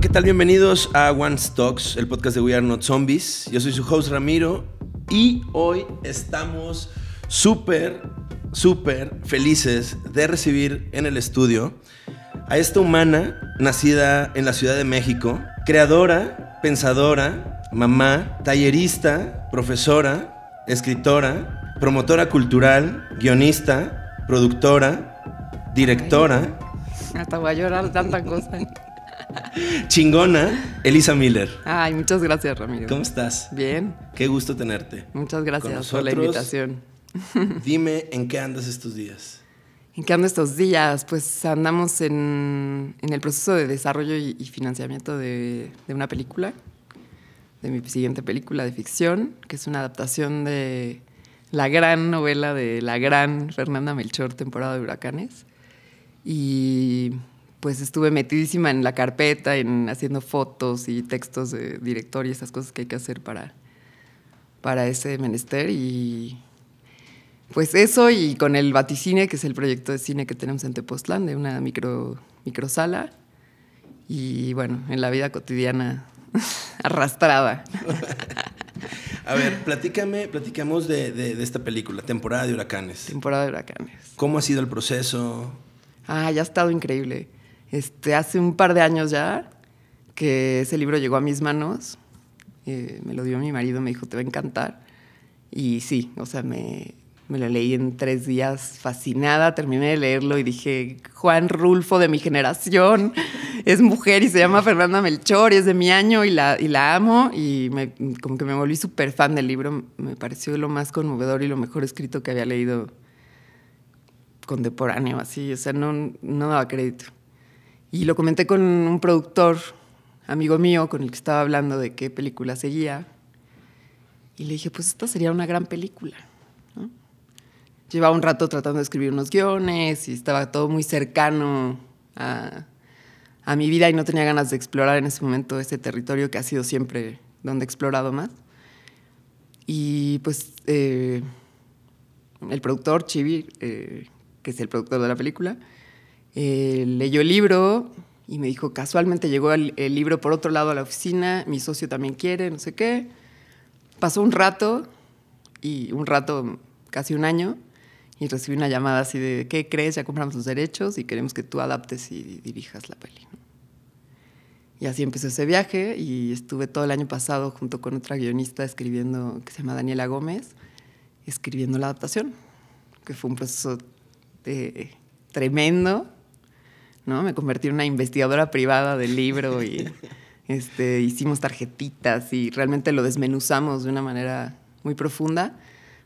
¿qué tal? Bienvenidos a One Stocks, el podcast de We Are Not Zombies. Yo soy su host Ramiro y hoy estamos súper, súper felices de recibir en el estudio a esta humana nacida en la Ciudad de México, creadora, pensadora, mamá, tallerista, profesora, escritora, promotora cultural, guionista, productora, directora. Hasta voy a llorar tanta cosa. Chingona, Elisa Miller. Ay, muchas gracias, Ramiro. ¿Cómo estás? Bien. Qué gusto tenerte. Muchas gracias por la invitación. Dime en qué andas estos días. ¿En qué ando estos días? Pues andamos en, en el proceso de desarrollo y, y financiamiento de, de una película, de mi siguiente película de ficción, que es una adaptación de la gran novela de la gran Fernanda Melchor, Temporada de Huracanes. Y pues estuve metidísima en la carpeta, en haciendo fotos y textos de director y esas cosas que hay que hacer para, para ese menester. Y pues eso y con el Vaticine, que es el proyecto de cine que tenemos en Tepoztlán, de una micro, microsala. Y bueno, en la vida cotidiana arrastrada. A ver, platícame, platicamos de, de- de esta película, Temporada de Huracanes. Temporada de huracanes. ¿Cómo ha sido el proceso? Ah, ya ha estado increíble. Este, hace un par de años ya que ese libro llegó a mis manos. eh, me lo dio mi marido, me dijo, te va a encantar. Y sí, o sea, me, me lo leí en tres días fascinada, terminé de leerlo y dije, Juan Rulfo de mi generación, es mujer y se llama Fernanda Melchor y es de mi año y la, amo. Y me- como que me volví súper fan del libro, me pareció lo más conmovedor y lo mejor escrito que había leído contemporáneo, así, o sea, no, no daba crédito. Y lo comenté con un productor, amigo mío, con el que estaba hablando de qué película seguía. Y le dije, pues esta sería una gran película. Llevaba un rato tratando de escribir unos guiones y estaba todo muy cercano a, a mi vida y no tenía ganas de explorar en ese momento ese territorio que ha sido siempre donde he explorado más. Y pues eh, el productor, Chibi, eh, que es el productor de la película, eh, leyó el libro y me dijo, casualmente llegó el, el libro por otro lado a la oficina, mi socio también quiere, no sé qué. Pasó un rato, y un rato, casi un año, y recibí una llamada así de, ¿qué crees? Ya compramos los derechos y queremos que tú adaptes y dirijas la peli. Y así empezó ese viaje y estuve todo el año pasado junto con otra guionista escribiendo, que se llama Daniela Gómez, escribiendo la adaptación, que fue un proceso de- tremendo, ¿no? Me convertí en una investigadora privada del libro y este, hicimos tarjetitas y realmente lo desmenuzamos de una manera muy profunda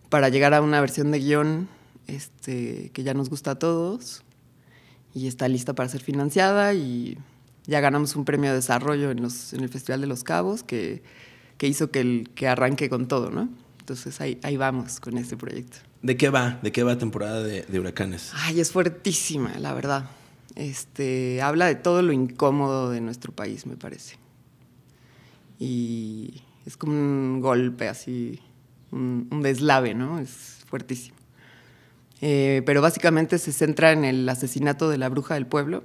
para llegar a una versión de guion este, que ya nos gusta a todos y está lista para ser financiada y ya ganamos un premio de desarrollo en, los, en el Festival de los Cabos que, que hizo que, el, que arranque con todo, ¿no? Entonces ahí, ahí vamos con este proyecto. ¿De qué va? ¿De qué va Temporada de, de Huracanes? Ay, es fuertísima, la verdad. Este, habla de todo lo incómodo de nuestro país, me parece. Y es como un golpe así, un, deslave, ¿no? Es fuertísimo. Eh, pero básicamente se centra en el asesinato de la bruja del pueblo.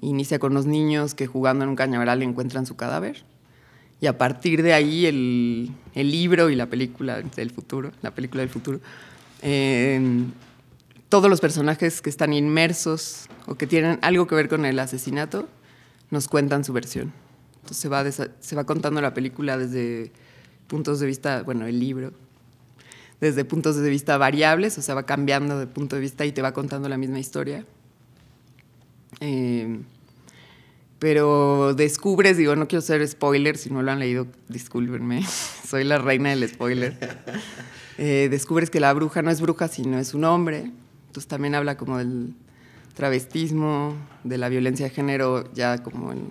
Inicia con los niños que jugando en un cañaveral encuentran su cadáver. Y a partir de ahí el, el libro y la película del futuro, la película del futuro, eh, todos los personajes que están inmersos o que tienen algo que ver con el asesinato nos cuentan su versión. Entonces se va, desa- se va contando la película desde puntos de vista, bueno, el libro, desde puntos de vista variables, o sea, va cambiando de punto de vista y te va contando la misma historia. Eh, pero descubres, digo, no quiero ser spoiler, si no lo han leído, discúlpenme, soy la reina del spoiler. Eh, descubres que la bruja no es bruja, sino es un hombre. Entonces también habla como del travestismo, de la violencia de género, ya como en,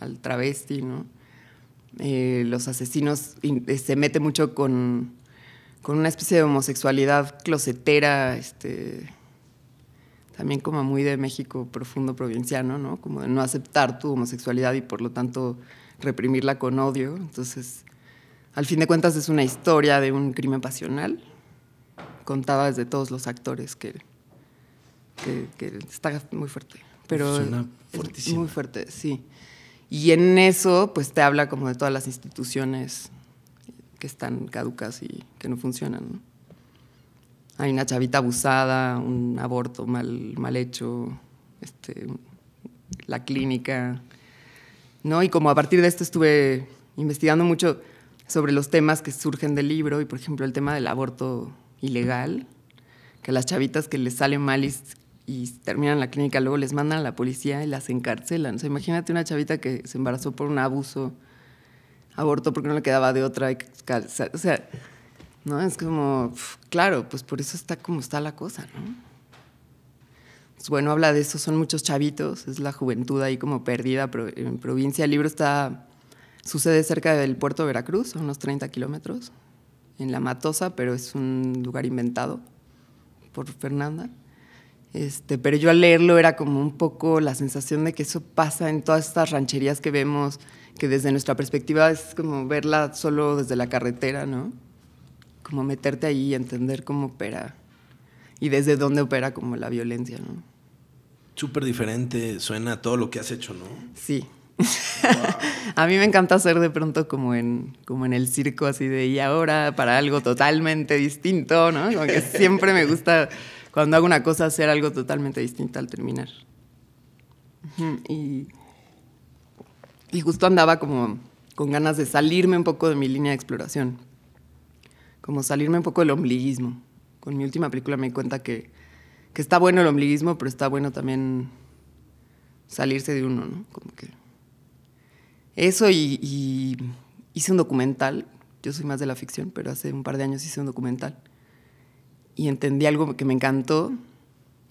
al travesti, ¿no? Eh, los asesinos in- eh, se mete mucho con, con una especie de homosexualidad closetera, este, también como muy de México profundo provinciano, ¿no? Como de no aceptar tu homosexualidad y por lo tanto reprimirla con odio. Entonces, al fin de cuentas es una historia de un crimen pasional contada desde todos los actores que, que, que está muy fuerte. Pero Suena es muy fuerte, sí. Y en eso, pues te habla como de todas las instituciones que están caducas y que no funcionan. ¿no? Hay una chavita abusada, un aborto mal, mal hecho, este, la clínica, ¿no? Y como a partir de esto estuve investigando mucho sobre los temas que surgen del libro y, por ejemplo, el tema del aborto ilegal, que las chavitas que les salen mal y, y terminan la clínica luego les mandan a la policía y las encarcelan. O sea, imagínate una chavita que se embarazó por un abuso, aborto porque no le quedaba de otra. O sea, ¿no? Es como, claro, pues por eso está como está la cosa, ¿no? Pues bueno, habla de eso, son muchos chavitos, es la juventud ahí como perdida, en provincia el libro está, sucede cerca del puerto de Veracruz, a unos 30 kilómetros, en La Matosa, pero es un lugar inventado por Fernanda. Este, pero yo al leerlo era como un poco la sensación de que eso pasa en todas estas rancherías que vemos, que desde nuestra perspectiva es como verla solo desde la carretera, ¿no? Como meterte ahí y entender cómo opera y desde dónde opera como la violencia, ¿no? Súper diferente suena a todo lo que has hecho, ¿no? Sí. a mí me encanta hacer de pronto como en, como en el circo, así de y ahora para algo totalmente distinto, ¿no? Como que siempre me gusta cuando hago una cosa hacer algo totalmente distinto al terminar. Y, y justo andaba como con ganas de salirme un poco de mi línea de exploración, como salirme un poco del ombliguismo. Con mi última película me di cuenta que, que está bueno el ombliguismo, pero está bueno también salirse de uno, ¿no? Como que eso y, y, hice un documental, yo soy más de la ficción, pero hace un par de años hice un documental y entendí algo que me encantó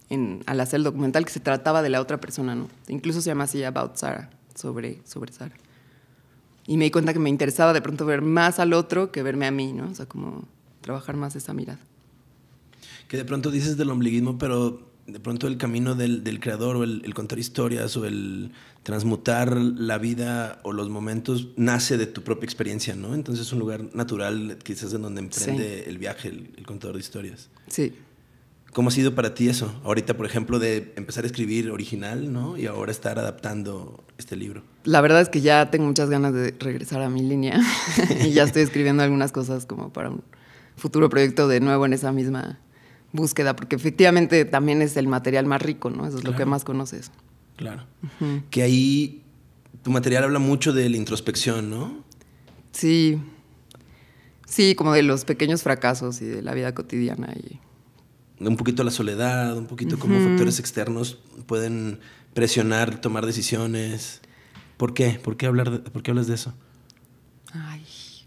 en, al hacer el documental, que se trataba de la otra persona, ¿no? Incluso se llama así About Sarah, sobre, sobre Sarah. Y me di cuenta que me interesaba de pronto ver más al otro que verme a mí, ¿no? O sea, como trabajar más esa mirada. Que de pronto dices del ombliguismo, pero de pronto el camino del, del creador o el, el, contar historias o el transmutar la vida o los momentos nace de tu propia experiencia, ¿no? Entonces es un lugar natural quizás en donde emprende sí. el viaje el, el, contador de historias. Sí. ¿Cómo ha sido para ti eso? Ahorita, por ejemplo, de empezar a escribir original, ¿no? Y ahora estar adaptando este libro. La verdad es que ya tengo muchas ganas de regresar a mi línea y ya estoy escribiendo algunas cosas como para un futuro proyecto de nuevo en esa misma búsqueda, porque efectivamente también es el material más rico, ¿no? Eso es claro. lo que más conoces. Claro. Uh -huh. Que ahí tu material habla mucho de la introspección, ¿no? Sí. Sí, como de los pequeños fracasos y de la vida cotidiana. Y... Un poquito la soledad, un poquito uh -huh. cómo factores externos pueden presionar, tomar decisiones. ¿Por qué? ¿Por qué, hablar de, ¿por qué hablas de eso? Ay,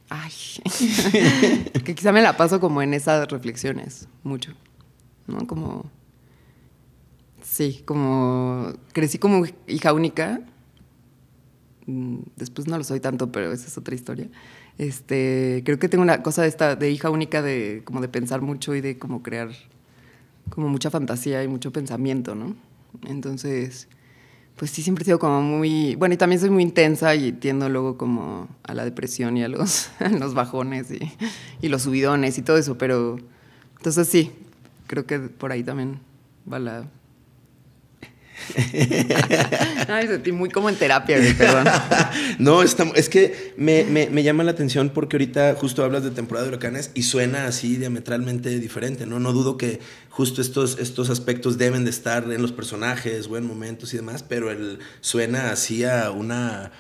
ay. que quizá me la paso como en esas reflexiones, mucho. ¿No? Como... Sí, como... Crecí como hija única. Mm, después no lo soy tanto, pero esa es otra historia. Este, creo que tengo una cosa de esta de hija única de como de pensar mucho y de como crear como mucha fantasía y mucho pensamiento, ¿no? Entonces, pues sí, siempre he sido como muy... Bueno, y también soy muy intensa y tiendo luego como a la depresión y a los, los bajones y, y los subidones y todo eso, pero... Entonces sí, creo que por ahí también va la... Ay, sentí muy como en terapia, perdón. no, estamos, es que me, me, me, llama la atención porque ahorita justo hablas de temporada de huracanes y suena así diametralmente diferente, ¿no? No dudo que justo estos, estos aspectos deben de estar en los personajes o en momentos y demás, pero el, suena así a una...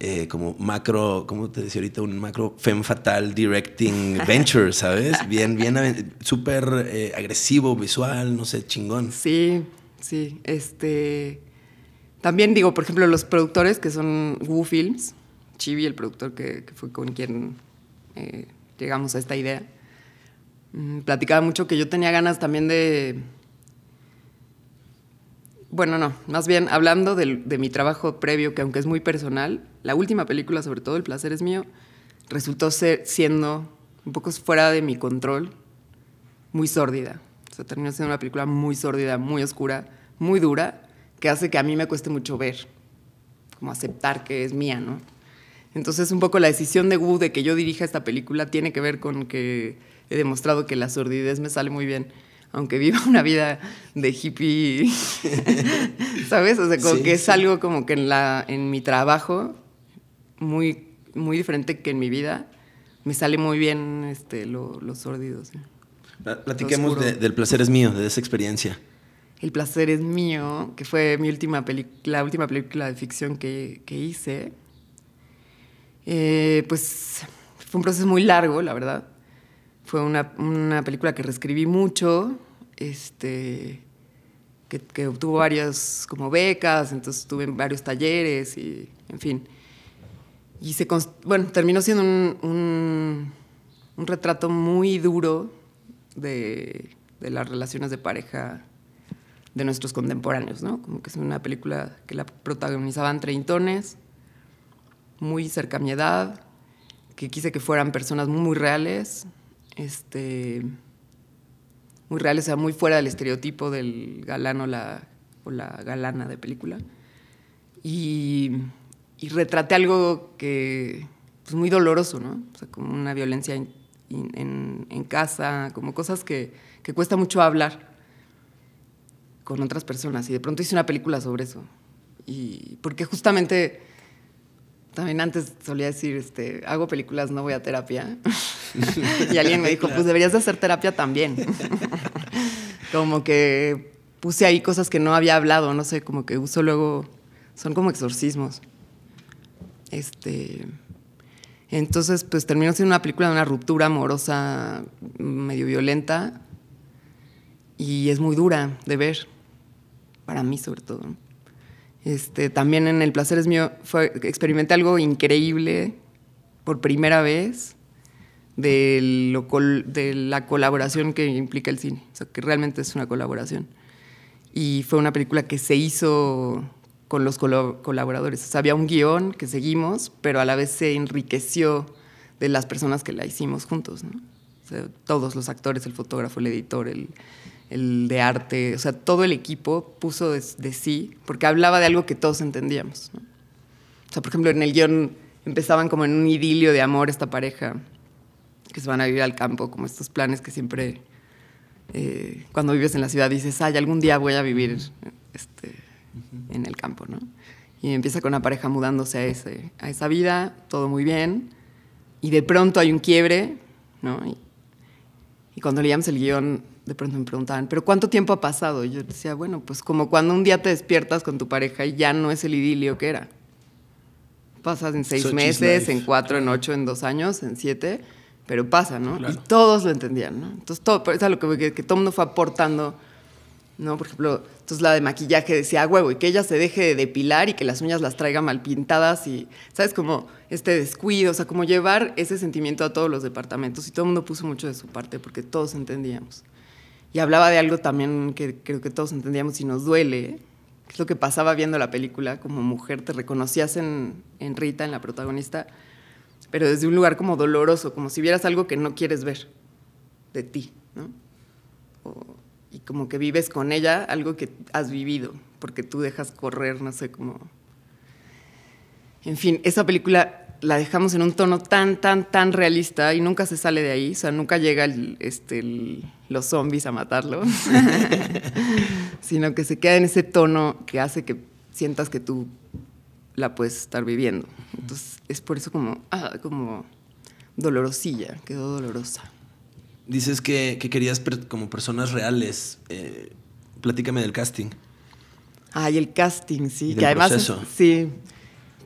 Eh, como macro, ¿cómo te decía ahorita? Un macro femme fatal directing venture, ¿sabes? Bien, bien, súper eh, agresivo, visual, no sé, chingón. Sí, sí. Este. También digo, por ejemplo, los productores que son Wu Films, Chibi, el productor que, que fue con quien eh, llegamos a esta idea, mmm, platicaba mucho que yo tenía ganas también de bueno, no, más bien hablando de, mi trabajo previo, que aunque es muy personal, la última película, sobre todo El placer es mío, resultó ser, siendo un poco fuera de mi control, muy sórdida. O sea, terminó siendo una película muy sórdida, muy oscura, muy dura, que hace que a mí me cueste mucho ver, como aceptar que es mía, ¿no? Entonces, un poco la decisión de Wu de que yo dirija esta película tiene que ver con que he demostrado que la sordidez me sale muy bien aunque viva una vida de hippie, ¿sabes? O sea, como que es algo como que en, la, en mi trabajo, muy, muy diferente que en mi vida, me sale muy bien este, lo, los sórdidos. Platiquemos del placer es mío, de esa experiencia. El placer es mío, que fue mi última la última película de ficción que, que hice. Eh, pues fue un proceso muy largo, la verdad. Fue una, una película que reescribí mucho, este, que, que, obtuvo varias como becas, entonces estuve en varios talleres y, en fin. Y se, bueno, terminó siendo un, un, retrato muy duro de, de, las relaciones de pareja de nuestros contemporáneos, ¿no? Como que es una película que la protagonizaban treintones, muy cerca a mi edad, que quise que fueran personas muy reales, este, muy reales, o sea, muy fuera del estereotipo del galán o la, o la galana de película. Y, y retraté algo que, pues muy doloroso, ¿no? O sea, como una violencia en, en, en casa, como cosas que, que cuesta mucho hablar con otras personas. Y de pronto hice una película sobre eso. Y porque justamente también antes solía decir, este, hago películas, no voy a terapia. y alguien me dijo, pues deberías de hacer terapia también. como que puse ahí cosas que no había hablado, no sé, como que uso luego, son como exorcismos. Este, entonces, pues terminó siendo una película de una ruptura amorosa medio violenta y es muy dura de ver, para mí sobre todo. Este, también en El placer es mío fue, experimenté algo increíble por primera vez de, lo de la colaboración que implica el cine, o sea, que realmente es una colaboración. Y fue una película que se hizo con los colaboradores. O sea, había un guion que seguimos, pero a la vez se enriqueció de las personas que la hicimos juntos. todos los actores, el fotógrafo, el editor, el, el de arte, o sea, todo el equipo puso de, sí, porque hablaba de algo que todos entendíamos. O sea, por ejemplo, en el guion empezaban como en un idilio de amor esta pareja, que se van a vivir al campo, como estos planes que siempre, eh, cuando vives en la ciudad, dices, ay, algún día voy a vivir este, en el campo, ¿no? Y empieza con una pareja mudándose a, ese, a esa vida, todo muy bien, y de pronto hay un quiebre, ¿no? Y, y cuando leíamos el guion, de pronto me preguntaban, ¿pero cuánto tiempo ha pasado? Y yo decía, bueno, pues como cuando un día te despiertas con tu pareja y ya no es el idilio que era. Pasas en seis meses, en cuatro, en ocho, en dos años, en siete, pero pasa, ¿no? Y todos lo entendían, ¿no? Entonces, todo, eso es lo que, que todo el mundo fue aportando ¿no? Por ejemplo, entonces la de maquillaje decía, ah, huevo, y que ella se deje de depilar y que las uñas las traiga mal pintadas y, ¿sabes? Como este descuido, o sea, como llevar ese sentimiento a todos los departamentos y todo el mundo puso mucho de su parte porque todos entendíamos. Y hablaba de algo también que creo que todos entendíamos y nos duele, que es lo que pasaba viendo la película, como mujer te reconocías en, en Rita, en la protagonista, pero desde un lugar como doloroso, como si vieras algo que no quieres ver de ti, ¿no? Y como que vives con ella algo que has vivido, porque tú dejas correr, no sé cómo. En fin, esa película la dejamos en un tono tan, tan, tan realista y nunca se sale de ahí, o sea, nunca llega este, los zombies a matarlo, sino que se queda en ese tono que hace que sientas que tú la puedes estar viviendo. Entonces, es por eso como, ah, como dolorosilla, quedó dolorosa. Dices que, querías como personas reales. Eh, platícame del casting. Ay, el casting, sí. que además. sí.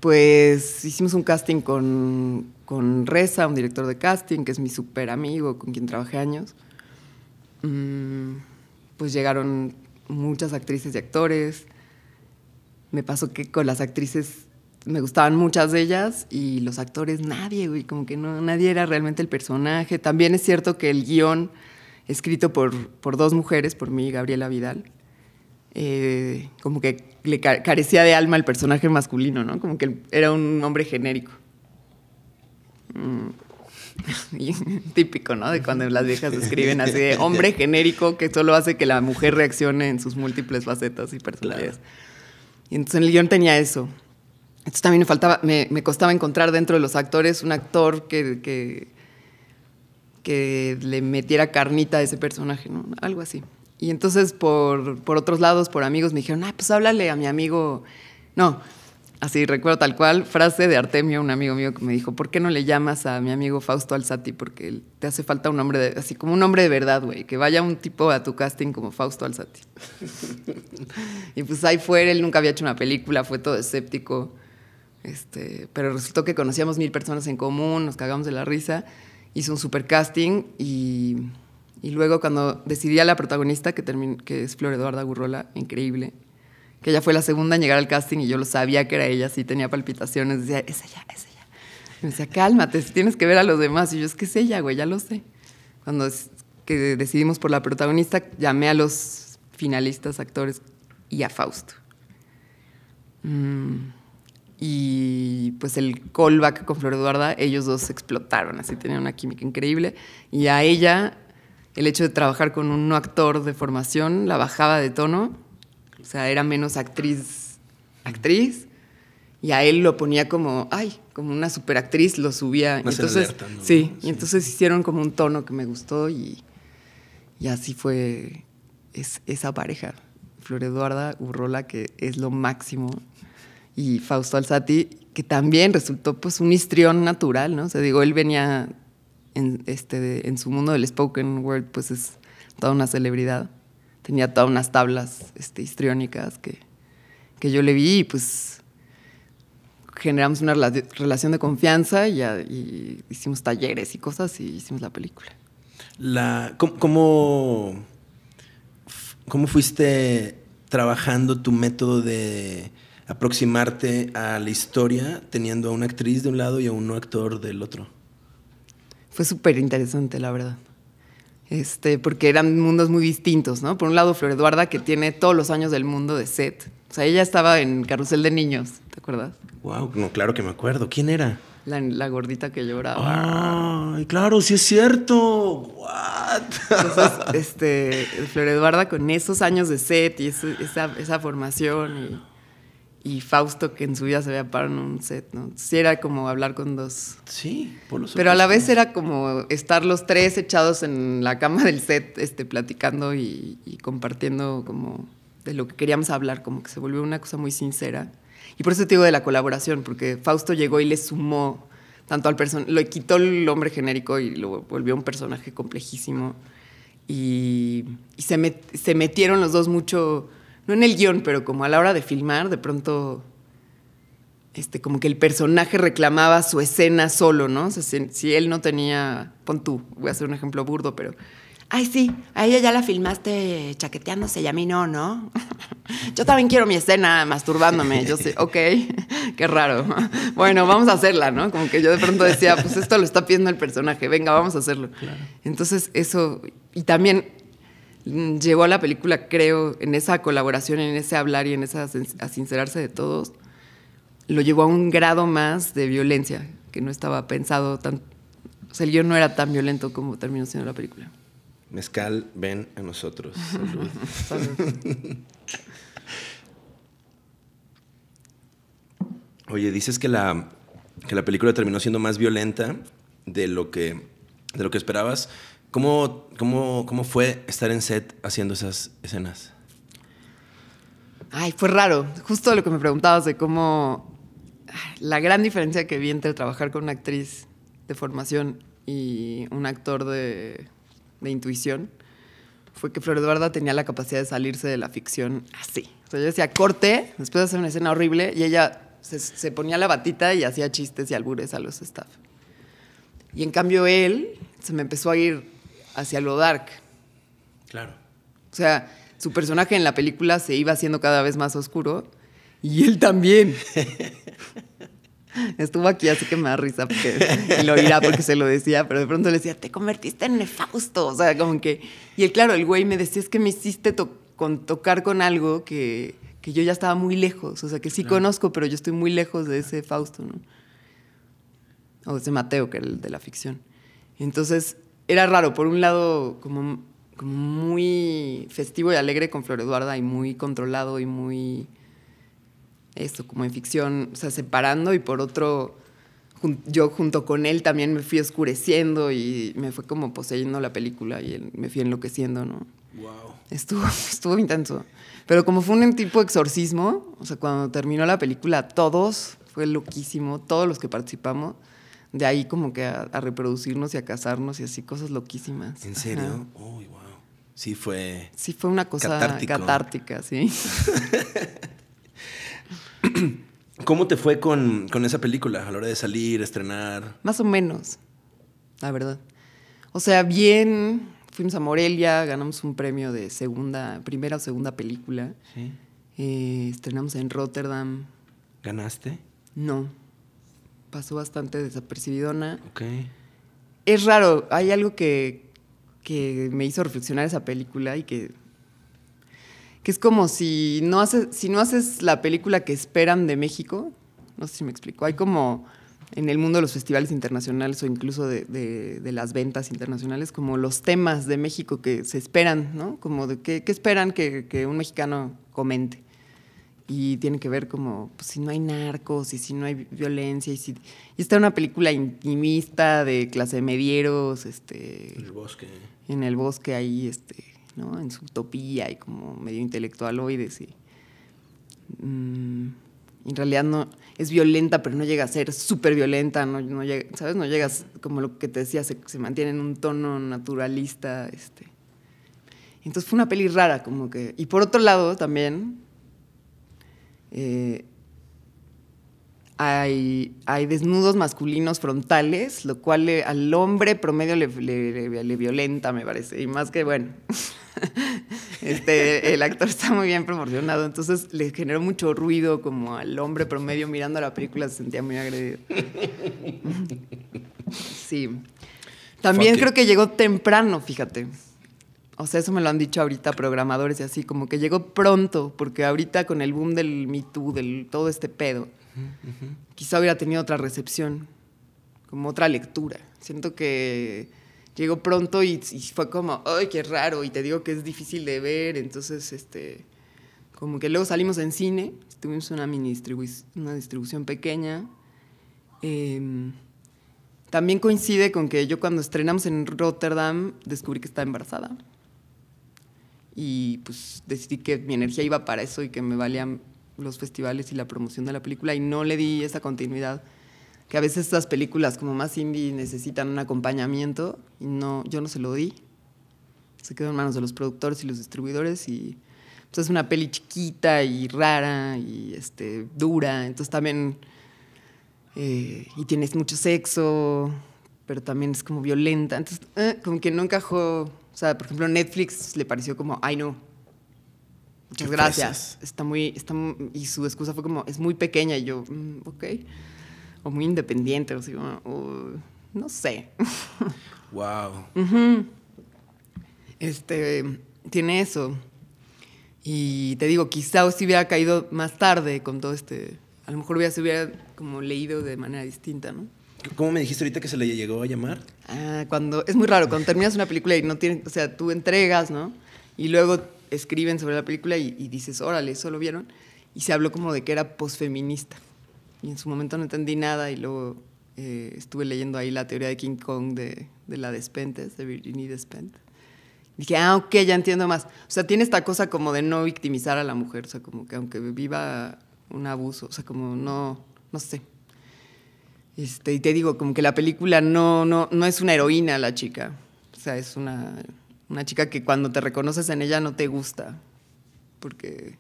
Pues hicimos un casting con, con Reza, un director de casting, que es mi súper amigo, con quien trabajé años. Mm, pues llegaron muchas actrices y actores. Me pasó que con las actrices me gustaban muchas de ellas y los actores nadie, güey, como que no, nadie era realmente el personaje. También es cierto que el guion, escrito por, por dos mujeres, por mí y Gabriela Vidal, eh, como que le carecía de alma el personaje masculino, ¿no? Como que era un hombre genérico. Mm. Típico, ¿no? De cuando las viejas escriben así de hombre genérico que solo hace que la mujer reaccione en sus múltiples facetas y personalidades. Y entonces en el guion tenía eso. Entonces también me, faltaba, me, me, costaba encontrar dentro de los actores un actor que, que, que, le metiera carnita a ese personaje, ¿no? Algo así. y entonces por, por otros lados, por amigos, me dijeron, ah, pues háblale a mi amigo. No, así recuerdo tal cual, frase de Artemio, un amigo mío que me dijo, ¿por qué no le llamas a mi amigo Fausto Alzati? Porque te hace falta un hombre, así como un hombre de verdad, güey, que vaya un tipo a tu casting como Fausto Alzati. y pues ahí fue, él nunca había hecho una película, fue todo escéptico, este, pero resultó que conocíamos mil personas en común, nos cagamos de la risa, hizo un super casting y y luego cuando decidí a la protagonista, que, que es Flor Eduarda Gurrola, increíble, que ella fue la segunda en llegar al casting y yo lo sabía que era ella, sí tenía palpitaciones, decía, es ella, es ella. Me decía, cálmate, tienes que ver a los demás. Y yo, es que es ella, güey, ya lo sé. Cuando que decidimos por la protagonista, llamé a los finalistas, actores y a Fausto. Mm, y pues el callback con Flor Eduarda, ellos dos explotaron, así tenían una química increíble. Y a ella el hecho de trabajar con un actor de formación la bajaba de tono, sea, era menos actriz, actriz, y a él lo ponía como, ay, como una superactriz, lo subía. entonces, sí, y entonces hicieron como un tono que me gustó y, y así fue esa pareja. Flor Eduarda Urrola, que es lo máximo, y Fausto Alzati, que también resultó pues un histrión natural, ¿no? O sea, digo, él venía en, este, en su mundo del spoken word, pues es toda una celebridad. Tenía todas unas tablas este, histriónicas que, que yo le vi y pues generamos una relación de confianza y, hicimos talleres y cosas y hicimos la película. La, ¿cómo, cómo, fuiste trabajando tu método de aproximarte a la historia teniendo a una actriz de un lado y a un actor del otro? fue súper interesante, la verdad. Este, porque eran mundos muy distintos, ¿no? Por un lado, Flor Eduarda, que tiene todos los años del mundo de set. O sea, ella estaba en Carrusel de Niños, ¿te acuerdas? Wow, no, claro que me acuerdo. ¿Quién era? La, gordita que lloraba. Ay, claro, sí es cierto. What? Entonces, este, Flor Eduarda con esos años de set y esa, esa formación y y Fausto que en su vida se había parado en un set, ¿no? Sí era como hablar con dos. Sí, por los Pero a la vez era como estar los tres echados en la cama del set, este, platicando y, compartiendo como de lo que queríamos hablar, como que se volvió una cosa muy sincera. Y por eso te digo de la colaboración, porque Fausto llegó y le sumó tanto al personaje, lo quitó el hombre genérico y lo volvió un personaje complejísimo. Y, se, se metieron los dos mucho no en el guion, pero como a la hora de filmar, de pronto, este, como que el personaje reclamaba su escena solo, ¿no? O sea, si, él no tenía, pon tú, voy a hacer un ejemplo burdo, pero, ay, sí, a ella ya la filmaste chaqueteándose y a mí no, ¿no? Yo también quiero mi escena masturbándome, yo sé, ok, qué raro. Bueno, vamos a hacerla, ¿no? Como que yo de pronto decía, pues esto lo está pidiendo el personaje, venga, vamos a hacerlo. Entonces, eso, y también llegó a la película, creo, en esa colaboración, en ese hablar y en esa a sincerarse de todos, lo llevó a un grado más de violencia, que no estaba pensado tan... O sea, el guion no era tan violento como terminó siendo la película. Mezcal, ven a nosotros. Oye, dices que la, que la película terminó siendo más violenta de lo que, de lo que esperabas. ¿Cómo, cómo, cómo fue estar en set haciendo esas escenas? Ay, fue raro. Justo lo que me preguntabas de cómo la gran diferencia que vi entre trabajar con una actriz de formación y un actor de, de intuición fue que Flor Eduarda tenía la capacidad de salirse de la ficción así. O sea, yo decía corte, después de hacer una escena horrible, y ella se, ponía la batita y hacía chistes y albures a los staff. Y en cambio él se me empezó a ir hacia lo dark. Claro. O sea, su personaje en la película se iba haciendo cada vez más oscuro y él también. Estuvo aquí, así que me da risa porque lo oirá porque se lo decía, pero de pronto le decía, te convertiste en Nefausto. O sea, como que. Y él, claro, el güey me decía, es que me hiciste con, tocar con algo que, que, yo ya estaba muy lejos. O sea, que sí conozco, pero yo estoy muy lejos de ese Fausto, ¿no? O de ese Mateo, que era el de la ficción. Entonces, era raro, por un lado como, como muy festivo y alegre con Flor Eduarda y muy controlado y muy, esto, como en ficción, o sea, separando y por otro, yo junto con él también me fui oscureciendo y me fue como poseyendo la película y me fui enloqueciendo, ¿no? Wow. Estuvo, estuvo intenso. Pero como fue un tipo de exorcismo, o sea, cuando terminó la película, todos, fue loquísimo, todos los que participamos, de ahí como que a, reproducirnos y a casarnos y así, cosas loquísimas. ¿En serio? Uy, wow. Sí fue... Sí fue una cosa catártica, sí. ¿Cómo te fue con, con, esa película a la hora de salir, estrenar? Más o menos, la verdad. O sea, bien, fuimos a Morelia, ganamos un premio de segunda, primera o segunda película. Sí. Eh, estrenamos en Rotterdam. ¿Ganaste? No. Pasó bastante desapercibidona. Ok. Es raro, hay algo que, que me hizo reflexionar esa película y que que es como si no haces, si no haces la película que esperan de México, no sé si me explico, hay como en el mundo de los festivales internacionales o incluso de, las ventas internacionales, como los temas de México que se esperan, ¿no? Como de qué, esperan que, un mexicano comente. Y tiene que ver como pues, si no hay narcos y si no hay violencia y si y está una película intimista de clase medieros, este en el bosque. En el bosque ahí este en su utopía y como medio intelectual hoy y mm, en realidad no es violenta, pero no llega a ser súper violenta, no, no llega, ¿sabes? No llegas, como lo que te decía, se, mantiene en un tono naturalista. Este. Entonces fue una peli rara, como que... Y por otro lado también, eh, hay, hay, desnudos masculinos frontales, lo cual al hombre promedio le, le, violenta, me parece. Y más que, bueno, este, el actor está muy bien proporcionado, entonces le generó mucho ruido como al hombre promedio mirando la película, se sentía muy agredido. Sí. También creo que llegó temprano, fíjate. O sea, eso me lo han dicho ahorita programadores y así, como que llegó pronto, porque ahorita con el boom del Me Too, del todo este pedo, quizá hubiera tenido otra recepción, como otra lectura. Siento que llegó pronto y, fue como, ay, qué raro, y te digo que es difícil de ver, entonces, este, como que luego salimos en cine, tuvimos una mini una distribución pequeña. Em, también coincide con que yo cuando estrenamos en Rotterdam descubrí que estaba embarazada. Y pues decidí que mi energía iba para eso y que me valían los festivales y la promoción de la película y no le di esa continuidad que a veces estas películas como más indie necesitan un acompañamiento y no, yo no se lo di. Se quedó en manos de los productores y los distribuidores y pues, es una peli chiquita y rara y este, dura, entonces también... Eh, y tienes mucho sexo, pero también es como violenta. Entonces, eh, como que no encajó. O sea, por ejemplo, Netflix le pareció como, ay no, muchas gracias. Está muy, está, y su excusa fue como, es muy pequeña. Y yo, mm, ok o muy independiente, o, sea, no sé. Wow. Este, tiene eso. Y te digo, quizá si hubiera caído más tarde con todo este, a lo mejor hubiera, se hubiera como leído de manera distinta, ¿no? ¿Cómo me dijiste ahorita que se le llegó a llamar? Ah, cuando, es muy raro, cuando terminas una película y no tienes, o sea, tú entregas, ¿no? Y luego escriben sobre la película y, dices, órale, eso lo vieron. Y se habló como de que era posfeminista. Y en su momento no entendí nada y luego eh, estuve leyendo ahí la teoría de King Kong de, de la Despentes, de Virginie Despentes. Dije, ah, ok, ya entiendo más. O sea, tiene esta cosa como de no victimizar a la mujer, o sea, como que aunque viva un abuso, o sea, como no, no sé. Este, y te digo, como que la película no, no, no es una heroína la chica. O sea, es una, una chica que cuando te reconoces en ella no te gusta. Porque,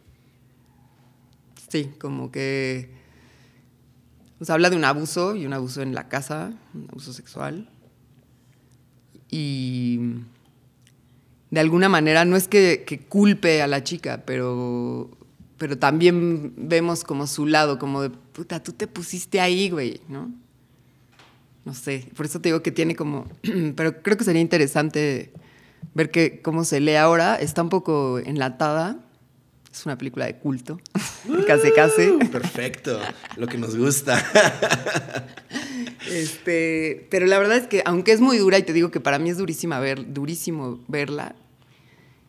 sí, como que pues habla de un abuso y un abuso en la casa, un abuso sexual. Y de alguna manera no es que, culpe a la chica, pero, pero también vemos como su lado, como de, puta, tú te pusiste ahí, güey, ¿no? No sé, por eso te digo que tiene como, pero creo que sería interesante ver que cómo se lee ahora, está un poco enlatada, es una película de culto, casi casi. Uh, perfecto, lo que nos gusta. este, pero la verdad es que aunque es muy dura y te digo que para mí es durísima ver, durísimo verla,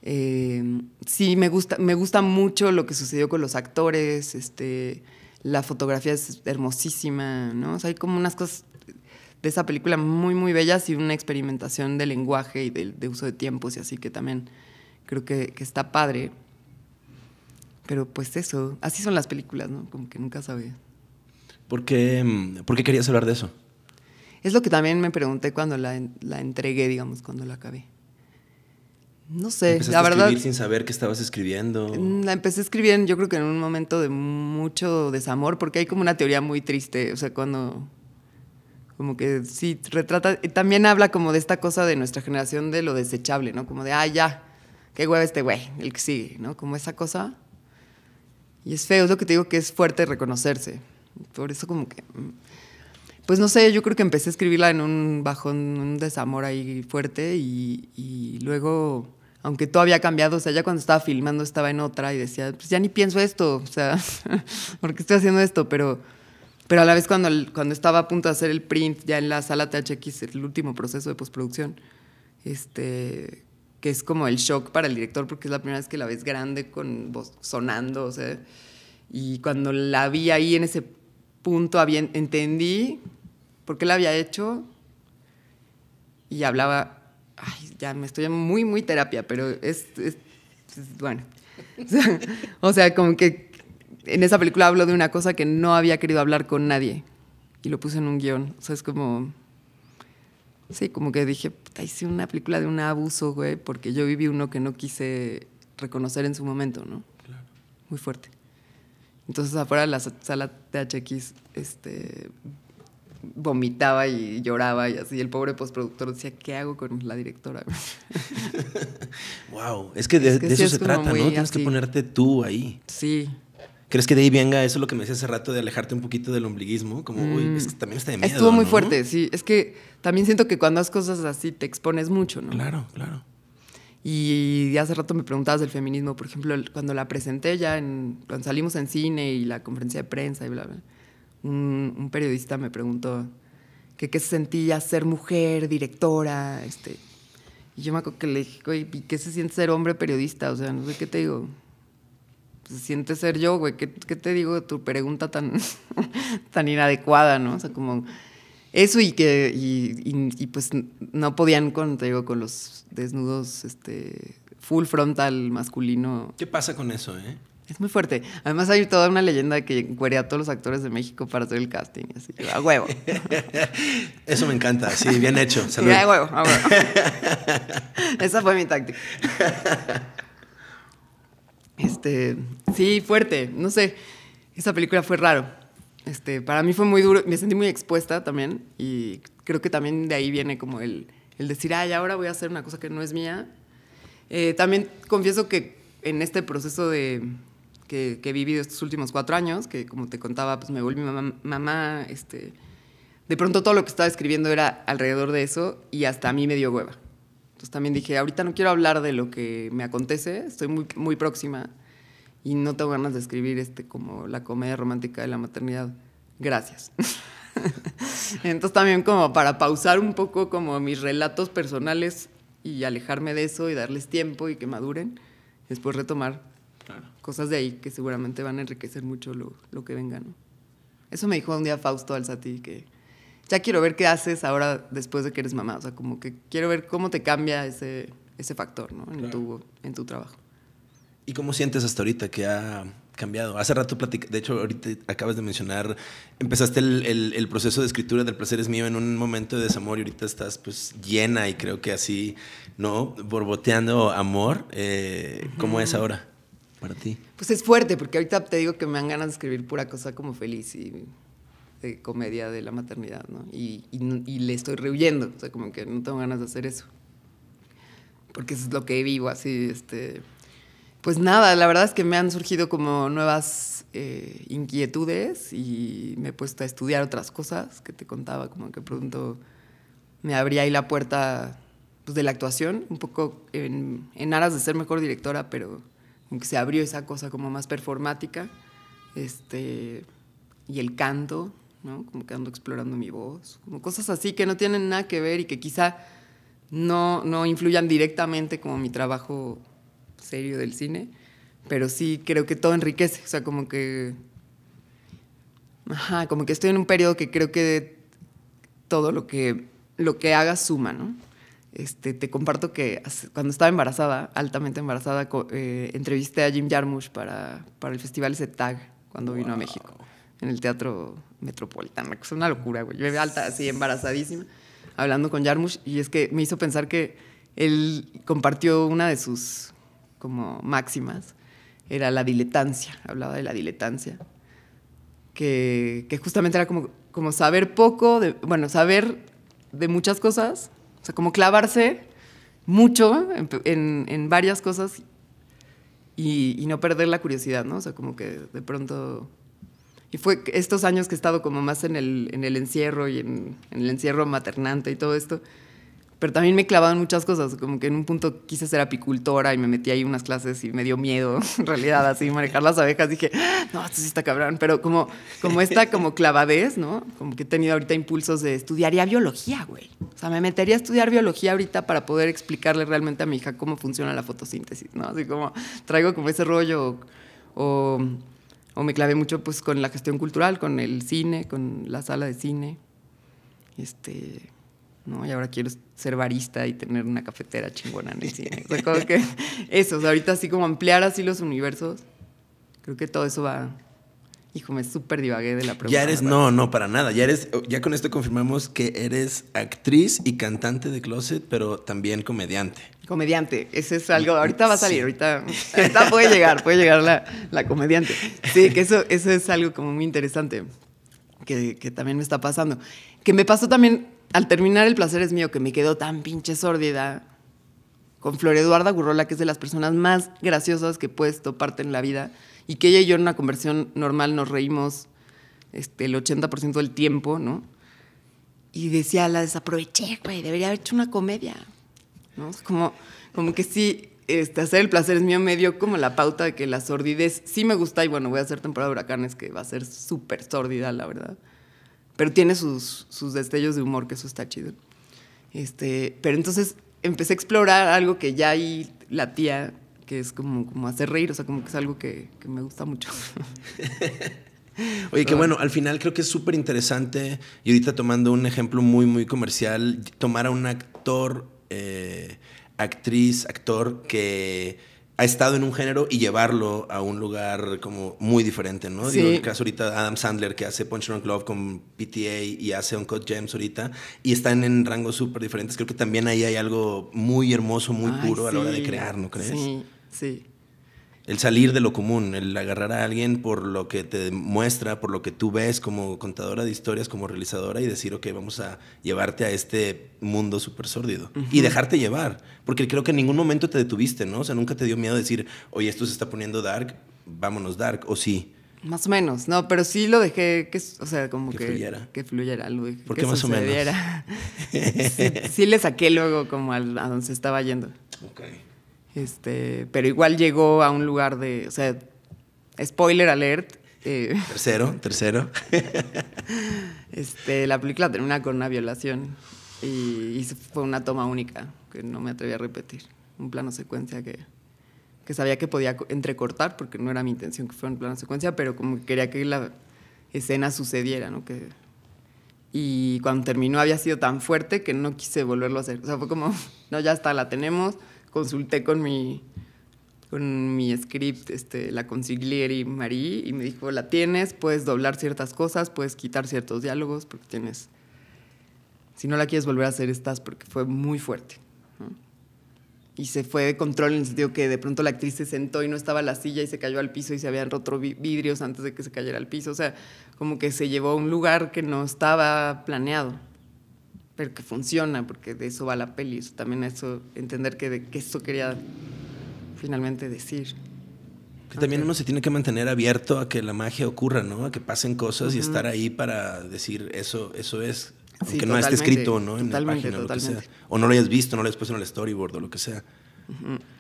eh, sí me gusta, me gusta mucho lo que sucedió con los actores, este, la fotografía es hermosísima, ¿no? O sea, hay como unas cosas de esa película muy, muy bellas y una experimentación de lenguaje y de, uso de tiempos y así que también creo que, está padre. Pero pues eso, así son las películas, ¿no? Como que nunca sabía. ¿Por qué, mm, ¿Por qué querías hablar de eso? Es lo que también me pregunté cuando la, la entregué, digamos, cuando la acabé. No sé, la verdad. A escribir sin saber qué estabas escribiendo. Mm, la empecé a escribir, yo creo que en un momento de mucho desamor, porque hay como una teoría muy triste. O sea, cuando como que sí, retrata, también habla como de esta cosa de nuestra generación de lo desechable, ¿no? Como de, ah, ya, qué huevo este güey, el que sigue, ¿no? Como esa cosa. Y es feo, es lo que te digo que es fuerte reconocerse. Por eso como que, mm, pues no sé, yo creo que empecé a escribirla en un bajón, un desamor ahí fuerte y, y luego, aunque todo había cambiado, o sea, ya cuando estaba filmando estaba en otra y decía, pues ya ni pienso esto, o sea, ¿por qué estoy haciendo esto? Pero pero a la vez cuando, cuando estaba a punto de hacer el print ya en la sala THX, el último proceso de postproducción, este, que es como el shock para el director porque es la primera vez que la ves grande con voz sonando, o sea, y cuando la vi ahí en ese punto había, entendí por qué la había hecho y hablaba, ay, ya me estoy muy, muy terapia, pero es, es bueno, o sea, como que en esa película hablo de una cosa que no había querido hablar con nadie y lo puse en un guion. O sea, es como. Sí, como que dije, puta, hice una película de un abuso, güey, porque yo viví uno que no quise reconocer en su momento, ¿no? Claro. Muy fuerte. Entonces, afuera de la sala de HX, este, vomitaba y lloraba y así. El pobre postproductor decía, ¿qué hago con la directora? wow, es que de, eso se trata, ¿no? Tienes que ponerte tú ahí. Sí. ¿Crees que de ahí venga eso lo que me decía hace rato de alejarte un poquito del ombliguismo? Como, uy, es que también está de miedo. Estuvo muy fuerte, sí. Es que también siento que cuando haces cosas así te expones mucho, ¿no? Claro, claro. Y hace rato me preguntabas del feminismo, por ejemplo, cuando la presenté ya, en, cuando salimos en cine y la conferencia de prensa y bla, bla, un, periodista me preguntó que qué se sentía ser mujer, directora, este. Y yo me acuerdo que le dije, oye, ¿qué se siente ser hombre periodista? O sea, no sé qué te digo se siente ser yo, güey. ¿Qué, te digo tu pregunta tan, tan inadecuada, no? O sea, como eso y que, y, pues no podían con, te digo, con los desnudos, este, full frontal masculino. ¿Qué pasa con eso, eh? Es muy fuerte. Además hay toda una leyenda que cuería a todos los actores de México para hacer el casting. Así que a huevo. Eso me encanta. Sí, bien hecho. Salud. a huevo, a huevo. Esa fue mi táctica. Este, sí, fuerte, no sé. Esa película fue raro. Este, para mí fue muy duro, me sentí muy expuesta también y creo que también de ahí viene como el, el decir, ay, ahora voy a hacer una cosa que no es mía. Eh, también confieso que en este proceso de, que, que, he vivido estos últimos cuatro años, que como te contaba, pues me volví mamá, mamá, este, de pronto todo lo que estaba escribiendo era alrededor de eso y hasta a mí me dio hueva. Entonces también dije, ahorita no quiero hablar de lo que me acontece, estoy muy, muy próxima y no tengo ganas de escribir este, como la comedia romántica de la maternidad. Gracias. Entonces también como para pausar un poco como mis relatos personales y alejarme de eso y darles tiempo y que maduren, después retomar cosas de ahí que seguramente van a enriquecer mucho lo, lo que venga. Eso me dijo un día Fausto Alzati, que ya quiero ver qué haces ahora después de que eres mamá. O sea, como que quiero ver cómo te cambia ese, ese factor ¿no? en, tu, en tu trabajo. ¿Y cómo sientes hasta ahorita que ha cambiado? Hace rato platic de hecho ahorita acabas de mencionar, empezaste el, el, proceso de escritura del placer es mío en un momento de desamor y ahorita estás pues llena y creo que así, ¿no? Borboteando amor. Eh, ¿Cómo es ahora para ti? Pues es fuerte porque ahorita te digo que me dan ganas de escribir pura cosa como feliz y de comedia de la maternidad, ¿no? Y, le estoy rehuyendo, o sea, como que no tengo ganas de hacer eso. Porque eso es lo que vivo, así, este... Pues nada, la verdad es que me han surgido como nuevas eh, inquietudes y me he puesto a estudiar otras cosas que te contaba, como que pronto me abría ahí la puerta pues, de la actuación, un poco en, en aras de ser mejor directora, pero como que se abrió esa cosa como más performática. Este, y el canto, ¿no? Como que ando explorando mi voz, como cosas así que no tienen nada que ver y que quizá no, no influyan directamente como mi trabajo serio del cine, pero sí creo que todo enriquece, o sea, como que Ajá, como que estoy en un periodo que creo que todo lo que, lo que hagas suma, ¿no? Este, te comparto que cuando estaba embarazada, altamente embarazada, eh, entrevisté a Jim Jarmusch para, para el festival ese tag cuando vino a México, en el Teatro Metropolitano. Es una locura, güey. Yo alta, así embarazadísima, hablando con Jarmusch, y es que me hizo pensar que él compartió una de sus como máximas, era la diletancia, hablaba de la diletancia, que, que justamente era como, como saber poco, de, bueno, saber de muchas cosas, o sea, como clavarse mucho en, en, varias cosas y, y, no perder la curiosidad, ¿no? O sea, como que de pronto... Y fue estos años que he estado como más en el, en el encierro y en, en el encierro maternante y todo esto, pero también me en muchas cosas, como que en un punto quise ser apicultora y me metí ahí unas clases y me dio miedo, en realidad, así manejar las abejas, dije, no, esto sí está cabrón, pero como, como esta como clavadez, ¿no? Como que he tenido ahorita impulsos de estudiaría biología, güey. O sea, me metería a estudiar biología ahorita para poder explicarle realmente a mi hija cómo funciona la fotosíntesis, ¿no? Así como traigo como ese rollo o, o me clavé mucho pues con la gestión cultural, con el cine, con la sala de cine. Este ¿no? Y ahora quiero ser barista y tener una cafetera chingona en el cine. O sea, como que eso, o sea, ahorita así como ampliar así los universos, creo que todo eso va... Hijo, me súper divagué de la pregunta. Ya eres, no, no, para nada. Ya eres, ya con esto confirmamos que eres actriz y cantante de closet, pero también comediante. Comediante, ese es algo, ahorita va a salir, ahorita, ahorita puede llegar, puede llegar la, la, comediante. Sí, que eso, eso es algo como muy interesante, que, que también me está pasando. Que me pasó también al terminar El placer es mío, que me quedó tan pinche sórdida, con Flor Eduarda Gurrola, que es de las personas más graciosas que puedes toparte en la vida, y que ella y yo en una conversión normal nos reímos este, el 80% del tiempo, ¿no? Y decía, la desaproveché, güey, debería haber hecho una comedia, ¿no? Como, como que sí, este, hacer el placer es mío me dio como la pauta de que la sordidez sí me gusta, y bueno, voy a hacer temporada de huracanes, que va a ser súper sórdida, la verdad pero tiene sus, sus destellos de humor, que eso está chido. Este, pero entonces empecé a explorar algo que ya ahí latía, que es como, como hacer reír, o sea, como que es algo que, que me gusta mucho. Oye, que bueno, al final creo que es súper interesante, y ahorita tomando un ejemplo muy, muy comercial, tomar a un actor, eh, actriz, actor que ha estado en un género y llevarlo a un lugar como muy diferente, ¿no? Digo, el caso ahorita Adam Sandler que hace Punch Drunk Love con PTA y hace Uncut Gems ahorita y están en rangos súper diferentes. Creo que también ahí hay algo muy hermoso, muy puro a la hora de crear, ¿no crees? Sí, sí el salir de lo común, el agarrar a alguien por lo que te muestra, por lo que tú ves como contadora de historias, como realizadora y decir, ok, vamos a llevarte a este mundo súper sórdido y dejarte llevar, porque creo que en ningún momento te detuviste, ¿no? O sea, nunca te dio miedo decir, oye, esto se está poniendo dark, vámonos dark, o sí. Más o menos, no, pero sí lo dejé, que, o sea, como que, que fluyera. Que fluyera, lo dejé, ¿Por qué más o menos? sí, sí, le saqué luego como a donde se estaba yendo. Ok. Este, pero igual llegó a un lugar de, o sea, spoiler alert. Eh, tercero, tercero. este, la película termina con una violación y, fue una toma única que no me atreví a repetir. Un plano secuencia que, que sabía que podía entrecortar porque no era mi intención que fuera un plano secuencia, pero como quería que la escena sucediera, ¿no? Que, y cuando terminó había sido tan fuerte que no quise volverlo a hacer. O sea, fue como, no, ya está, la tenemos consulté con mi, con mi script, este, la consigliere Marie, y me dijo, la tienes, puedes doblar ciertas cosas, puedes quitar ciertos diálogos, porque tienes... Si no la quieres volver a hacer, estás, porque fue muy fuerte. Y se fue de control en el sentido que de pronto la actriz se sentó y no estaba la silla y se cayó al piso y se habían roto vidrios antes de que se cayera al piso. O sea, como que se llevó a un lugar que no estaba planeado pero que funciona, porque de eso va la peli. Eso, también eso, entender que, de, que eso quería finalmente decir. Que también uno se tiene que mantener abierto a que la magia ocurra, ¿no? A que pasen cosas y estar ahí para decir eso, eso es. Aunque no esté escrito, ¿no? En la página o lo que sea. O no lo hayas visto, no lo hayas puesto en el storyboard o lo que sea.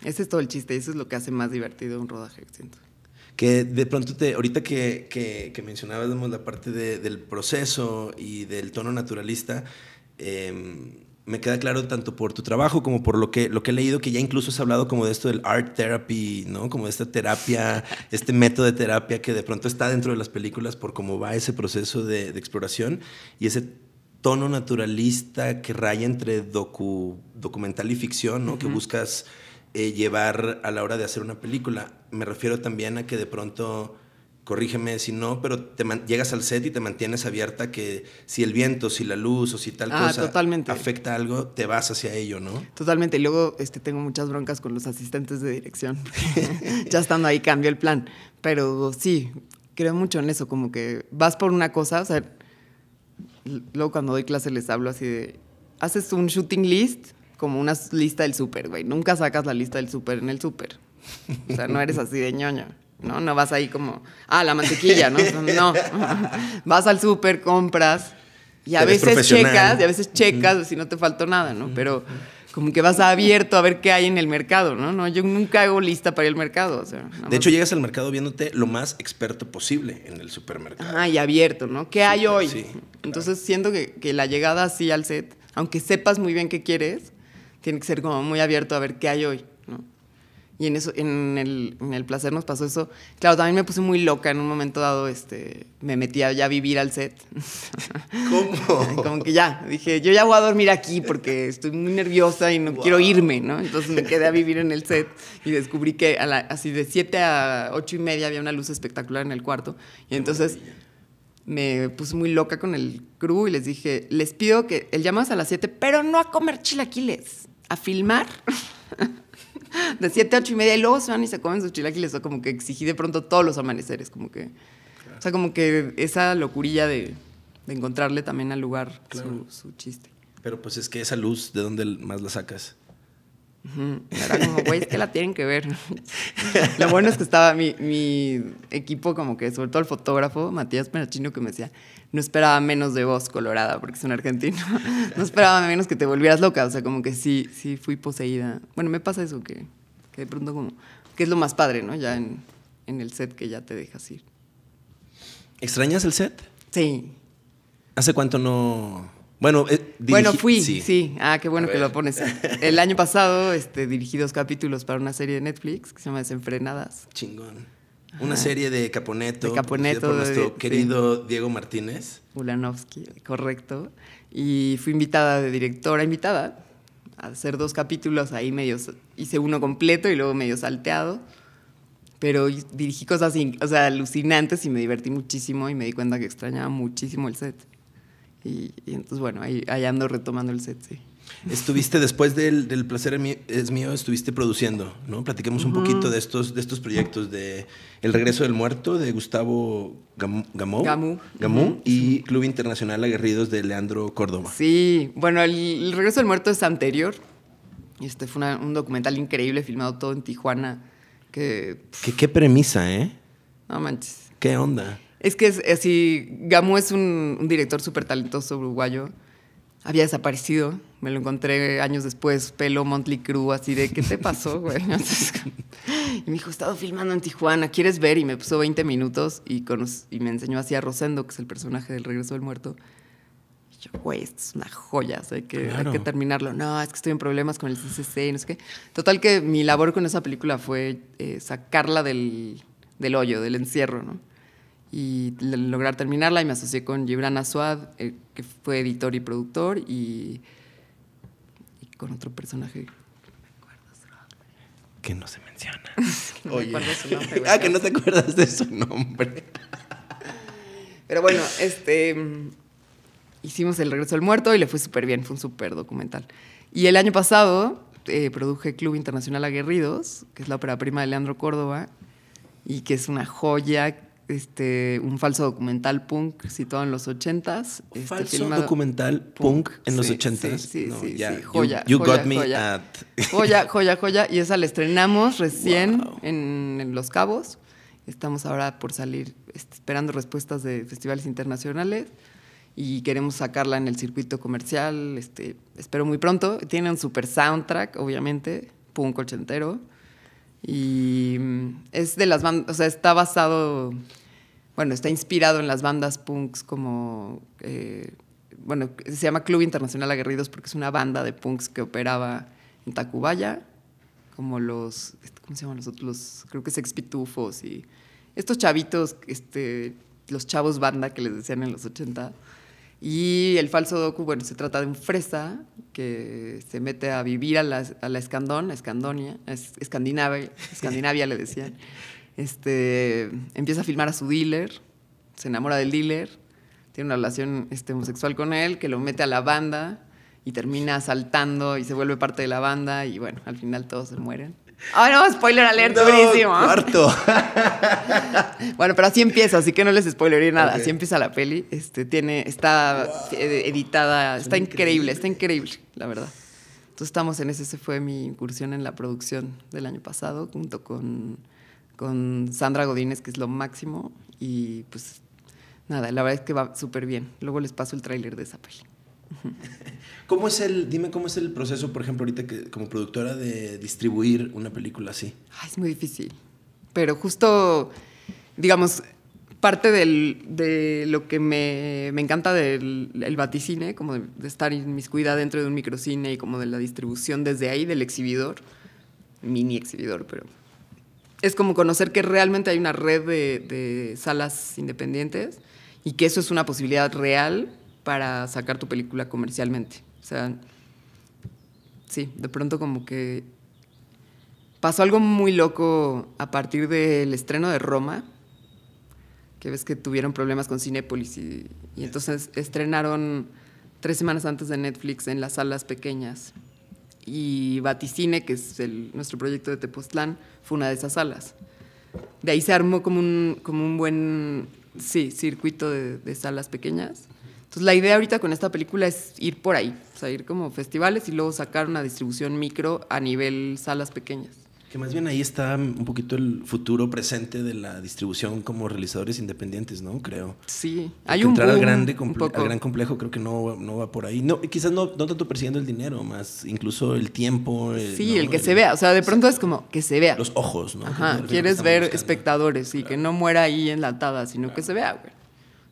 Ese es todo el chiste eso es lo que hace más divertido un rodaje, siento. Que de pronto te, ahorita que, que, que mencionabas la parte de, del proceso y del tono naturalista, Em, me queda claro tanto por tu trabajo como por lo que, lo que he leído, que ya incluso has hablado como de esto del art therapy, ¿no? Como de esta terapia, este método de terapia que de pronto está dentro de las películas por cómo va ese proceso de, de exploración y ese tono naturalista que raya entre docu, documental y ficción, ¿no? Que buscas eh, llevar a la hora de hacer una película. Me refiero también a que de pronto corrígeme si no, pero te llegas al set y te mantienes abierta que si el viento, si la luz o si tal ah, cosa totalmente. afecta algo, te vas hacia ello, ¿no? Totalmente. Y luego este, tengo muchas broncas con los asistentes de dirección. ya estando ahí cambio el plan. Pero sí, creo mucho en eso, como que vas por una cosa, o sea, luego cuando doy clase les hablo así de, haces un shooting list como una lista del súper, güey. Nunca sacas la lista del súper en el súper. O sea, no eres así de ñoño. ¿No? No vas ahí como, ah, la mantequilla, ¿no? No. vas al súper, compras y a veces checas, y a veces checas si no te faltó nada, ¿no? Pero como que vas abierto a ver qué hay en el mercado, ¿no? no yo nunca hago lista para ir al mercado. O sea, de hecho, llegas al mercado viéndote lo más experto posible en el supermercado. Ah, y abierto, ¿no? ¿Qué hay hoy? Sí, Entonces siento que, que la llegada así al set, aunque sepas muy bien qué quieres, tiene que ser como muy abierto a ver qué hay hoy. Y en eso, en el, en el, placer nos pasó eso. Claro, también me puse muy loca en un momento dado, este, me metí a ya vivir al set. ¿Cómo? Como que ya, dije, yo ya voy a dormir aquí porque estoy muy nerviosa y no quiero irme, ¿no? Entonces me quedé a vivir en el set y descubrí que a la, así de 7 a 8 y media había una luz espectacular en el cuarto. Y entonces me puse muy loca con el crew y les dije, les pido que el llamado a las 7, pero no a comer chilaquiles, a filmar. de 7 a 8 y media y luego se van y se comen sus chilaquiles. O como que exigí de pronto todos los amaneceres, como que... O sea, como que esa locurilla de, de encontrarle también al lugar su, su, chiste. Pero pues es que esa luz, ¿de dónde más la sacas? Era como, güey, es que la tienen que ver. Lo bueno es que estaba mi, mi, equipo, como que, sobre todo el fotógrafo, Matías Penachino, que me decía, no esperaba menos de voz colorada, porque es un argentino. No esperaba menos que te volvieras loca. O sea, como que sí, sí fui poseída. Bueno, me pasa eso, que, que de pronto como, que es lo más padre, ¿no? Ya en, en el set que ya te dejas ir. ¿Extrañas el set? Sí. ¿Hace cuánto no...? Bueno, eh, bueno, fui, sí. Ah, qué bueno que lo pones. El año pasado este, dirigí dos capítulos para una serie de Netflix que se llama Desenfrenadas. Chingón. Una serie de Caponeto. De Caponeto. Por nuestro querido Diego Martínez. Ulanovsky, correcto. Y fui invitada de directora, invitada, a hacer dos capítulos ahí medios. Hice uno completo y luego medio salteado. Pero dirigí cosas o sea, alucinantes y me divertí muchísimo y me di cuenta que extrañaba muchísimo el set. Y, entonces, bueno, ahí, ando retomando el set, sí. Estuviste después del, del, Placer es mío, estuviste produciendo, ¿no? Platiquemos un poquito de estos, de estos proyectos de El Regreso del Muerto de Gustavo Gamú, Gamú, y Club Internacional Aguerridos de Leandro Córdoba. Sí, bueno, el, Regreso del Muerto es anterior. Este fue un documental increíble filmado todo en Tijuana. Que, ¿Qué, qué premisa, ¿eh? No manches. ¿Qué onda? Es que es así, Gamu es un, director súper talentoso uruguayo. Había desaparecido, me lo encontré años después, pelo Monthly Crew, así de, ¿qué te pasó, güey? y me dijo, he estado filmando en Tijuana, ¿quieres ver? Y me puso 20 minutos y, y me enseñó así a Rosendo, que es el personaje del Regreso del Muerto. Y yo, güey, esto es una joya, hay, que, hay que terminarlo. No, es que estoy en problemas con el CCC, no sé qué. Total que mi labor con esa película fue eh, sacarla del, del hoyo, del encierro, ¿no? Y lograr terminarla y me asocié con Gibran Aswad, eh, que fue editor y productor, y, con otro personaje. Que no se menciona. no Oye. su nombre, ah, que no te acuerdas de su nombre. Pero bueno, este hicimos El Regreso del Muerto y le fue súper bien, fue un súper documental. Y el año pasado eh, produje Club Internacional Aguerridos, que es la ópera prima de Leandro Córdoba, y que es una joya este, un falso documental punk situado en los ochentas. Este, falso documental punk, en los ochentas. Sí, sí, sí, joya. You, got me joya. at... joya, joya, joya. Y esa la estrenamos recién en, Los Cabos. Estamos ahora por salir este, esperando respuestas de festivales internacionales y queremos sacarla en el circuito comercial. Este, espero muy pronto. Tiene un super soundtrack, obviamente, punk ochentero. Y mm, es de las bandas, o sea, está basado bueno, está inspirado en las bandas punks como eh, bueno, se llama Club Internacional Aguerridos porque es una banda de punks que operaba en Tacubaya, como los, ¿cómo se llaman los otros? creo que es Expitufos y estos chavitos, este, los chavos banda que les decían en los 80. Y el falso docu, bueno, se trata de un fresa que se mete a vivir a la, a la Escandón, a Escandonia, Escandinavia, Escandinavia le decían. Este, empieza a filmar a su dealer, se enamora del dealer, tiene una relación este, homosexual con él, que lo mete a la banda y termina saltando y se vuelve parte de la banda y bueno, al final todos se mueren. Ay, no, spoiler alert, no, buenísimo. Cuarto. bueno, pero así empieza, así que no les spoileré nada. Así empieza la peli. Este, tiene, está editada, está increíble, está increíble, la verdad. Entonces estamos en ese, ese fue mi incursión en la producción del año pasado, junto con, con Sandra Godínez, que es lo máximo. Y pues nada, la verdad es que va súper bien. Luego les paso el tráiler de esa peli. ¿Cómo es el, dime cómo es el proceso, por ejemplo, ahorita que como productora de distribuir una película así? Ay, es muy difícil. Pero justo, digamos, parte del, de lo que me, encanta del el vaticine, como de, de, estar inmiscuida dentro de un microcine y como de la distribución desde ahí, del exhibidor, mini exhibidor, pero es como conocer que realmente hay una red de, de salas independientes y que eso es una posibilidad real para sacar tu película comercialmente. O sea, sí, de pronto como que pasó algo muy loco a partir del estreno de Roma, que ves que tuvieron problemas con Cinépolis y, y entonces estrenaron tres semanas antes de Netflix en las salas pequeñas. Y Vaticine, que es nuestro proyecto de Tepoztlán, fue una de esas salas. De ahí se armó como un, como un buen sí, circuito de, de salas pequeñas. Entonces la idea ahorita con esta película es ir por ahí, o sea, ir como festivales y luego sacar una distribución micro a nivel salas pequeñas. Que más bien ahí está un poquito el futuro presente de la distribución como realizadores independientes, ¿no? Creo. Sí, Porque hay un entrar al, grande, un gran complejo creo que no, no va por ahí. No, quizás no, no tanto persiguiendo el dinero, más incluso el tiempo. el- Sí, ¿no? el que se vea, o sea, de pronto es como que se vea. Los ojos, ¿no? Ajá, quieres ver buscando. espectadores y que no muera ahí enlatada, sino que se vea, güey.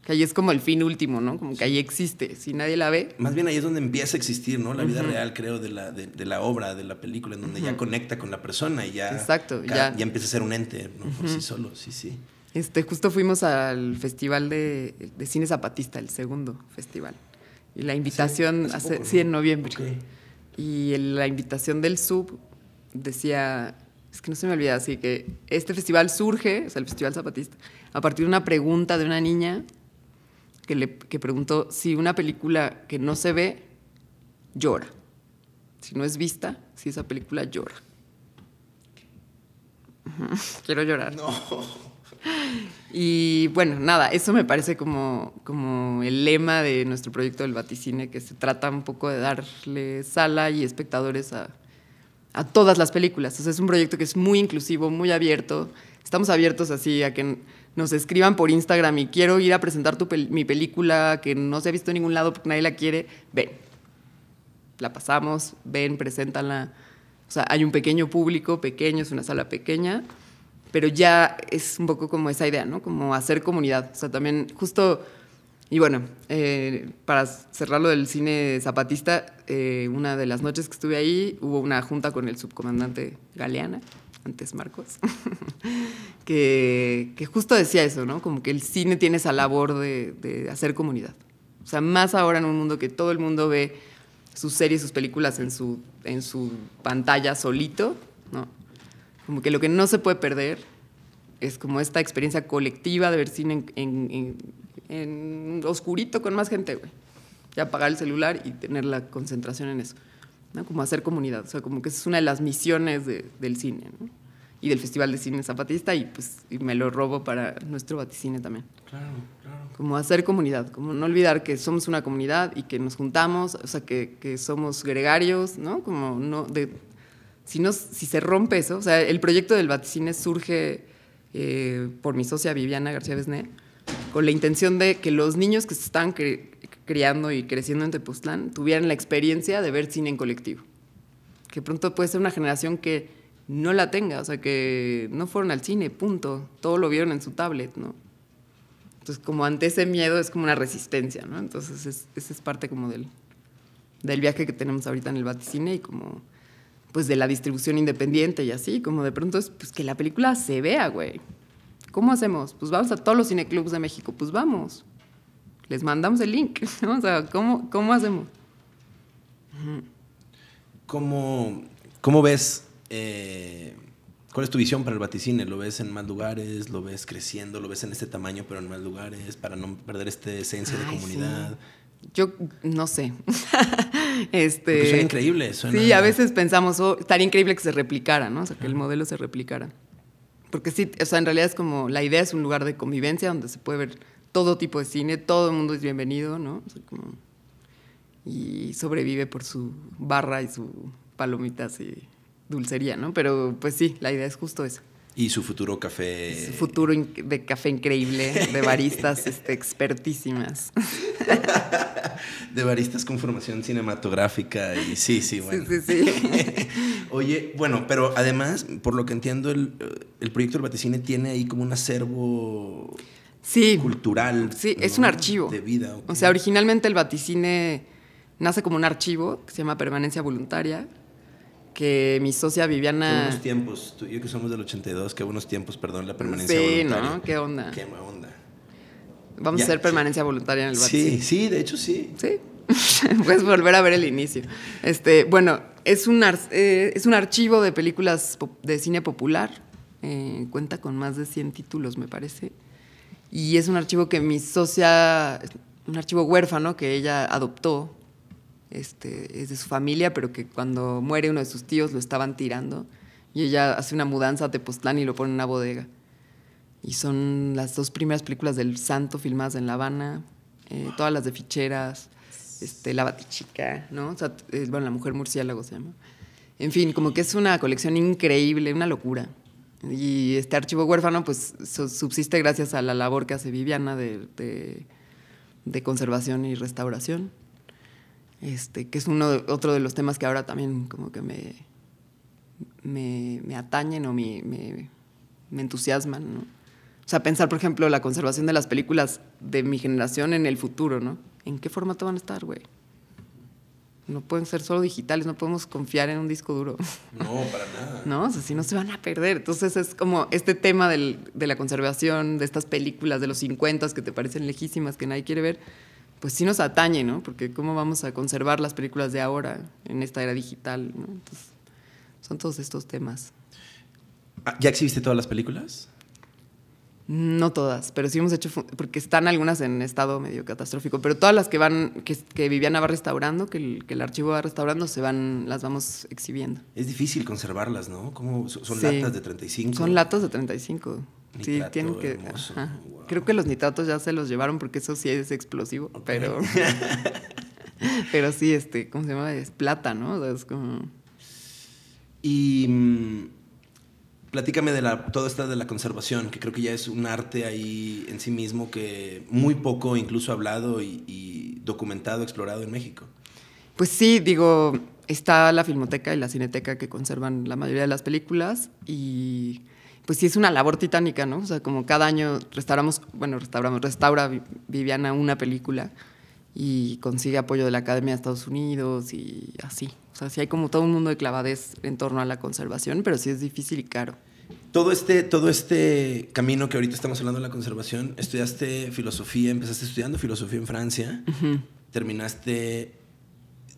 Que ahí es como el fin último, ¿no? Como que ahí existe. Si nadie la ve, Más bien ahí es donde empieza a existir, ¿no? La vida real, creo, de la, de, de la obra, de la película, en donde ya conecta con la persona y ya. Exacto, ya. ya empieza a ser un ente, ¿no? Por sí solo, sí, sí. Este, justo fuimos al festival de, de cine zapatista, el segundo festival. Y la invitación, hace hace, poco, ¿no? sí, en noviembre. Y el- la invitación del sub decía, es que no se me olvida, así que este festival surge, o sea, el Festival Zapatista, a partir de una pregunta de una niña que, le, que preguntó si una película que no se ve llora. Si no es vista, si esa película llora. Quiero llorar. Y bueno, nada, eso me parece como, como el lema de nuestro proyecto del Vaticine, que se trata un poco de darle sala y espectadores a, a todas las películas. O sea, es un proyecto que es muy inclusivo, muy abierto. Estamos abiertos así a que nos escriban por Instagram y quiero ir a presentar mi película que no se ha visto en ningún lado porque nadie la quiere. Ven, la pasamos, ven, preséntala. O sea, hay un pequeño público, pequeño, es una sala pequeña, pero ya es un poco como esa idea, ¿no? Como hacer comunidad. O sea, también justo, y bueno, eh, para cerrar lo del cine zapatista, eh, una de las noches que estuve ahí hubo una junta con el subcomandante Galeana, antes Marcos, que, justo decía eso, ¿no? Como que el cine tiene esa labor de, de hacer comunidad. O sea, más ahora en un mundo que todo el mundo ve sus series, sus películas en su, en su pantalla solito, ¿no? Como que lo que no se puede perder es como esta experiencia colectiva de ver cine en, en- en- en oscurito con más gente, güey. Ya apagar el celular y tener la concentración en eso. ¿No? Como hacer comunidad. O sea, como que esa es una de las misiones de- del cine, ¿no? Y del Festival de Cine Zapatista y pues y me lo robo para nuestro vaticine también Claro, claro. como hacer comunidad, como no olvidar que somos una comunidad y que nos juntamos, o sea, que, que somos gregarios, ¿no? Como no, de, si, no, si se rompe eso, o sea, el proyecto del Vaticine surge eh, por mi socia Viviana García Besné, con la intención de que los niños que se están cre- criando y creciendo en Tepoztlán tuvieran la experiencia de ver cine en colectivo. Que pronto puede ser una generación que no la tenga, o sea, que no fueron al cine, punto. Todo lo vieron en su tablet, ¿no? Entonces, como ante ese miedo es como una resistencia, ¿no? Entonces, es, esa es parte como del, del viaje que tenemos ahorita en el Vaticine y como, pues, de la distribución independiente y así, como de pronto es, pues, que la película se vea, güey. ¿Cómo hacemos? Pues vamos a todos los cineclubs de México, pues vamos. Les mandamos el link, ¿no? O sea, ¿cómo, cómo hacemos? ¿Cómo, cómo ves, eh, cuál es tu visión para el vaticine? ¿Lo ves en más lugares? ¿Lo ves creciendo? ¿Lo ves en este tamaño pero en más lugares para no perder esta esencia de Ay, comunidad? sí. Yo no sé. este, suena increíble. Suena... Sí, a veces pensamos, oh, estaría increíble que se replicara, ¿no? O sea, que el modelo se replicara. Porque sí, o sea, en realidad es como, la idea es un lugar de convivencia donde se puede ver todo tipo de cine, todo el mundo es bienvenido, ¿no? O sea, como, y sobrevive por su barra y su palomitas y dulcería, ¿no? Pero pues sí, la idea es justo eso. Y su futuro café. Su futuro de café increíble, de baristas este, expertísimas. de baristas con formación cinematográfica y sí, sí, bueno. Sí, sí, sí. Oye, bueno, pero además, por lo que entiendo, el, el proyecto del Vaticine tiene ahí como un acervo Sí, cultural. Sí, ¿no? es un archivo. De vida. O sea, originalmente el vaticine nace como un archivo que se llama Permanencia Voluntaria, que mi socia Qué Viviana... buenos tiempos. Tú y yo que somos del 82, qué buenos tiempos, perdón, la permanencia Sí, voluntaria. ¿no? ¿Qué onda? Qué onda. Vamos Ya, a hacer sí. permanencia voluntaria en el vaticine. Sí, sí, de hecho sí. Sí. Puedes volver a ver el inicio. Este, bueno, es un, ar- eh, es un archivo de películas de cine popular. Eh, cuenta con más de 100 títulos, me parece. Y es un archivo que mi socia, un archivo huérfano que ella adoptó. Este, es de su familia, pero que cuando muere uno de sus tíos lo estaban tirando. Y ella hace una mudanza a Tepoztlán y lo pone en una bodega. Y son las dos primeras películas del Santo filmadas en La Habana, eh, todas las de ficheras, este, La Batichica, ¿no? O sea, eh, bueno, La Mujer Murciélago se llama. En fin, como que es una colección increíble, una locura. Y este archivo huérfano, pues, su- subsiste gracias a la labor que hace Viviana de, de- conservación y restauración. Este, que es uno otro de los temas que ahora también como que me, me, me atañen o me, me, me entusiasman, ¿no? O sea, pensar, por ejemplo, la conservación de las películas de mi generación en el futuro, ¿no? ¿En qué formato van a estar, güey? No pueden ser solo digitales, no podemos confiar en un disco duro, No, para nada. ¿no? O sea, si no se van a perder. Entonces es como este tema del- de la conservación, de estas películas de los 50 que te parecen lejísimas, que nadie quiere ver, pues sí nos atañe, ¿no? Porque cómo vamos a conservar las películas de ahora en esta era digital, ¿no? Entonces, son todos estos temas. Ah, ¿Ya exhibiste todas las películas? No todas, pero sí hemos hecho, porque están algunas en estado medio catastrófico, pero todas las que van, que, que Viviana va restaurando, que el, que el archivo va restaurando, se van, las vamos exhibiendo. Es difícil conservarlas, ¿no? Son Sí. latas de 35. Son latas de 35. sí, Nitrato tienen que. wow. Creo que los nitratos ya se los llevaron porque eso sí es explosivo, pero. pero sí, este, ¿cómo se llama? Es plata, ¿no? O sea, es como. Y mm, platícame de la, todo esto de la conservación, que creo que ya es un arte ahí en sí mismo que muy poco incluso hablado y, y documentado, explorado en México. Pues sí, digo, está la Filmoteca y la Cineteca que conservan la mayoría de las películas y pues sí es una labor titánica, ¿no? O sea, como cada año restauramos, bueno, restauramos, restaura Vi- Viviana una película y consigue apoyo de la Academia de Estados Unidos y así. O sea, sí hay como todo un mundo de clavadez en torno a la conservación, pero sí es difícil y caro. Todo este, todo este camino que ahorita estamos hablando de la conservación, estudiaste filosofía, empezaste estudiando filosofía en Francia, terminaste,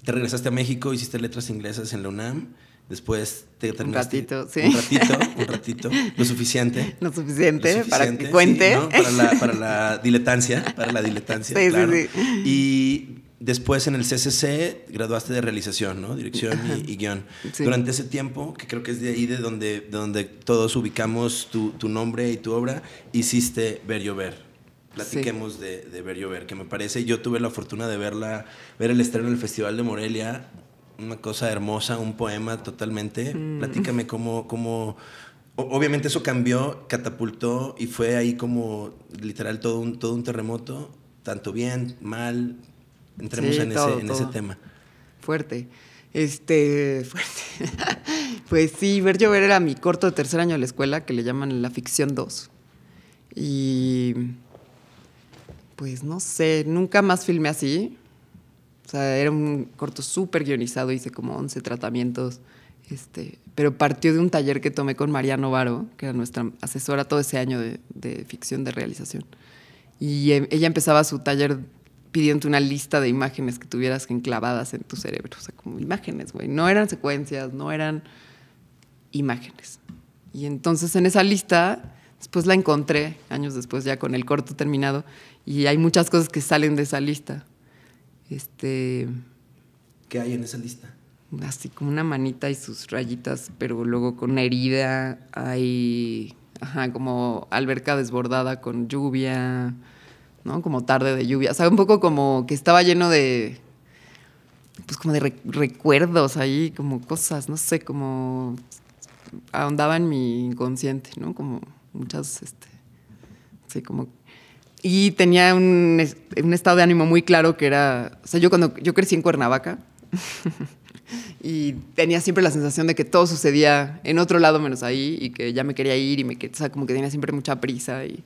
te regresaste a México, hiciste letras inglesas en la UNAM, después te terminaste... ratito, sí. Un ratito, un ratito, lo suficiente. Lo suficiente, Lo para que cuente. sí, ¿no? para, la, para la diletancia, para la diletancia, Sí, sí, sí. Y después en el CCC graduaste de realización, ¿no? Dirección y, y guion. Sí. Durante ese tiempo, que creo que es de ahí de donde, de donde todos ubicamos tu, tu nombre y tu obra, hiciste Ver Llover. Platiquemos de, de Ver Llover, que me parece, yo tuve la fortuna de verla, ver el estreno en el Festival de Morelia, una cosa hermosa, un poema totalmente. Mm. Platícame cómo, cómo, obviamente eso cambió, catapultó y fue ahí como literal todo un, todo un terremoto, tanto bien, mal. Entremos Sí, en, todo, ese, en ese tema. Fuerte. Este, fuerte. pues sí, Ver Llover era mi corto de tercer año de la escuela, que le llaman la ficción 2. Y Pues no sé, nunca más filmé así. O sea, era un corto súper guionizado, hice como 11 tratamientos. Este, pero partió de un taller que tomé con María Novaro, que era nuestra asesora todo ese año de, de ficción de realización. Y eh, ella empezaba su taller pidiendo una lista de imágenes que tuvieras enclavadas en tu cerebro. O sea, como imágenes, güey. No eran secuencias, no eran imágenes. Y entonces en esa lista, después la encontré, años después ya con el corto terminado, y hay muchas cosas que salen de esa lista. Este, ¿Qué hay en esa lista? así como una manita y sus rayitas, pero luego con una herida, hay ajá, como alberca desbordada con lluvia, ¿no? Como tarde de lluvia. O un poco como que estaba lleno de. Pues como de re- recuerdos ahí, como cosas, no sé, como. ahondaba en mi inconsciente, ¿no? Como muchas, este. Sí, como. Y tenía un, un estado de ánimo muy claro que era. O sea, yo cuando. Yo crecí en Cuernavaca. y tenía siempre la sensación de que todo sucedía en otro lado menos ahí y que ya me quería ir y me o sea, como que tenía siempre mucha prisa y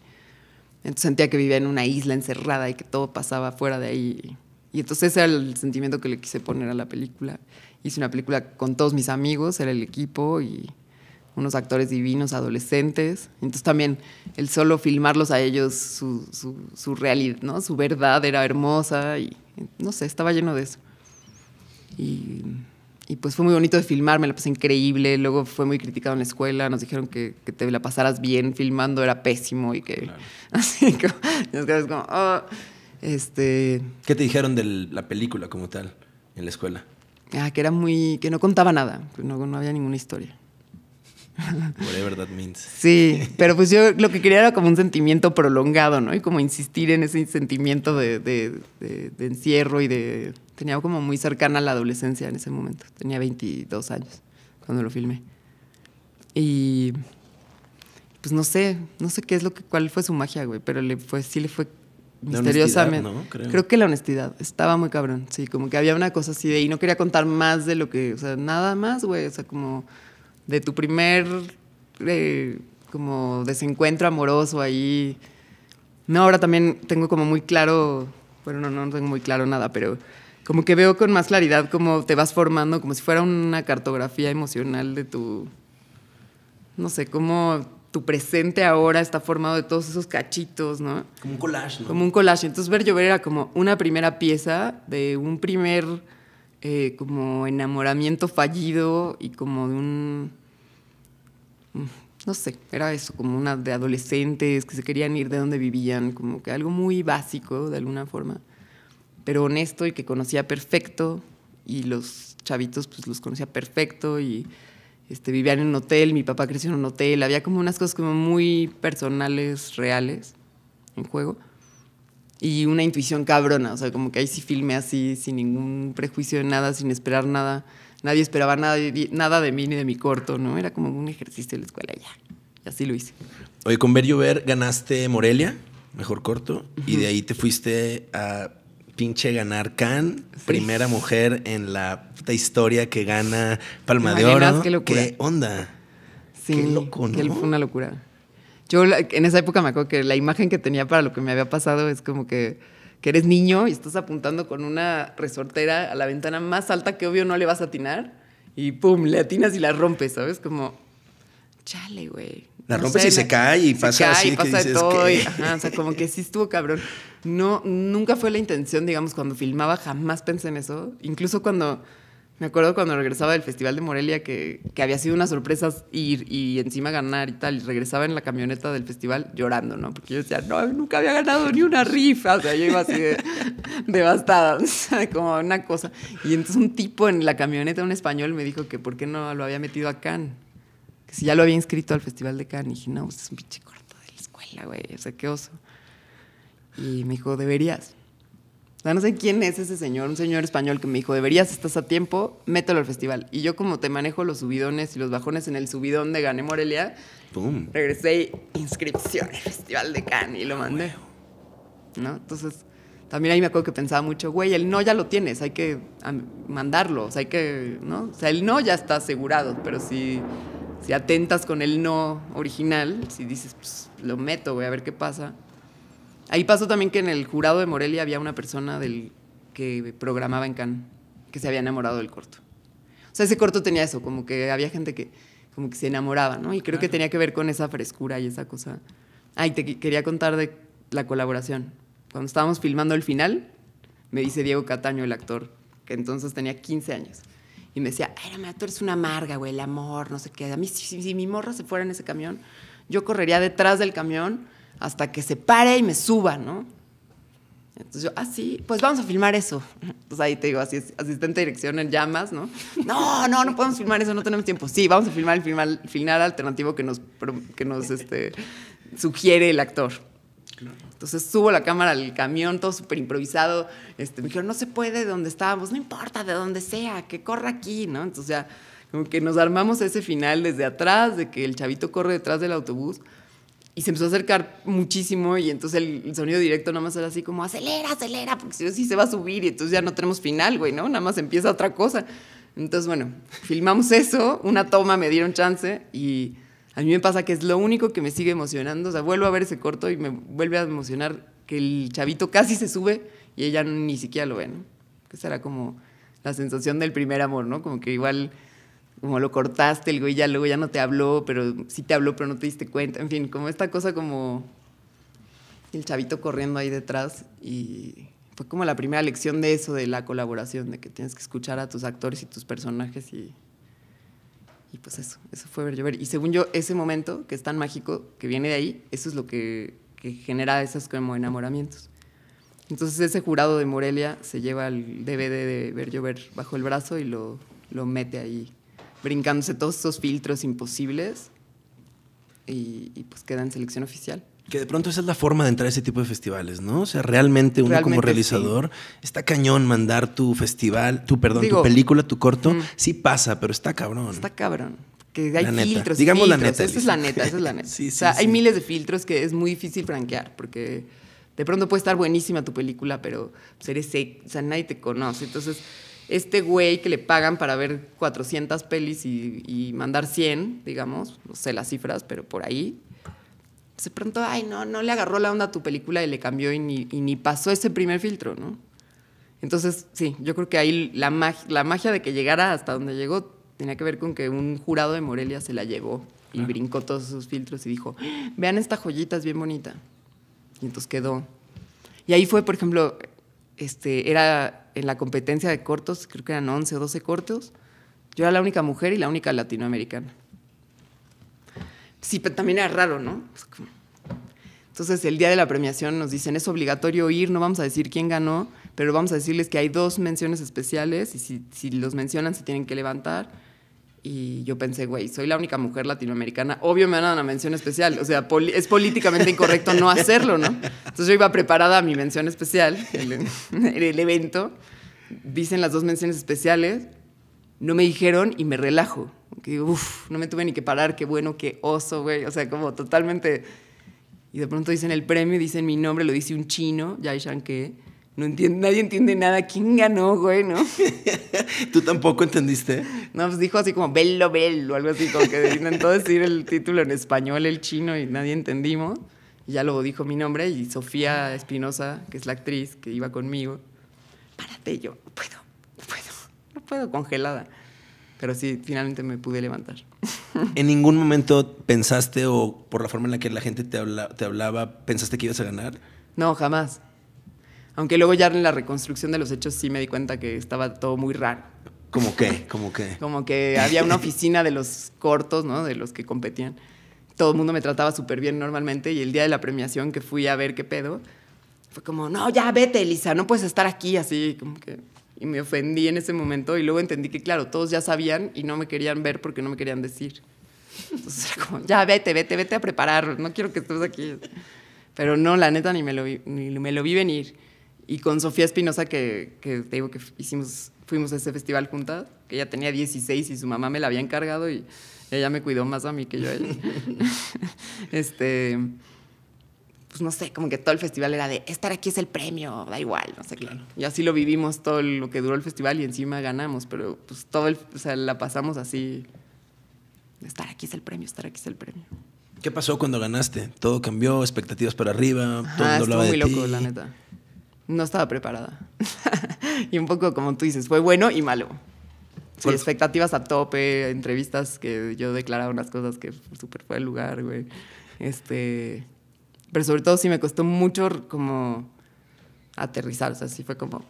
entonces sentía que vivía en una isla encerrada y que todo pasaba fuera de ahí. Y entonces ese era el sentimiento que le quise poner a la película. Hice una película con todos mis amigos, era el equipo y unos actores divinos, adolescentes. Entonces también el solo filmarlos a ellos, su, su, su realidad, ¿no? su verdad era hermosa y no sé, estaba lleno de eso. Y, y pues fue muy bonito de filmar, me la pasé increíble. Luego fue muy criticado en la escuela, nos dijeron que, que te la pasaras bien filmando, era pésimo y que así como, es como, "Ah". este, ¿Qué te dijeron de la película como tal en la escuela? ah, que era muy, que no contaba nada, que no, no había ninguna historia. Whatever that means. Sí, pero pues yo lo que quería era como un sentimiento prolongado, ¿no? Y como insistir en ese sentimiento de, de- de- de encierro y de... Tenía como muy cercana a la adolescencia en ese momento. Tenía 22 años cuando lo filmé. Y pues no sé, no sé qué es lo que, cuál fue su magia, güey, pero le fue, sí le fue misteriosamente. ¿no? Creo. Creo que la honestidad, estaba muy cabrón, sí, como que había una cosa así de, y no quería contar más de lo que, o sea, nada más, güey, o sea, como de tu primer, eh, como desencuentro amoroso ahí. No, ahora también tengo como muy claro, bueno, no, no tengo muy claro nada, pero como que veo con más claridad cómo te vas formando, como si fuera una cartografía emocional de tu, no sé, cómo tu presente ahora está formado de todos esos cachitos, ¿no? Como un collage, ¿no? Como un collage. Entonces ver llover era como una primera pieza de un primer eh, como enamoramiento fallido y como de un no sé, era eso, como una de adolescentes que se querían ir de donde vivían, como que algo muy básico de alguna forma, pero honesto y que conocía perfecto y los chavitos pues los conocía perfecto y este, vivían en un hotel, mi papá creció en un hotel, había como unas cosas como muy personales, reales en juego y una intuición cabrona, o sea, como que ahí sí filmé así, sin ningún prejuicio de nada, sin esperar nada. Nadie esperaba nada de, nada de mí ni de mi corto, ¿no? Era como un ejercicio de la escuela ya. Y así lo hice. Oye, con Ver Llover ganaste Morelia, mejor corto, y de ahí te fuiste a pinche ganar Cannes, primera mujer en la puta historia que gana Palma de? Oro. Qué locura. onda? Sí, Qué loco, que ¿no? Fue una locura. Yo en esa época me acuerdo que la imagen que tenía para lo que me había pasado es como que, que eres niño y estás apuntando con una resortera a la ventana más alta que obvio no le vas a atinar y pum, le atinas y la rompes, ¿sabes? Como, chale, güey. La rompes y se cae y pasa cae así y que pasa de dices, todo. ¿qué? y- ajá, o sea, como que sí estuvo cabrón. No, nunca fue la intención, digamos, cuando filmaba, jamás pensé en eso. Incluso cuando, me acuerdo cuando regresaba del Festival de Morelia, que, que había sido una sorpresa ir y encima ganar y tal, y regresaba en la camioneta del festival llorando, ¿no? Porque yo decía, no, nunca había ganado ni una rifa. O sea, yo iba así de, devastada, como una cosa. Y entonces un tipo en la camioneta, un español, me dijo que por qué no lo había metido a Cannes. Que si ya lo había inscrito al Festival de Cannes. Y dije, no, pues es un pinche corto de la escuela, güey. O sea, qué oso. Y me dijo, deberías. O sea, no sé quién es ese señor, un señor español que me dijo, deberías, estás a tiempo, mételo al festival. Y yo como te manejo los subidones y los bajones en el subidón de Gané Morelia, Pum. regresé y inscripción al Festival de Cannes y lo mandé. ¿No? Entonces, también ahí me acuerdo que pensaba mucho, güey, el no ya lo tienes, hay que mandarlo, o sea, hay que, ¿no? O sea, el no ya está asegurado, pero si, si atentas con el no original, si dices, pues lo meto, voy a ver qué pasa. Ahí pasó también que en el jurado de Morelia había una persona del que programaba en Cannes que se había enamorado del corto. O sea, ese corto tenía eso, como que había gente que como que se enamoraba, ¿no? Y creo que tenía que ver con esa frescura y esa cosa. Ay, te quería contar de la colaboración. Cuando estábamos filmando el final, me dice Diego Cataño, el actor, que entonces tenía 15 años. Y me decía, ay, tú eres una amarga, güey, el amor, no sé qué. A mí, si, si, mi morra se fuera en ese camión, yo correría detrás del camión hasta que se pare y me suba, ¿no? Entonces yo, ah, sí, pues vamos a filmar eso. Entonces ahí te digo, asistente de dirección en llamas, ¿no? No, no, no podemos filmar eso, no tenemos tiempo. Sí, vamos a filmar el final, alternativo que nos, que nos este, sugiere el actor. Entonces subo la cámara al camión, todo súper improvisado. Este, me dijeron, no se puede de donde estábamos, no importa, de donde sea, que corra aquí, ¿no? Entonces ya, como que nos armamos ese final desde atrás, de que el chavito corre detrás del autobús. Y se empezó a acercar muchísimo y entonces el, sonido directo nada más era así como, acelera, acelera, porque si no, sí se va a subir y entonces ya no tenemos final, güey, ¿no? Nada más empieza otra cosa. Entonces, bueno, filmamos eso, una toma, me dieron chance y a mí me pasa que es lo único que me sigue emocionando. O sea, vuelvo a ver ese corto y me vuelve a emocionar que el chavito casi se sube y ella ni siquiera lo ve, ¿no? Que será como la sensación del primer amor, ¿no? Como que igual, como lo cortaste, el güey ya luego ya no te habló, pero sí te habló, pero no te diste cuenta. En fin, como esta cosa como el chavito corriendo ahí detrás y fue como la primera lección de eso, de la colaboración, de que tienes que escuchar a tus actores y tus personajes y y pues eso, eso fue ver llover. Y según yo, ese momento que es tan mágico, que viene de ahí, eso es lo que, genera esos como enamoramientos. Entonces ese jurado de Morelia se lleva el DVD de Ver Llover bajo el brazo y lo, lo mete ahí, brincándose todos esos filtros imposibles y, y pues queda en selección oficial. Que de pronto esa es la forma de entrar a ese tipo de festivales, ¿no? O sea, realmente uno como realizador está cañón mandar tu festival, tu perdón, tu película, tu corto, sí pasa, pero está cabrón. Está cabrón. Que hay filtros. Digamos la neta. Esa es la neta, esa es la neta. o sea, hay miles de filtros que es muy difícil franquear, porque de pronto puede estar buenísima tu película, pero pues eres, o sea, nadie te conoce. Entonces, este güey que le pagan para ver 400 pelis y, y mandar 100, digamos, no sé las cifras, pero por ahí, de pronto, ay, no, no le agarró la onda a tu película y le cambió y ni, pasó ese primer filtro, ¿no? Entonces, sí, yo creo que ahí la, la magia de que llegara hasta donde llegó tenía que ver con que un jurado de Morelia se la llevó y brincó todos esos filtros y dijo, vean esta joyita, es bien bonita. Y entonces quedó. Y ahí fue, por ejemplo, este, era en la competencia de cortos, creo que eran 11 o 12 cortos, yo era la única mujer y la única latinoamericana. Sí, pero también era raro, ¿no? Entonces, el día de la premiación nos dicen, es obligatorio ir, no vamos a decir quién ganó, pero vamos a decirles que hay dos menciones especiales y si, los mencionan se tienen que levantar. Y yo pensé, güey, soy la única mujer latinoamericana, obvio me van a dar una mención especial, o sea, es políticamente incorrecto no hacerlo, ¿no? Entonces yo iba preparada a mi mención especial, el, el evento, dicen las dos menciones especiales, no me dijeron y me relajo que uff, no me tuve ni que parar, qué bueno, qué oso, güey. O sea, como totalmente. Y de pronto dicen el premio, dicen mi nombre, lo dice un chino, Jai que no entiende, nadie entiende nada. ¿Quién ganó, güey, no? ¿Tú tampoco entendiste? No, pues dijo así como bello, bello, algo así, como que intentó decir el título en español, el chino, y nadie entendimos. Y ya luego dijo mi nombre, y Sofía Espinosa, que es la actriz que iba conmigo, párate, yo, no puedo, no puedo, no puedo, congelada pero sí, finalmente me pude levantar. ¿En ningún momento pensaste o por la forma en la que la gente te, te hablaba, pensaste que ibas a ganar? No, jamás. Aunque luego ya en la reconstrucción de los hechos sí me di cuenta que estaba todo muy raro. ¿Cómo qué? ¿Cómo qué? Como que había una oficina de los cortos, ¿no? De los que competían. Todo el mundo me trataba súper bien normalmente y el día de la premiación que fui a ver qué pedo, fue como, no, ya vete, Elisa, no puedes estar aquí así, como que y me ofendí en ese momento y luego entendí que, claro, todos ya sabían y no me querían ver porque no me querían decir. Entonces era como, ya vete, vete, vete a preparar, no quiero que estés aquí. Pero no, la neta, ni me lo vi, ni me lo vi venir. Y con Sofía Espinosa, que, que, te digo que hicimos, fuimos a ese festival juntas, que ella tenía 16 y su mamá me la había encargado y ella me cuidó más a mí que yo a ella. este pues no sé, como que todo el festival era de estar aquí es el premio, da igual, no sé qué. Y así lo vivimos todo lo que duró el festival y encima ganamos, pero pues todo el, o sea, la pasamos así, estar aquí es el premio, estar aquí es el premio. ¿Qué pasó cuando ganaste? ¿Todo cambió? ¿Expectativas para arriba? ¿Todo Ah, el mundo hablaba muy de loco, ti? la neta. No estaba preparada. y un poco como tú dices, fue bueno y malo. Sí, ¿Cuál- expectativas a tope, entrevistas que yo declaraba unas cosas que súper fue el lugar, güey. Este. Pero sobre todo sí me costó mucho como aterrizar. O sea, sí fue como.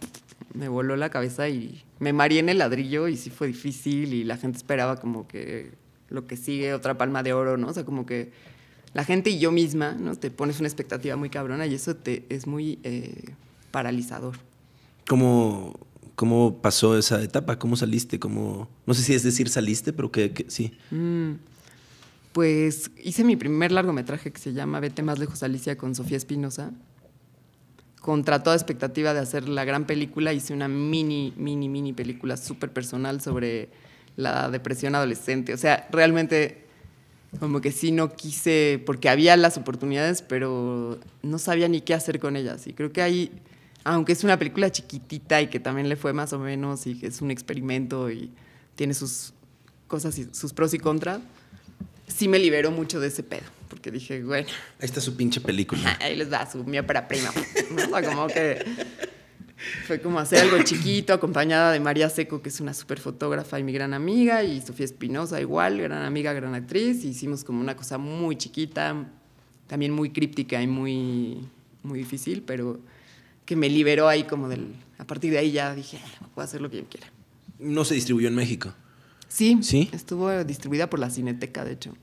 Me voló la cabeza y me mareé en el ladrillo y sí fue difícil y la gente esperaba como que lo que sigue, otra palma de oro, ¿no? O sea, como que la gente y yo misma, ¿no? Te pones una expectativa muy cabrona y eso te es muy eh, paralizador. ¿Cómo, ¿Cómo pasó esa etapa? ¿Cómo saliste? ¿Cómo... No sé si es decir saliste, pero que, que- sí. Mm, Pues hice mi primer largometraje que se llama Vete más lejos Alicia con Sofía Espinosa. Contra toda expectativa de hacer la gran película, hice una mini, mini, mini película súper personal sobre la depresión adolescente. O sea, realmente como que sí no quise, porque había las oportunidades, pero no sabía ni qué hacer con ellas. Y creo que ahí, aunque es una película chiquitita y que también le fue más o menos y que es un experimento y tiene sus cosas y sus pros y contras, sí me liberó mucho de ese pedo. Porque dije, bueno, Ahí está su pinche película. ahí les da su mi ópera prima. ¿no? O sea, como que fue como hacer algo chiquito, acompañada de María Seco, que es una súper fotógrafa y mi gran amiga, y Sofía Espinosa, igual, gran amiga, gran actriz. Y hicimos como una cosa muy chiquita, también muy críptica y muy, muy difícil, pero que me liberó ahí como del... A partir de ahí ya dije, "Ah, puedo hacer lo que yo quiera. No se distribuyó en México. Sí, ¿Sí? estuvo distribuida por la Cineteca, de hecho.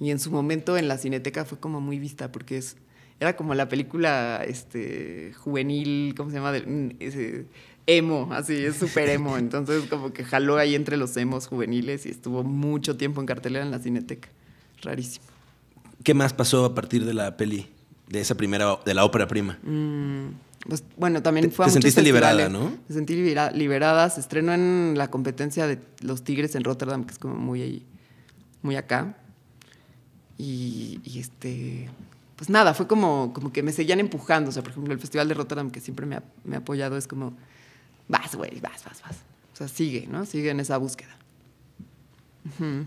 Y en su momento en la Cineteca fue como muy vista, porque es, era como la película este, juvenil, ¿cómo se llama? Del- mm, ese, emo, así, es súper emo. Entonces como que jaló ahí entre los emos juveniles y estuvo mucho tiempo en cartelera en la Cineteca. Rarísimo. ¿Qué más pasó a partir de la peli? De esa primera, de la ópera prima. Mm, pues, bueno, también Te- fue a te muchos sentiste liberada. ¿no? Me sentí libera- liberada. Se estrenó en la competencia de los Tigres en Rotterdam, que es como muy, ahí- muy acá. Y, y este, pues nada, fue como, como que me seguían empujando. O sea, por ejemplo, el Festival de Rotterdam, que siempre me ha, me ha apoyado, es como, vas, güey, vas, vas, vas. O sea, sigue, ¿no? Sigue en esa búsqueda. Ujú.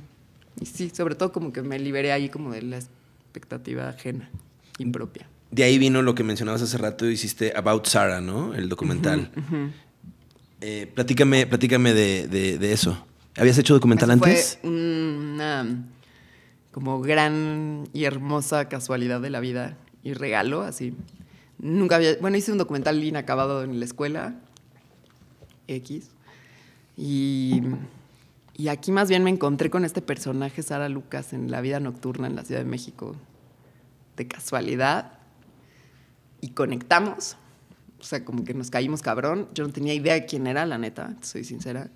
Y sí, sobre todo como que me liberé ahí como de la expectativa ajena, impropia. De ahí vino lo que mencionabas hace rato, hiciste About Sarah, ¿no? El documental. Eh, platícame platícame de, de- de eso. ¿Habías hecho documental Eso antes? Fue una como gran y hermosa casualidad de la vida y regalo, así. Nunca había, bueno, hice un documental inacabado en la escuela, X, y, y aquí más bien me encontré con este personaje, Sara Lucas, en La vida nocturna en la Ciudad de México, de casualidad, y conectamos. O sea, como que nos caímos cabrón. Yo no tenía idea de quién era, la neta, soy sincera.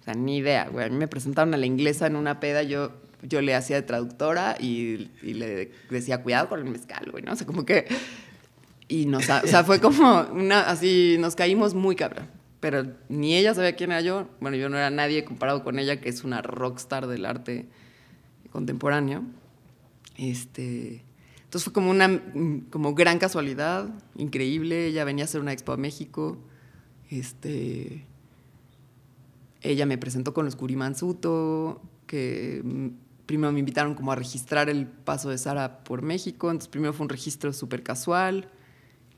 O sea, ni idea, güey. A mí me presentaron a la inglesa en una peda, yo, yo le hacía de traductora y, y le decía, cuidado con el mezcal, güey, ¿no? O sea, como que... Y nos, o sea, fue como una, así, nos caímos muy cabrón. Pero ni ella sabía quién era yo. Bueno, yo no era nadie comparado con ella, que es una rockstar del arte contemporáneo. Este... Entonces fue como una mm, como gran casualidad, increíble. Ella venía a hacer una expo a México. Este, ella me presentó con los Curimansuto, que mm, primero me invitaron como a registrar el paso de Sara por México. Entonces primero fue un registro súper casual.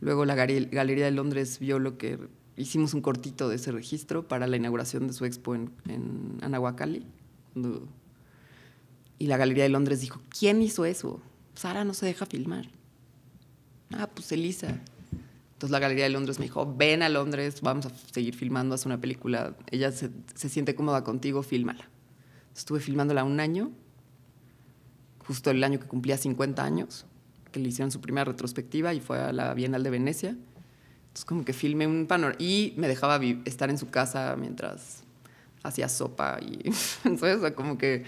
Luego la Galería de Londres vio lo que hicimos un cortito de ese registro para la inauguración de su expo en, en Anahuacalli. Y la Galería de Londres dijo, ¿quién hizo eso? Sara no se deja filmar. Ah, pues Elisa. Entonces la Galería de Londres me dijo, ven a Londres, vamos a seguir filmando, haz una película. Ella se, se siente cómoda contigo, fílmala. Estuve filmándola un año, justo el año que cumplía 50 años, que le hicieron su primera retrospectiva y fue a la Bienal de Venecia. Entonces como que filmé un panorama y me dejaba estar en su casa mientras hacía sopa y entonces como que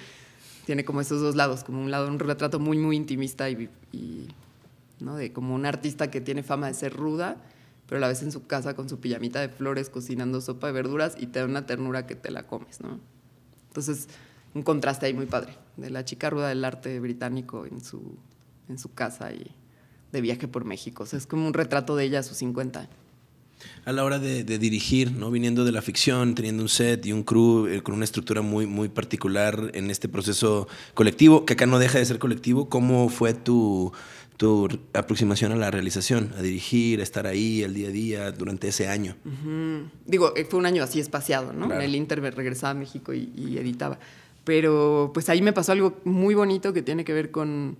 tiene como esos dos lados, como un lado un retrato muy muy intimista y, y, ¿no? de como un artista que tiene fama de ser ruda, pero la vez en su casa con su pijamita de flores cocinando sopa de verduras y te da una ternura que te la comes, ¿no? Entonces, un contraste ahí muy padre de la chica ruda del arte británico en su en su casa y de viaje por México. O sea, es como un retrato de ella a sus 50 años. A la hora de, dirigir, ¿no? Viniendo de la ficción, teniendo un set y un crew eh, con una estructura muy, muy particular en este proceso colectivo, que acá no deja de ser colectivo, ¿cómo fue tu, tu aproximación a la realización, a dirigir, a estar ahí el día a día durante ese año? Digo, eh, fue un año así espaciado, ¿no? En el Inter regresaba a México y, y editaba. Pero pues ahí me pasó algo muy bonito que tiene que ver con,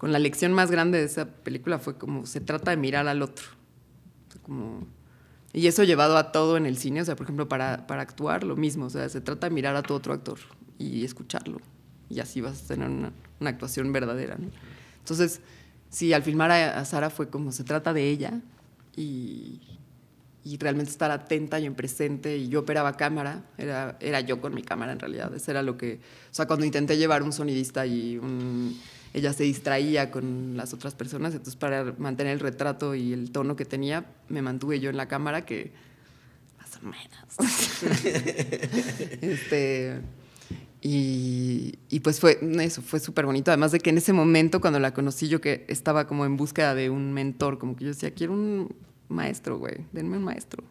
con la lección más grande de esa película, fue como se trata de mirar al otro. Como y eso llevado a todo en el cine, o sea, por ejemplo, para, para actuar, lo mismo, o sea, se trata de mirar a tu otro actor y escucharlo. Y así vas a tener una, una actuación verdadera, ¿no? Entonces, sí, al filmar a, Sara fue como se trata de ella y, y, realmente estar atenta y en presente. Y yo operaba cámara, era, era yo con mi cámara en realidad. Eso era lo que. O sea, cuando intenté llevar un sonidista y un ella se distraía con las otras personas, entonces para mantener el retrato y el tono que tenía, me mantuve yo en la cámara que más o menos. este, y, y, pues fue eso, fue súper bonito. Además de que en ese momento, cuando la conocí, yo que estaba como en búsqueda de un mentor, como que yo decía, quiero un maestro, güey, denme un maestro.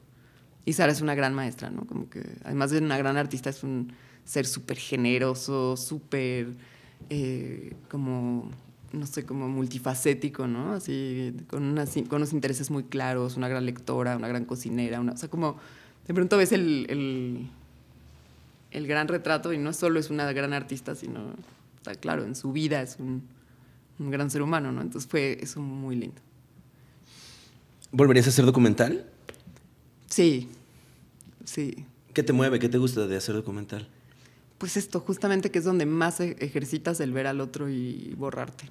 Y Sara es una gran maestra, ¿no? Como que, además de una gran artista, es un ser súper generoso, súper eh, como, no sé, como multifacético, ¿no? Así, con, con unos intereses muy claros, una gran lectora, una gran cocinera, una, o sea, como de pronto ves el, el, el, gran retrato y no solo es una gran artista, sino, está claro, en su vida es un, un gran ser humano, ¿no? Entonces fue eso muy lindo. ¿Volverías a hacer documental? Sí, sí. ¿Qué te mueve? ¿Qué te gusta de hacer documental? Pues esto, justamente que es donde más e-, ejercitas el ver al otro y borrarte.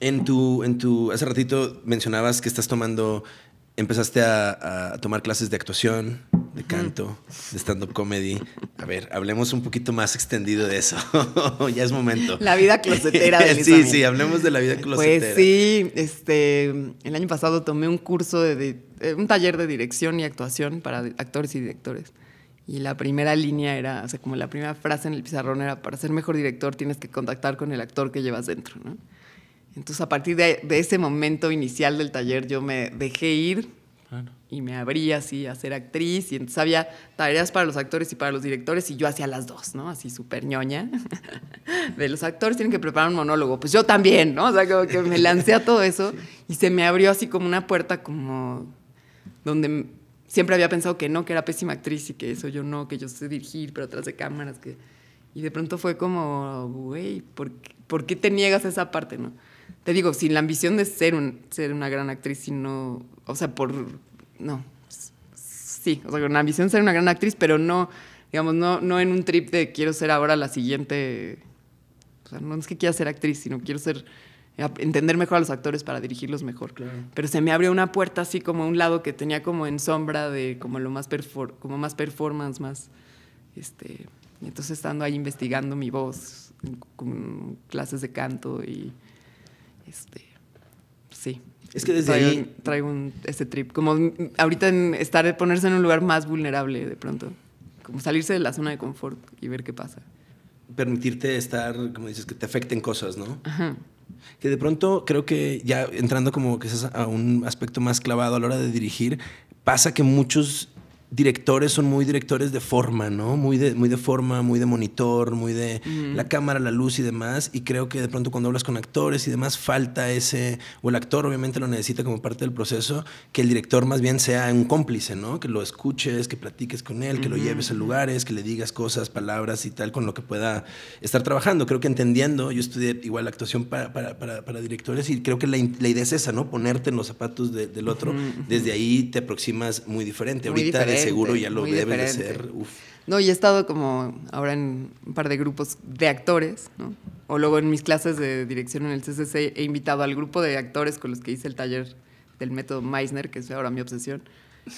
En tu, en tu, hace ratito mencionabas que estás tomando, empezaste a, tomar clases de actuación, de canto, de stand-up comedy. A ver, hablemos un poquito más extendido de eso. ya es momento. La vida closetera de Sí, sí, hablemos de la vida closetera. Pues sí, este, el año pasado tomé un curso de, de un taller de dirección y actuación para actores y directores. Y la primera línea era, o sea, como la primera frase en el pizarrón era, para ser mejor director tienes que contactar con el actor que llevas dentro, ¿no? Entonces, a partir de, ese momento inicial del taller, yo me dejé ir y me abrí así a ser actriz. Y entonces había tareas para los actores y para los directores y yo hacía las dos, ¿no? Así súper ñoña. De los actores tienen que preparar un monólogo. Pues yo también, ¿no? O sea, como que me lancé a todo eso y se me abrió así como una puerta como donde siempre había pensado que no, que era pésima actriz y que eso yo no, que yo sé dirigir, pero atrás de cámaras, que... Y de pronto fue como, güey, ¿por, qué te niegas a esa parte, no? Te digo, sin la ambición de ser, un, ser una gran actriz, sino, o sea, por, no, sí, o sea, con la ambición de ser una gran actriz, pero no, digamos, no, no en un trip de quiero ser ahora la siguiente, o sea, no es que quiera ser actriz, sino quiero ser entender mejor a los actores para dirigirlos mejor. Pero se me abrió una puerta así como un lado que tenía como en sombra de como lo más como más performance, más este, entonces estando ahí investigando mi voz con clases de canto y este sí. Es que desde ahí traigo un, ese trip, como ahorita en estar ponerse en un lugar más vulnerable de pronto, como salirse de la zona de confort y ver qué pasa. Permitirte estar, como dices, que te afecten cosas, ¿no? Ajá que de pronto creo que ya entrando como que a un aspecto más clavado a la hora de dirigir, pasa que muchos directores son muy directores de forma, ¿no? Muy de, muy de forma, muy de monitor, muy de la cámara, la luz y demás. Y creo que de pronto cuando hablas con actores y demás, falta ese, o el actor obviamente lo necesita como parte del proceso, que el director más bien sea un cómplice, ¿no? Que lo escuches, que platiques con él, que lo lleves a lugares, que le digas cosas, palabras y tal, con lo que pueda estar trabajando. Creo que entendiendo, yo estudié igual actuación para, para, para, directores y creo que la, la, idea es esa, ¿no? Ponerte en los zapatos del otro. Desde ahí te aproximas muy diferente. Ahorita seguro ya lo debe de ser. No, y he estado como ahora en un par de grupos de actores, ¿no? O luego en mis clases de dirección en el CCC he invitado al grupo de actores con los que hice el taller del método Meissner, que es ahora mi obsesión,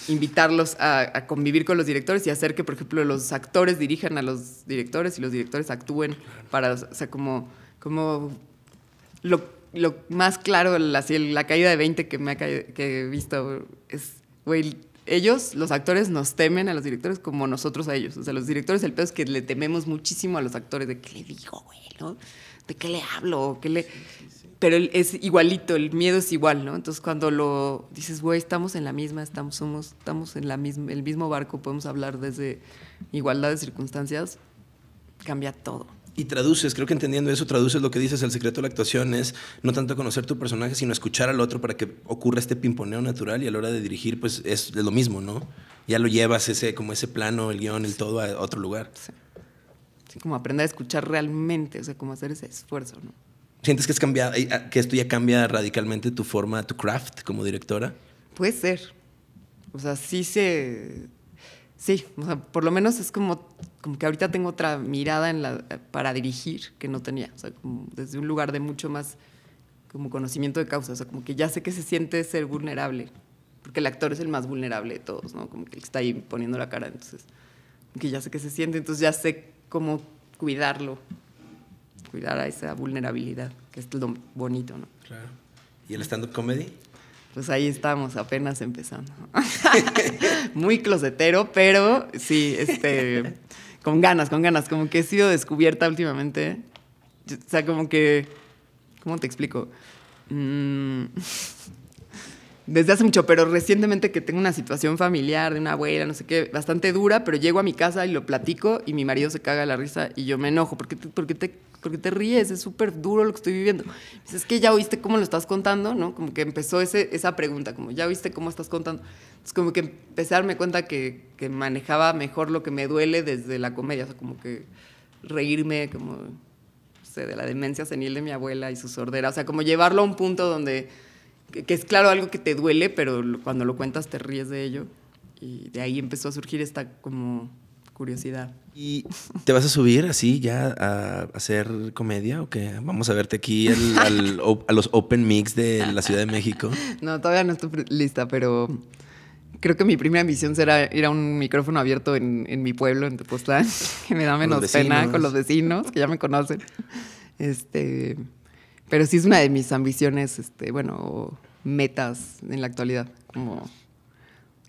invitarlos a, convivir con los directores y hacer que, por ejemplo, los actores dirijan a los directores y los directores actúen para, o sea, como, como lo, lo más claro, la, la caída de 20 que me ha que he visto es, güey, ellos, los actores, nos temen a los directores como nosotros a ellos. O sea, los directores, el peor es que le tememos muchísimo a los actores de qué le digo, güey, ¿no? ¿De qué le hablo? ¿Qué le...? Pero es igualito, el miedo es igual, ¿no? Entonces cuando lo dices, güey, estamos en la misma, estamos, somos, estamos en la misma, el mismo barco, podemos hablar desde igualdad de circunstancias, cambia todo. Y traduces, creo que entendiendo eso, traduces lo que dices, el secreto de la actuación es no tanto conocer tu personaje, sino escuchar al otro para que ocurra este pimponeo natural y a la hora de dirigir, pues es lo mismo, ¿no? Ya lo llevas ese, como ese plano, el guion, el todo a otro lugar. Sí. sí. como aprender a escuchar realmente, o sea, como hacer ese esfuerzo, ¿no? ¿Sientes que, es cambiado, que esto ya cambia radicalmente tu forma, tu craft como directora? Puede ser. O sea, sí se Sí, o sea, por lo menos es como, como que ahorita tengo otra mirada en la, para dirigir que no tenía. O sea, como desde un lugar de mucho más como conocimiento de causa. O sea, como que ya sé que se siente ser vulnerable. Porque el actor es el más vulnerable de todos, ¿no? Como que está ahí poniendo la cara. Entonces, que ya sé que se siente, entonces ya sé cómo cuidarlo. Cuidar a esa vulnerabilidad, que es lo bonito, ¿no? Claro. ¿Y el stand-up comedy? pues ahí estamos, apenas empezando. Muy closetero, pero sí, este, con ganas, con ganas, como que he sido descubierta últimamente. O sea, como que, ¿cómo te explico? Mm, desde hace mucho, pero recientemente que tengo una situación familiar de una abuela, no sé qué, bastante dura, pero llego a mi casa y lo platico y mi marido se caga la risa y yo me enojo porque, porque te porque te ríes, es súper duro lo que estoy viviendo. Dices, es que ya oíste cómo lo estás contando, ¿no? Como que empezó ese, esa pregunta, como, ¿ya oíste cómo estás contando? Es como que empecé a darme cuenta que, que, manejaba mejor lo que me duele desde la comedia, o sea, como que reírme, como, sé, de la demencia senil de mi abuela y su sordera, o sea, como llevarlo a un punto donde, que, que es claro algo que te duele, pero cuando lo cuentas te ríes de ello. Y de ahí empezó a surgir esta como curiosidad. ¿Y te vas a subir así ya a hacer comedia o qué? Vamos a verte aquí a los Open Mix de la Ciudad de México. No, todavía no estoy lista, pero creo que mi primera ambición será ir a un micrófono abierto en, mi pueblo, en Tepoztlán, que me da menos pena con los vecinos, que ya me conocen. Este, pero sí es una de mis ambiciones, este, bueno, metas en la actualidad, como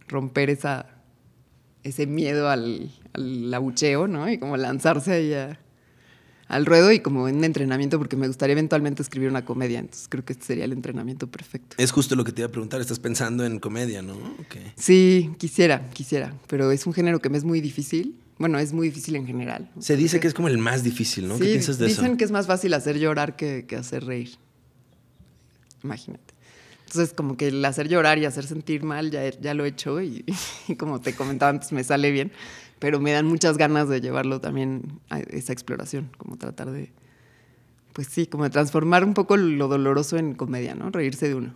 romper esa ese miedo al, al abucheo, ¿no? Y como lanzarse ahí al ruedo y como en entrenamiento, porque me gustaría eventualmente escribir una comedia. Entonces creo que este sería el entrenamiento perfecto. Es justo lo que te iba a preguntar. Estás pensando en comedia, ¿no? Sí, quisiera, quisiera. Pero es un género que me es muy difícil. Bueno, es muy difícil en general. Se dice que es como el más difícil, ¿no? ¿Qué piensas de eso? Dicen que es más fácil hacer llorar que, que hacer reír. Imagínate. Entonces, como que el hacer llorar y hacer sentir mal ya, ya lo he hecho y, como te comentaba antes, me sale bien, pero me dan muchas ganas de llevarlo también a esa exploración, como tratar de, pues sí, como de transformar un poco lo doloroso en comedia, ¿no? Reírse de uno.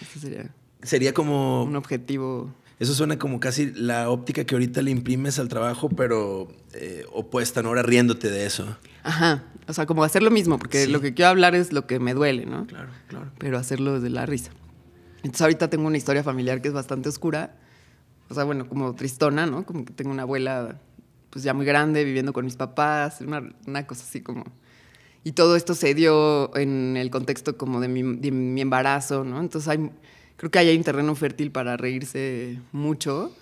Ese sería. Sería como. Un objetivo. Eso suena como casi la óptica que ahorita le imprimes al trabajo, pero eh, opuesta, ¿no? Ahora riéndote de eso. Ajá. O sea, como hacer lo mismo, porque lo que quiero hablar es lo que me duele, ¿no? Claro, claro. Pero hacerlo desde la risa. Entonces ahorita tengo una historia familiar que es bastante oscura. O sea, bueno, como tristona, ¿no? Como que tengo una abuela pues ya muy grande, viviendo con mis papás, una, una cosa así como... Y todo esto se dio en el contexto como de mi, de mi embarazo, ¿no? Entonces hay, creo que ahí hay un terreno fértil para reírse mucho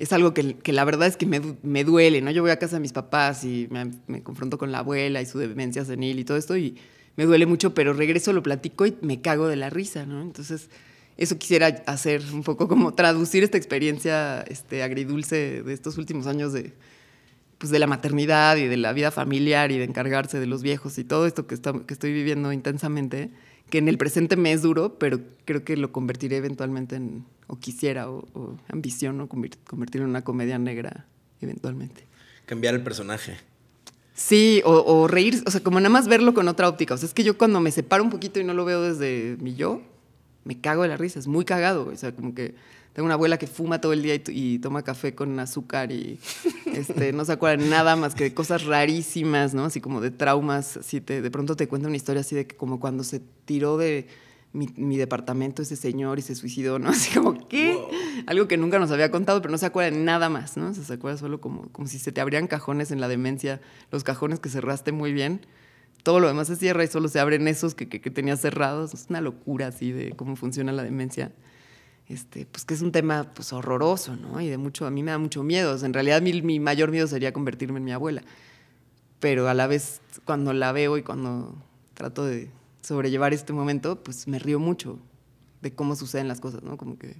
es algo que, que, la verdad es que me, me, duele, ¿no? Yo voy a casa de mis papás y me, me, confronto con la abuela y su demencia senil y todo esto y me duele mucho, pero regreso, lo platico y me cago de la risa, ¿no? Entonces, eso quisiera hacer un poco como traducir esta experiencia este, agridulce de estos últimos años de, pues, de la maternidad y de la vida familiar y de encargarse de los viejos y todo esto que, está, que estoy viviendo intensamente, que en el presente me es duro, pero creo que lo convertiré eventualmente en o quisiera, o, o ambición, convertirlo en una comedia negra eventualmente. Cambiar el personaje. Sí, o, o, reír, o sea, como nada más verlo con otra óptica. O sea, es que yo cuando me separo un poquito y no lo veo desde mi yo, me cago de la risa, es muy cagado. O sea, como que tengo una abuela que fuma todo el día y, toma café con azúcar y este, no se acuerda nada más que de cosas rarísimas, ¿no? Así como de traumas. Así te, de pronto te cuenta una historia así de que como cuando se tiró de mi, departamento ese señor y se suicidó, ¿no? Así como, ¿qué? Algo que nunca nos había contado, pero no se acuerda de nada más, ¿no? Se acuerda solo como, como si se te abrían cajones en la demencia, los cajones que cerraste muy bien. Todo lo demás se cierra y solo se abren esos que, que, tenías cerrados. Es una locura así de cómo funciona la demencia. Este, pues que es un tema pues horroroso, ¿no? Y de mucho, a mí me da mucho miedo. en realidad mi, mi, mayor miedo sería convertirme en mi abuela. Pero a la vez, cuando la veo y cuando trato de sobrellevar este momento, pues me río mucho de cómo suceden las cosas, ¿no? Como que,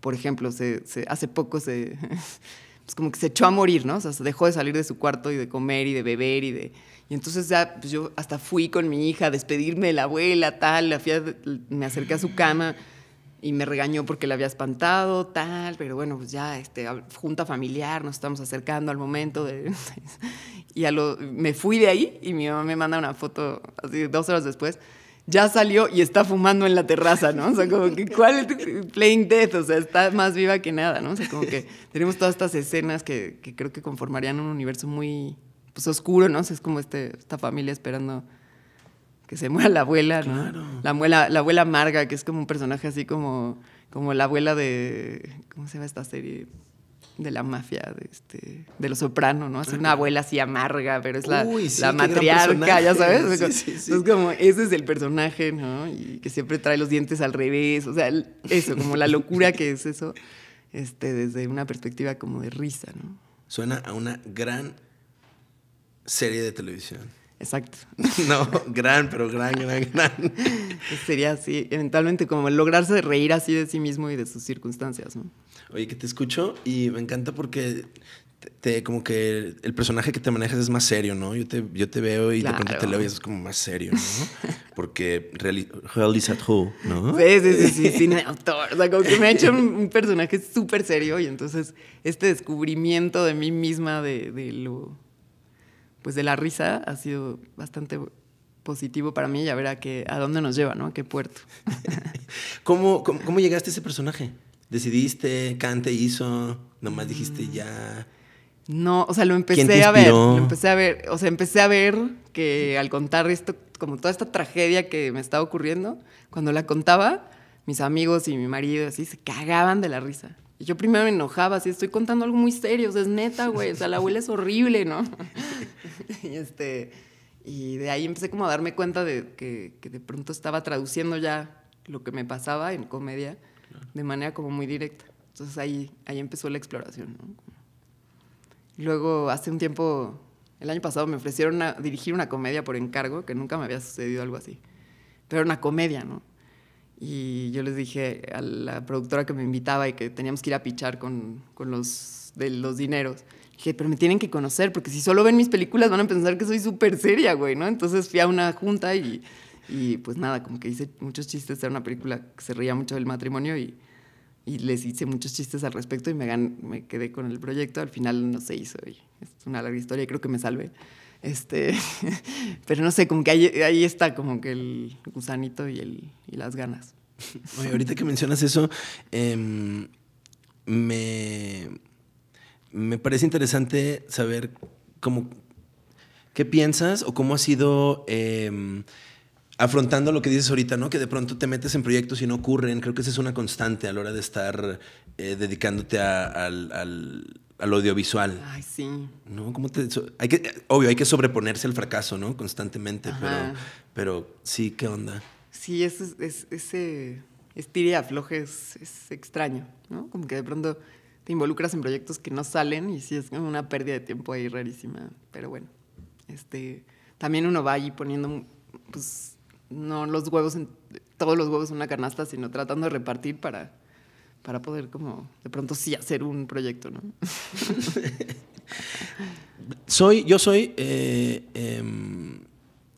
por ejemplo, se, hace poco se, pues como que se echó a morir, ¿no? O sea, se dejó de salir de su cuarto y de comer y de beber y de... Y entonces ya, pues yo hasta fui con mi hija a despedirme de la abuela, tal, la me acerqué a su cama y me regañó porque la había espantado, tal, pero bueno, pues ya, este, junta familiar, nos estamos acercando al momento de... y a lo, me fui de ahí y mi mamá me manda una foto así dos horas después, ya salió y está fumando en la terraza, ¿no? O sea, como que, ¿cuál es Playing Death? O sea, está más viva que nada, ¿no? O sea, como que tenemos todas estas escenas que, que creo que conformarían un universo muy, pues, oscuro, ¿no? O sea, es como este, esta familia esperando que se muera la abuela, ¿no? La abuela, la abuela amarga, que es como un personaje así como, como la abuela de, ¿cómo se llama esta serie? De la mafia, de, este, de los sopranos, ¿no? Es una abuela así amarga, pero es la, la matriarca, ya sabes. es como, ese es el personaje, ¿no? Y que siempre trae los dientes al revés, o sea, eso, como la locura que es eso, este, desde una perspectiva como de risa, ¿no? Suena a una gran serie de televisión. Exacto. No, gran, pero gran, gran, gran. Sería así, eventualmente como lograrse reír así de sí mismo y de sus circunstancias. ¿no? Oye, que te escucho y me encanta porque te, como que el personaje que te manejas es más serio, ¿no? Yo te, yo te veo y de pronto te leo y es como más serio, ¿no? Porque at home, ¿no? Sí, sí, sí, sí, cine autor. O sea, como que me ha hecho un, personaje súper serio y entonces este descubrimiento de mí misma de, de lo pues de la risa ha sido bastante positivo para mí y a ver a, qué, a dónde nos lleva, ¿no? A qué puerto. ¿Cómo, cómo, llegaste a ese personaje? ¿Decidiste, cante, hizo? ¿Nomás dijiste mm. ya? No, o sea, lo empecé a ver. Lo empecé a ver. O sea, empecé a ver que al contar esto, como toda esta tragedia que me estaba ocurriendo, cuando la contaba, mis amigos y mi marido así se cagaban de la risa. Y yo primero me enojaba, así estoy contando algo muy serio, o sea, es neta, güey, o sea, la abuela es horrible, ¿no? y, este, y de ahí empecé como a darme cuenta de que, que, de pronto estaba traduciendo ya lo que me pasaba en comedia de manera como muy directa. Entonces ahí, ahí empezó la exploración, ¿no? Luego, hace un tiempo, el año pasado me ofrecieron a dirigir una comedia por encargo, que nunca me había sucedido algo así. Pero era una comedia, ¿no? Y yo les dije a la productora que me invitaba y que teníamos que ir a pichar con, con los, de los dineros. Dije, pero me tienen que conocer, porque si solo ven mis películas van a pensar que soy súper seria, güey, ¿no? Entonces fui a una junta y, y, pues nada, como que hice muchos chistes. Era una película que se reía mucho del matrimonio y, y les hice muchos chistes al respecto y me, me quedé con el proyecto. Al final no se hizo y es una larga historia y creo que me salvé. Este, pero no sé, como que ahí, está como que el gusanito y, el, y las ganas. Ahorita que mencionas eso, em, me, me parece interesante saber cómo, qué piensas o cómo ha sido em, afrontando lo que dices ahorita, ¿no? Que de pronto te metes en proyectos y no ocurren. Creo que esa es una constante a la hora de estar eh, dedicándote al al audiovisual. Ay, sí. ¿No? ¿Cómo te, hay que, obvio, hay que sobreponerse al fracaso, ¿no? Constantemente, pero, pero sí, ¿qué onda? Sí, ese, es, ese estire y afloje es, extraño, ¿no? Como que de pronto te involucras en proyectos que no salen y sí es como una pérdida de tiempo ahí rarísima, pero bueno, este, también uno va ahí poniendo, pues, no los huevos, en, todos los huevos en una canasta, sino tratando de repartir para para poder como de pronto sí hacer un proyecto, ¿no? soy, yo soy, eh, em,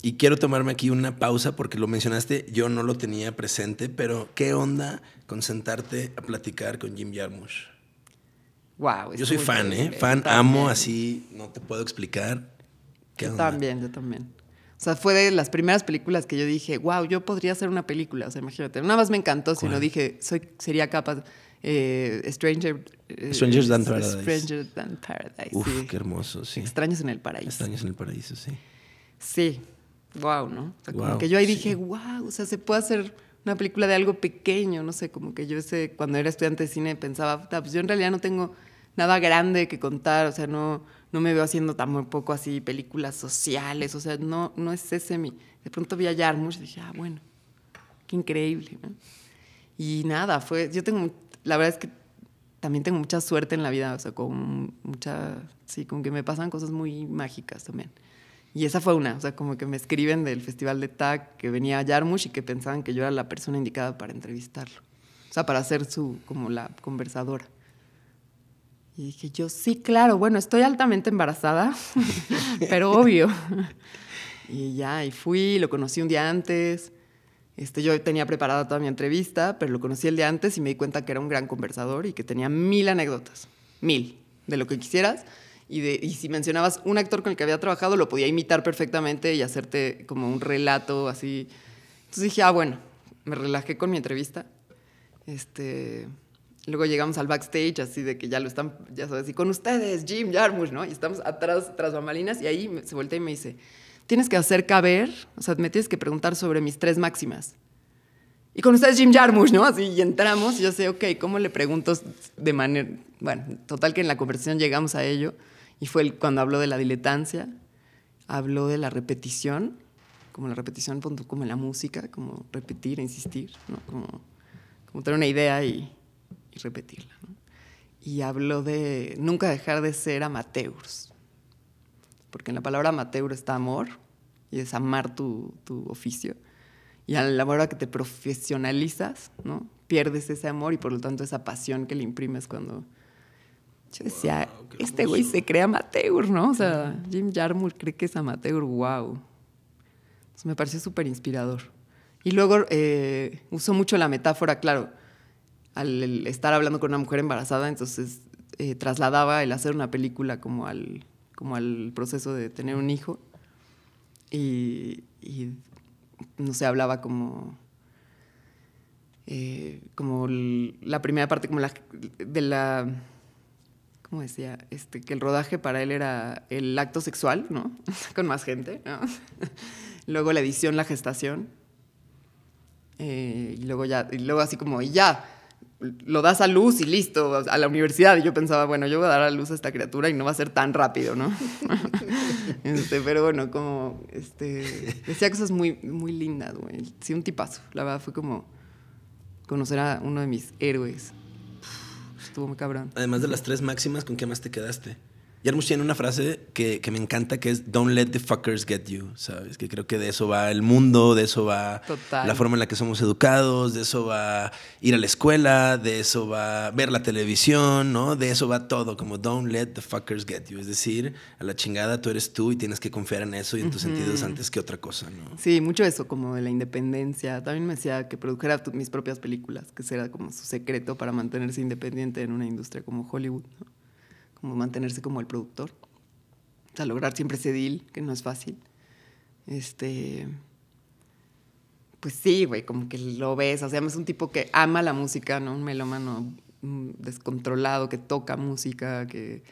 y quiero tomarme aquí una pausa porque lo mencionaste, yo no lo tenía presente, pero ¿qué onda con sentarte a platicar con Jim Jarmusch? Wow, yo soy fan, ¿eh? Fan, amo así, no te puedo explicar. ¿Qué yo también, yo también. O sea, fue de las primeras películas que yo dije, wow, yo podría hacer una película. O sea, imagínate. Nada más me encantó, sino dije, soy, sería capaz. Eh, Stranger, eh, Strangers Than Paradise. Strangers Than Paradise. Uf, qué hermoso, sí. Extraños en el paraíso. Extraños en el paraíso, sí. Sí, wow, ¿no? O sea, como que yo ahí dije, wow, o sea, se puede hacer una película de algo pequeño, no sé, como que yo ese, cuando era estudiante de cine pensaba, pues yo en realidad no tengo nada grande que contar, o sea, no no me veo haciendo tampoco así películas sociales, o sea, no, no es ese mi... De pronto vi a Jarmusch y dije, ah, bueno, qué increíble, ¿no? Y nada, fue, yo tengo, la verdad es que también tengo mucha suerte en la vida, o sea, con mucha, sí, como que me pasan cosas muy mágicas también. Y esa fue una, o sea, como que me escriben del festival de TAC que venía a Yarmush y que pensaban que yo era la persona indicada para entrevistarlo. O sea, para ser su, como la conversadora. Y dije yo, sí, claro, bueno, estoy altamente embarazada, pero obvio. y ya, y fui, lo conocí un día antes. Este, yo tenía preparada toda mi entrevista, pero lo conocí el día antes y me di cuenta que era un gran conversador y que tenía mil anécdotas, mil, de lo que quisieras. Y, de, y si mencionabas un actor con el que había trabajado, lo podía imitar perfectamente y hacerte como un relato así. Entonces dije, ah, bueno, me relajé con mi entrevista. Este, luego llegamos al backstage, así de que ya lo están, ya sabes, y con ustedes, Jim Jarmusch, ¿no? Y estamos atrás, tras bambalinas, y ahí se voltea y me dice, tienes que hacer caber, o sea, me tienes que preguntar sobre mis tres máximas. Y con ustedes Jim Jarmusch, ¿no? Así, y entramos, y yo sé, ok, ¿cómo le pregunto de manera...? Bueno, total que en la conversación llegamos a ello, y fue cuando habló de la diletancia, habló de la repetición, como la repetición como la música, como repetir, insistir, ¿no? Como, como tener una idea y, y repetirla. ¿no? Y habló de nunca dejar de ser amateurs, porque en la palabra amateur está amor, y es amar tu, tu oficio. Y a la hora que te profesionalizas, ¿no? pierdes ese amor y por lo tanto esa pasión que le imprimes cuando yo decía, este güey se cree amateur, ¿no? O sea, Jim Jarmusch cree que es amateur, wow. Entonces me pareció súper inspirador. Y luego eh, usó mucho la metáfora, claro, al estar hablando con una mujer embarazada, entonces eh, trasladaba el hacer una película como al, como al proceso de tener un hijo. Y, y no sé, hablaba como... Eh, como la primera parte como la, de la como decía, este, que el rodaje para él era el acto sexual, ¿no? Con más gente, ¿no? luego la edición, la gestación. Eh, y luego ya, y luego así como, y ya, lo das a luz y listo, a la universidad. Y yo pensaba, bueno, yo voy a dar a luz a esta criatura y no va a ser tan rápido, ¿no? este, pero bueno, como, este, decía cosas muy, muy lindas, güey. Sí, un tipazo. La verdad fue como conocer a uno de mis héroes estuvo muy cabrón. Además de las tres máximas, ¿con qué más te quedaste? Yarmush tiene una frase que, que, me encanta que es Don't let the fuckers get you, ¿sabes? Que creo que de eso va el mundo, de eso va la forma en la que somos educados, de eso va ir a la escuela, de eso va ver la televisión, ¿no? De eso va todo, como Don't let the fuckers get you. Es decir, a la chingada tú eres tú y tienes que confiar en eso y en tus sentidos antes que otra cosa, ¿no? Sí, mucho eso, como de la independencia. También me decía que produjera mis propias películas, que será como su secreto para mantenerse independiente en una industria como Hollywood, ¿no? Como mantenerse como el productor. O sea, lograr siempre ese deal, que no es fácil. Este. Pues sí, güey, como que lo ves. O sea, es un tipo que ama la música, ¿no? Un melómano mm, descontrolado, que toca música, que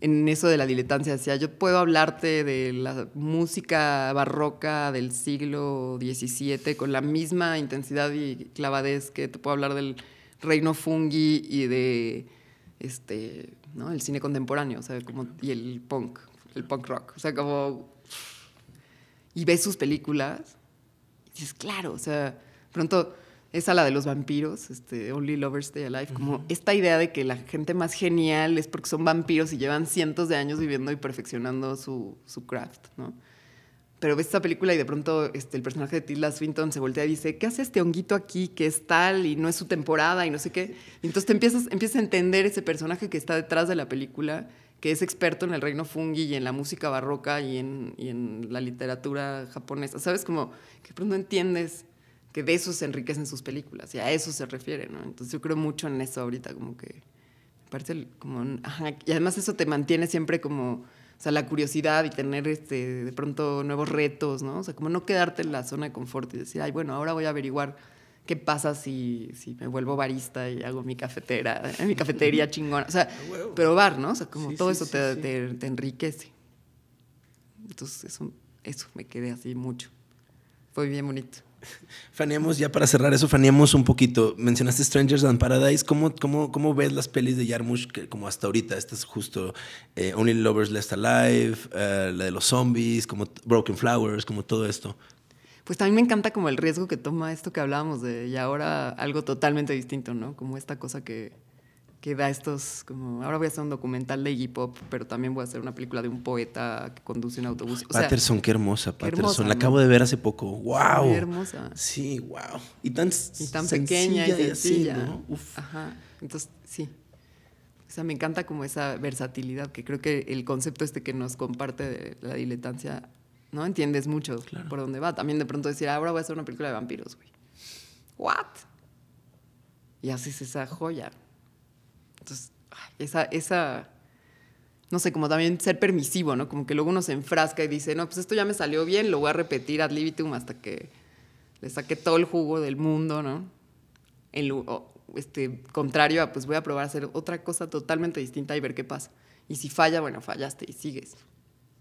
en eso de la diletancia decía, yo puedo hablarte de la música barroca del siglo XVII con la misma intensidad y clavadez que te puedo hablar del reino fungi y de este ¿no? El cine contemporáneo, o sea, como, y el punk, el punk rock, o sea, como... Y ves sus películas y dices, claro, o sea, pronto esa la de los vampiros, este, Only Lovers Stay Alive, como esta idea de que la gente más genial es porque son vampiros y llevan cientos de años viviendo y perfeccionando su, su craft, ¿no? Pero ves esta película y de pronto este, el personaje de Tilda Swinton se voltea y dice, ¿qué hace este honguito aquí que es tal y no es su temporada y no sé qué? Y entonces te empiezas, empiezas a entender ese personaje que está detrás de la película, que es experto en el reino fungi y en la música barroca y en, y en la literatura japonesa. ¿Sabes? Como que de pronto entiendes que de eso se enriquecen sus películas y a eso se refiere, ¿no? Entonces yo creo mucho en eso ahorita, como que me parece como... Ajá, y además eso te mantiene siempre como o sea, la curiosidad y tener este, de pronto nuevos retos, ¿no? O sea, como no quedarte en la zona de confort y decir, ay, bueno, ahora voy a averiguar qué pasa si, si me vuelvo barista y hago mi cafetera, mi cafetería chingona. O sea, probar, ¿no? O sea, como todo eso te, te, te, enriquece. Entonces, eso, eso me quedé así mucho. Fue bien bonito. Faneamos, ya para cerrar eso, faneamos un poquito. Mencionaste Strangers and Paradise. ¿Cómo, cómo, cómo ves las pelis de Yarmush como hasta ahorita? Esta es justo eh, Only Lovers Left Alive, eh, la de los zombies, como Broken Flowers, como todo esto. Pues también me encanta como el riesgo que toma esto que hablábamos de y ahora algo totalmente distinto, ¿no? Como esta cosa que, que da estos, como, ahora voy a hacer un documental de Iggy Pop, pero también voy a hacer una película de un poeta que conduce un autobús. O sea, Patterson, qué hermosa, qué Patterson. hermosa, la ¿no? acabo de ver hace poco. ¡Wow! Muy hermosa. Sí, wow. Y tan, y tan pequeña y sencilla así, sencilla. ¿no? Uf. Ajá. Entonces, sí. O sea, me encanta como esa versatilidad, que creo que el concepto este que nos comparte de la diletancia, ¿no? Entiendes mucho por dónde va. También de pronto decir, ahora voy a hacer una película de vampiros, güey. ¿What? Y haces esa joya. Esa, esa, no sé, como también ser permisivo, ¿no? Como que luego uno se enfrasca y dice, no, pues esto ya me salió bien, lo voy a repetir ad libitum hasta que le saque todo el jugo del mundo, ¿no? En o, este, contrario a, pues voy a probar a hacer otra cosa totalmente distinta y ver qué pasa. Y si falla, bueno, fallaste y sigues.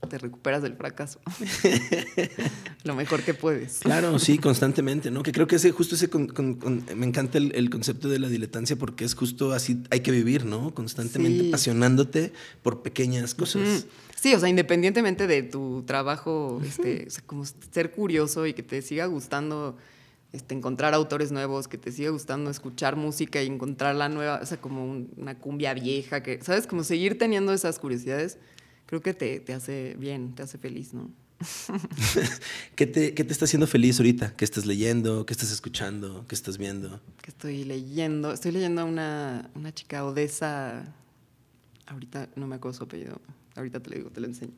Te recuperas del fracaso. Lo mejor que puedes. Claro, sí, constantemente, ¿no? Que creo que ese, justo ese, con- con- con- me encanta el, el concepto de la diletancia porque es justo así, hay que vivir, ¿no? Constantemente Sí. apasionándote por pequeñas cosas. Sí, o sea, independientemente de tu trabajo, este, o sea, como ser curioso y que te siga gustando este, encontrar autores nuevos, que te siga gustando escuchar música y encontrar la nueva, o sea, como un- una cumbia vieja, que, ¿sabes? Como seguir teniendo esas curiosidades, creo que te, te hace bien, te hace feliz, ¿no? ¿Qué, te, ¿Qué te está haciendo feliz ahorita? ¿Qué estás leyendo? ¿Qué estás escuchando? ¿Qué estás viendo? que estoy leyendo. Estoy leyendo a una, una chica Odessa. Ahorita no me acuerdo su apellido. Ahorita te lo digo, te lo enseño.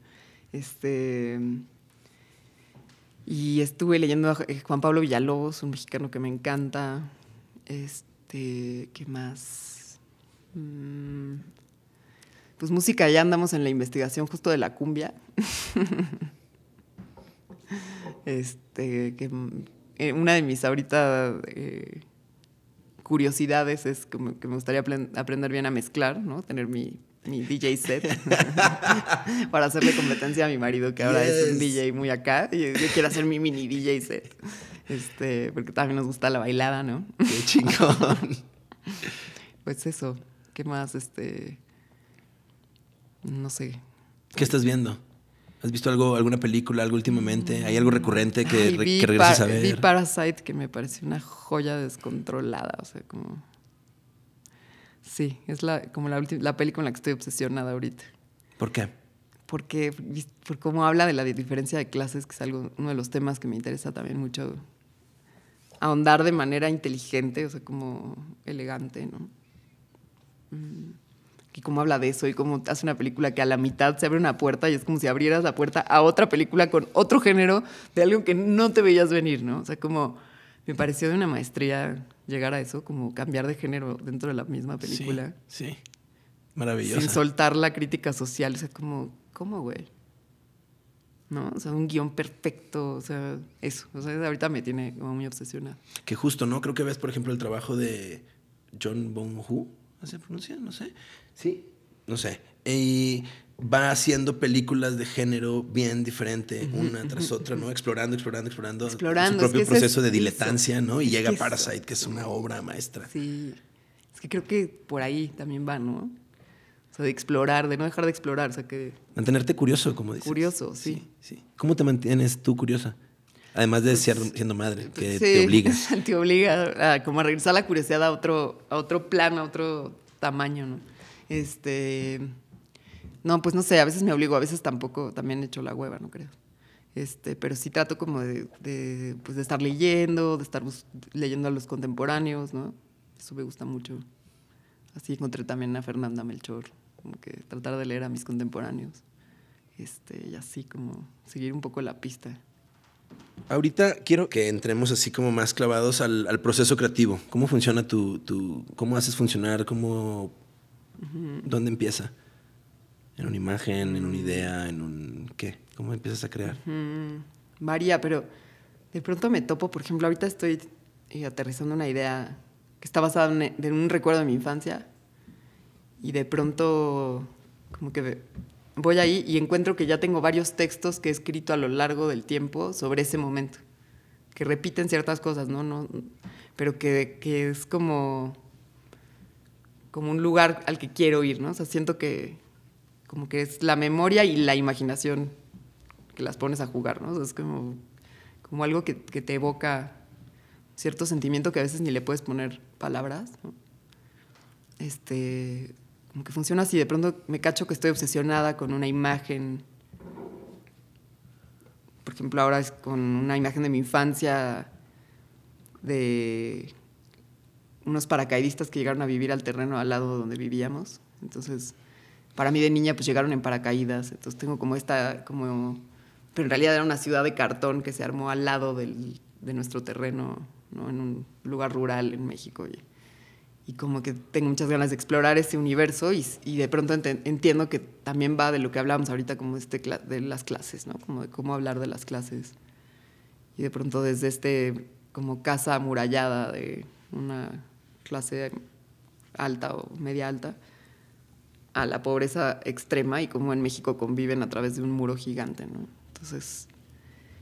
Este. Y estuve leyendo a eh, Juan Pablo Villalobos, un mexicano que me encanta. Este. ¿Qué más? Mm, Pues música, ya andamos en la investigación justo de la cumbia. este. Que, eh, una de mis ahorita. eh, curiosidades es que me gustaría apren- aprender bien a mezclar, ¿no? Tener mi, mi DJ set para hacerle competencia a mi marido, que ahora es un. DJ muy acá, y yo quiero hacer mi mini DJ set, este, porque también nos gusta la bailada, ¿no? Qué chingón. Pues eso, ¿qué más? Este, no sé. ¿Qué estás viendo? ¿Has visto algo, alguna película, algo últimamente? ¿Hay algo recurrente que, Ay, vi que regreses a Vi ver? Parasite, que me pareció una joya descontrolada, o sea, como... Sí, es la, como la, última, la película en la que estoy obsesionada ahorita. ¿Por qué? porque por cómo habla de la di- diferencia de clases, que es algo, uno de los temas que me interesa también mucho ahondar de manera inteligente, o sea, como elegante, ¿no? Mm, Y cómo habla de eso y cómo hace una película que a la mitad se abre una puerta y es como si abrieras la puerta a otra película con otro género de algo que no te veías venir, ¿no? O sea, como me pareció de una maestría llegar a eso, como cambiar de género dentro de la misma película Sí, sí. Maravillosa. sin soltar la crítica social. O sea, como, ¿cómo, güey? ¿No? O sea, un guion perfecto, o sea, eso. O sea, ahorita me tiene como muy obsesionada. Que justo, ¿no? Creo que ves, por ejemplo, el trabajo de John Bong-Hu, ¿así se pronuncia? No sé. Sí. No sé. Y va haciendo películas de género bien diferente, una tras otra, ¿no? Explorando, explorando, explorando. Explorando, Su es propio que ese es proceso de eso. diletancia, ¿no? Y llega. Parasite, que es una obra maestra. Sí. Es que creo que por ahí también va, ¿no? O sea, de explorar, de no dejar de explorar. O sea, que Mantenerte curioso, como dices. Curioso, sí. sí. ¿Cómo te mantienes tú curiosa? Además de ser, siendo madre, que Sí, te obliga. te obliga a como a regresar la curiosidad a otro, a otro plano, a otro tamaño, ¿no? Este. No, pues no sé, a veces me obligo, a veces tampoco, también he hecho la hueva, no creo. Este, pero sí trato como de, de, pues de estar leyendo, de estar leyendo a los contemporáneos, ¿no? Eso me gusta mucho. Así encontré también a Fernanda Melchor, como que tratar de leer a mis contemporáneos. Este, y así como seguir un poco la pista. Ahorita quiero que entremos así como más clavados al, al proceso creativo. ¿Cómo funciona tu, tu- cómo haces funcionar? ¿Cómo, ¿Dónde empieza? ¿En una imagen, en una idea, en un qué? ¿Cómo empiezas a crear? Varía, pero de pronto me topo, por ejemplo, ahorita estoy eh, aterrizando una idea que está basada en, un recuerdo de mi infancia y de pronto como que voy ahí y encuentro que ya tengo varios textos que he escrito a lo largo del tiempo sobre ese momento, que repiten ciertas cosas, ¿no? no pero que, que es como, como un lugar al que quiero ir, ¿no? O sea, siento que como que es la memoria y la imaginación que las pones a jugar, ¿no? Es como, como algo que, que te evoca cierto sentimiento que a veces ni le puedes poner palabras. ¿no? Este, como que funciona así. De pronto me cacho que estoy obsesionada con una imagen. Por ejemplo, ahora es con una imagen de mi infancia de unos paracaidistas que llegaron a vivir al terreno al lado donde vivíamos. Entonces, para mí de niña pues llegaron en paracaídas. Entonces tengo como esta, como... Pero en realidad era una ciudad de cartón que se armó al lado del, de nuestro terreno, ¿no? en un lugar rural en México. Y, y como que tengo muchas ganas de explorar ese universo y, y de pronto ent entiendo que también va de lo que hablábamos ahorita, como este de las clases, ¿no? Como de cómo hablar de las clases. Y de pronto desde este como casa amurallada de una clase alta o media alta a la pobreza extrema y cómo en México conviven a través de un muro gigante, ¿no? Entonces,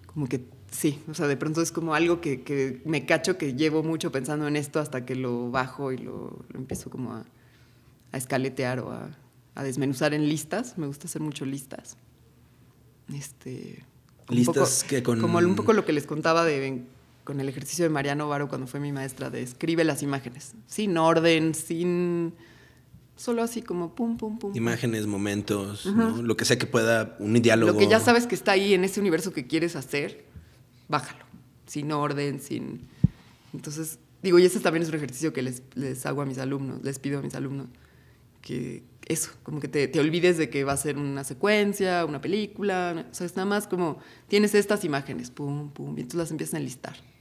como que sí, o sea, de pronto es como algo que, que, me cacho que llevo mucho pensando en esto hasta que lo bajo y lo, lo empiezo como a, a, escaletear o a, a, desmenuzar en listas. Me gusta hacer mucho listas. Este, listas poco, que con... Como un poco lo que les contaba de, con el ejercicio de Mariano Varo cuando fue mi maestra, de escribe las imágenes, sin orden, sin... Solo así como pum, pum, pum. Imágenes, momentos, uh -huh. ¿no? lo que sea que pueda, un diálogo. Lo que ya sabes que está ahí en ese universo que quieres hacer, bájalo, sin orden, sin... Entonces, digo, y ese también es un ejercicio que les, les hago a mis alumnos, les pido a mis alumnos, que eso, como que te, te, olvides de que va a ser una secuencia, una película, o sea, es nada más como tienes estas imágenes, pum, pum, y entonces las empiezas a enlistar.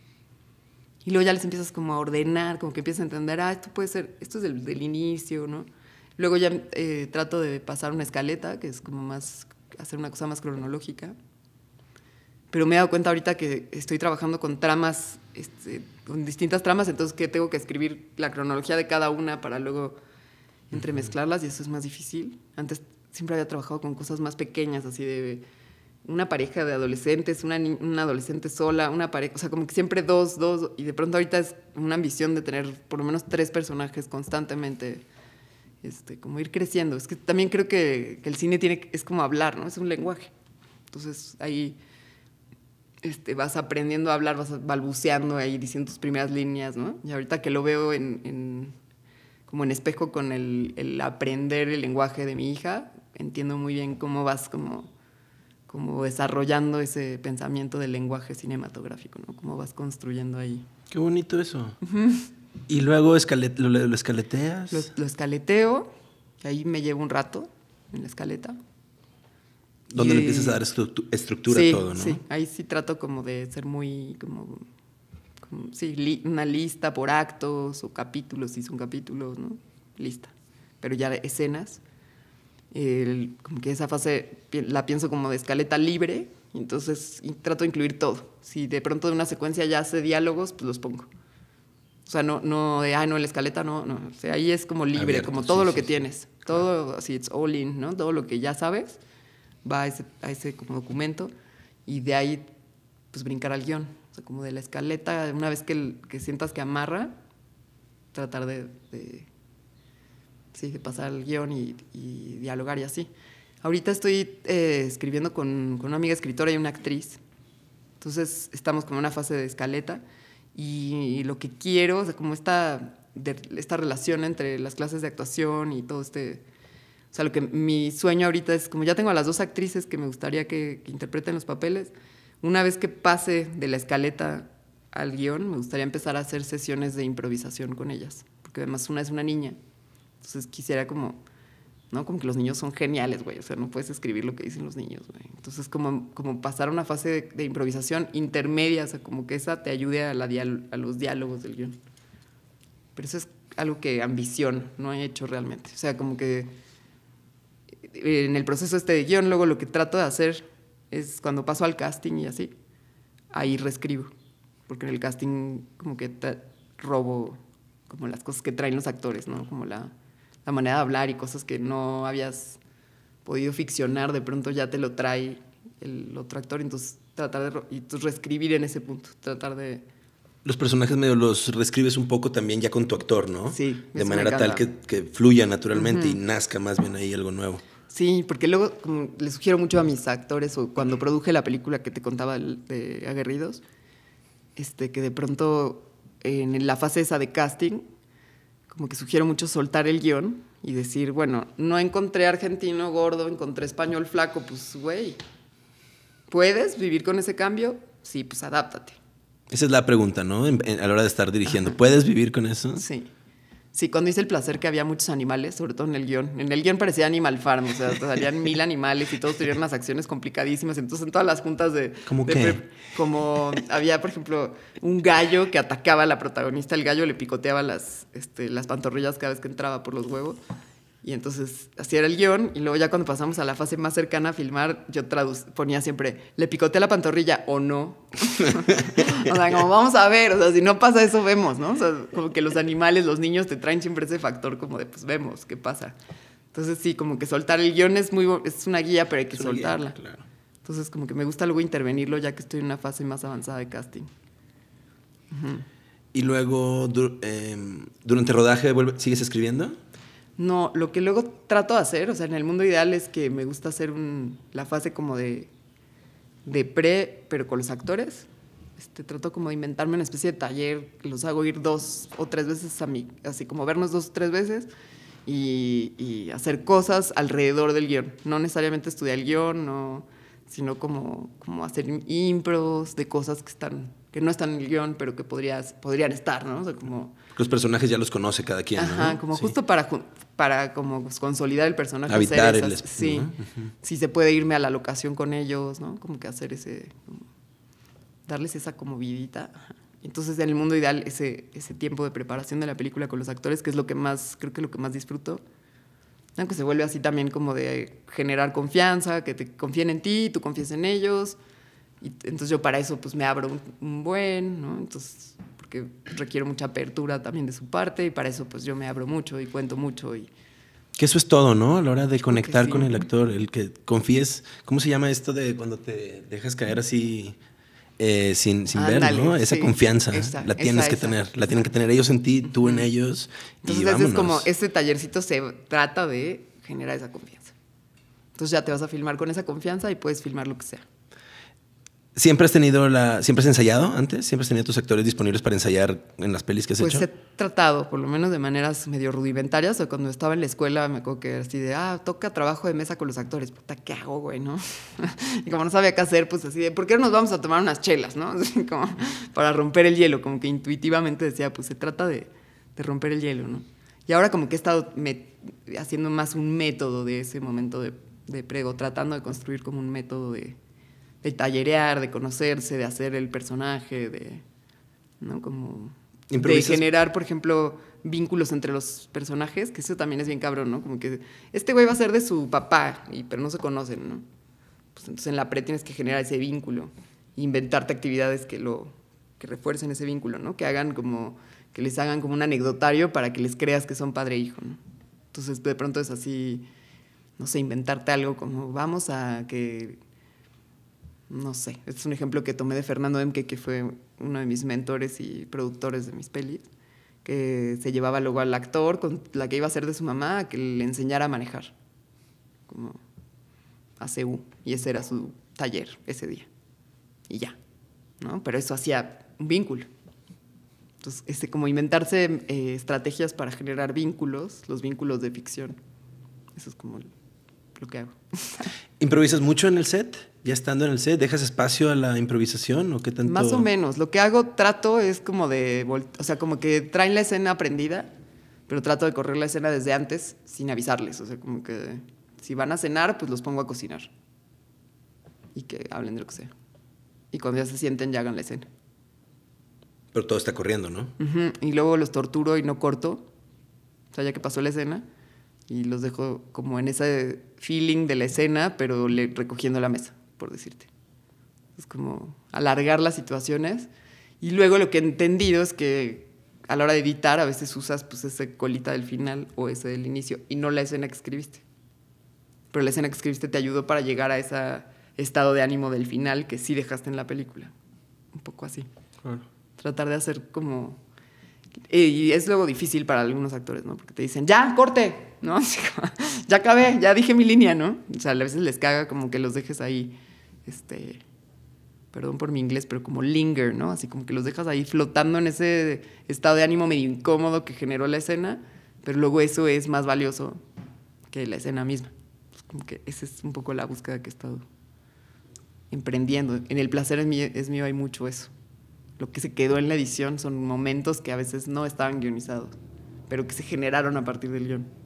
Y luego ya les empiezas como a ordenar, como que empiezas a entender, ah, esto puede ser, esto es del, del inicio, ¿no? Luego ya eh, trato de pasar una escaleta, que es como más, hacer una cosa más cronológica. Pero me he dado cuenta ahorita que estoy trabajando con tramas, este, con distintas tramas, entonces que tengo que escribir la cronología de cada una para luego entremezclarlas y eso es más difícil. Antes siempre había trabajado con cosas más pequeñas, así de una pareja de adolescentes, una, una adolescente sola, una pareja, o sea, como que siempre dos, dos, y de pronto ahorita es una ambición de tener por lo menos tres personajes constantemente, este, como ir creciendo. Es que también creo que, que el cine tiene, es como hablar, ¿no? Es un lenguaje. Entonces ahí este, vas aprendiendo a hablar, vas balbuceando ahí, diciendo tus primeras líneas, ¿no? Y ahorita que lo veo en, en como en espejo con el, el, aprender el lenguaje de mi hija, entiendo muy bien cómo vas como, como desarrollando ese pensamiento del lenguaje cinematográfico, ¿no? Cómo vas construyendo ahí. Qué bonito eso. Uh -huh. Y luego escalet lo, lo, escaleteas. Lo, lo, escaleteo, y ahí me llevo un rato en la escaleta. Donde y, le empiezas a dar estructura, estructura sí, a todo, ¿no? Sí, ahí sí trato como de ser muy, como, como sí, li, una lista por actos o capítulos, si son capítulos, ¿no? Lista. Pero ya escenas, el, como que esa fase la pienso como de escaleta libre, entonces y trato de incluir todo. Si de pronto de una secuencia ya hace diálogos, pues los pongo. O sea, no, no de, ah, no, la escaleta no, no. O sea, ahí es como libre, Abierto, como todo sí, lo que sí, tienes. Todo claro. así, it's all in, ¿no? Todo lo que ya sabes va a ese, a ese como documento y de ahí, pues brincar al guion. O sea, como de la escaleta, una vez que, que sientas que amarra, tratar de, de, sí, de pasar al guion y, y, dialogar y así. Ahorita estoy eh, escribiendo con, con una amiga escritora y una actriz. Entonces estamos como en una fase de escaleta y lo que quiero, o sea, como esta, de, esta relación entre las clases de actuación y todo este... O sea, lo que mi sueño ahorita es, como ya tengo a las dos actrices que me gustaría que, que interpreten los papeles, una vez que pase de la escaleta al guion, me gustaría empezar a hacer sesiones de improvisación con ellas, porque además una es una niña, entonces quisiera como, ¿no? Como que los niños son geniales, güey, o sea, no puedes escribir lo que dicen los niños, güey. Entonces, como, como pasar a una fase de, improvisación intermedia, o sea, como que esa te ayude a, la a los diálogos del guion. Pero eso es algo que ambición no he hecho realmente. O sea, como que en el proceso este de guion, luego lo que trato de hacer es cuando paso al casting y así, ahí reescribo. Porque en el casting como que robo como las cosas que traen los actores, ¿no? Como la, la manera de hablar y cosas que no habías podido ficcionar, de pronto ya te lo trae el otro actor, entonces tratar de y entonces reescribir en ese punto, tratar de... Los personajes medio los reescribes un poco también ya con tu actor, ¿no? Sí. De manera tal que, que, fluya naturalmente uh -huh. y nazca más bien ahí algo nuevo. Sí, porque luego como le sugiero mucho a mis actores o cuando produje la película que te contaba de Aguerridos, este, que de pronto en la fase esa de casting, como que sugiero mucho soltar el guion y decir, bueno, no encontré argentino gordo, encontré español flaco, pues güey, ¿puedes vivir con ese cambio? Sí, pues adáptate. Esa es la pregunta, ¿no? a la hora de estar dirigiendo. ¿Puedes vivir con eso? Sí. Sí, cuando hice el placer que había muchos animales, sobre todo en el guion. En el guion parecía Animal Farm, o sea, salían mil animales y todos tenían unas acciones complicadísimas. Entonces, en todas las juntas de. ¿Cómo qué? Como había, por ejemplo, un gallo que atacaba a la protagonista, el gallo le picoteaba las, este, las pantorrillas cada vez que entraba por los huevos. Y entonces así era el guion. Y luego ya cuando pasamos a la fase más cercana a filmar, yo ponía siempre, ¿le picotea la pantorrilla o no? o sea, como vamos a ver, o sea, si no pasa eso, vemos, ¿no? O sea, como que los animales, los niños te traen siempre ese factor como de, pues vemos qué pasa. Entonces sí, como que soltar el guion es, muy, es una guía, pero hay que soltarla. claro. Entonces como que me gusta luego intervenirlo ya que estoy en una fase más avanzada de casting. Y luego, em, durante el rodaje, ¿sigues escribiendo? No, lo que luego trato de hacer, o sea, en el mundo ideal es que me gusta hacer la fase como de, de pre, pero con los actores. Este, trato como de inventarme una especie de taller, los hago ir dos o tres veces a mí, así como vernos dos o tres veces y, hacer cosas alrededor del guion. No necesariamente estudiar el guion, no, sino como, como hacer impros de cosas que están que no están en el guion, pero que podrías, podrían estar, ¿no? O sea, como... Los personajes ya los conoce cada quien, Ajá, como justo para, para como consolidar el personaje. Habitar el Sí, sí se puede irme a la locación con ellos, ¿no? Como que hacer ese... darles esa como vidita. Entonces, en el mundo ideal, ese, ese tiempo de preparación de la película con los actores, que es lo que más, creo que lo que más disfruto, que se vuelve así también como de generar confianza, que te confíen en ti, tú confíes en ellos, y entonces yo para eso pues me abro un, buen, ¿no? Entonces, porque requiero mucha apertura también de su parte y para eso pues yo me abro mucho y cuento mucho y... Que eso es todo, ¿no? A la hora de conectar con el actor, el que confíes, ¿cómo se llama esto de cuando te dejas caer así eh, sin, sin ver, ¿no? Esa confianza la tienes que tener, la tienen que tener ellos en ti, tú en ellos. Entonces es como, este tallercito se trata de generar esa confianza. Entonces ya te vas a filmar con esa confianza y puedes filmar lo que sea. ¿Siempre has tenido la. ¿Siempre has ensayado antes? ¿Siempre has tenido tus actores disponibles para ensayar en las pelis que has pues hecho? Pues he tratado, por lo menos de maneras medio rudimentarias. O cuando estaba en la escuela me acuerdo que era así de, ah, toca trabajo de mesa con los actores. Puta, ¿qué hago, güey, no? y como no sabía qué hacer, pues así de, ¿por qué no nos vamos a tomar unas chelas, no? como para romper el hielo. Como que intuitivamente decía, pues se trata de, de romper el hielo, ¿no? Y ahora como que he estado haciendo más un método de ese momento de, de prego, tratando de construir como un método de de tallerear, de conocerse, de hacer el personaje, de, ¿no? Como de generar, por ejemplo, vínculos entre los personajes, que eso también es bien cabrón, ¿no? Como que este güey va a ser de su papá, y, pero no se conocen, ¿no? Pues entonces en la pre tienes que generar ese vínculo, inventarte actividades que lo que refuercen ese vínculo, ¿no? Que hagan como que les hagan como un anecdotario para que les creas que son padre e hijo, ¿no? Entonces de pronto es así, no sé, inventarte algo como vamos a que no sé, este es un ejemplo que tomé de Fernando Emke, que fue uno de mis mentores y productores de mis pelis, que se llevaba luego al actor con la que iba a ser de su mamá a que le enseñara a manejar, como a CU, y ese era su taller ese día. Y ya, ¿no? Pero eso hacía un vínculo. Entonces, este, como inventarse eh, estrategias para generar vínculos, los vínculos de ficción. Eso es como lo que hago. ¿Improvisas mucho en el set? Ya estando en el set, ¿dejas espacio a la improvisación o qué tanto? Más o menos. Lo que hago, trato es como de, o sea, como que traen la escena aprendida, pero trato de correr la escena desde antes sin avisarles. O sea, como que si van a cenar, pues los pongo a cocinar. Y que hablen de lo que sea. Y cuando ya se sienten, ya hagan la escena. Pero todo está corriendo, ¿no? Y luego los torturo y no corto. O sea, ya que pasó la escena. Y los dejo como en ese feeling de la escena, pero le, recogiendo la mesa por decirte. Es como alargar las situaciones. Y luego lo que he entendido es que a la hora de editar a veces usas pues ese colita del final o ese del inicio y no la escena que escribiste. Pero la escena que escribiste te ayudó para llegar a ese estado de ánimo del final que sí dejaste en la película. Un poco así. Tratar de hacer como Y es luego difícil para algunos actores, ¿no? Porque te dicen, ya, corte, ¿no? ya acabé, ya dije mi línea, ¿no? O sea, a veces les caga como que los dejes ahí, este, perdón por mi inglés, pero como linger, ¿no? Así como que los dejas ahí flotando en ese estado de ánimo medio incómodo que generó la escena, pero luego eso es más valioso que la escena misma. Como que esa es un poco la búsqueda que he estado emprendiendo. En el placer es mío, es mío hay mucho eso. Lo que se quedó en la edición son momentos que a veces no estaban guionizados, pero que se generaron a partir del guion.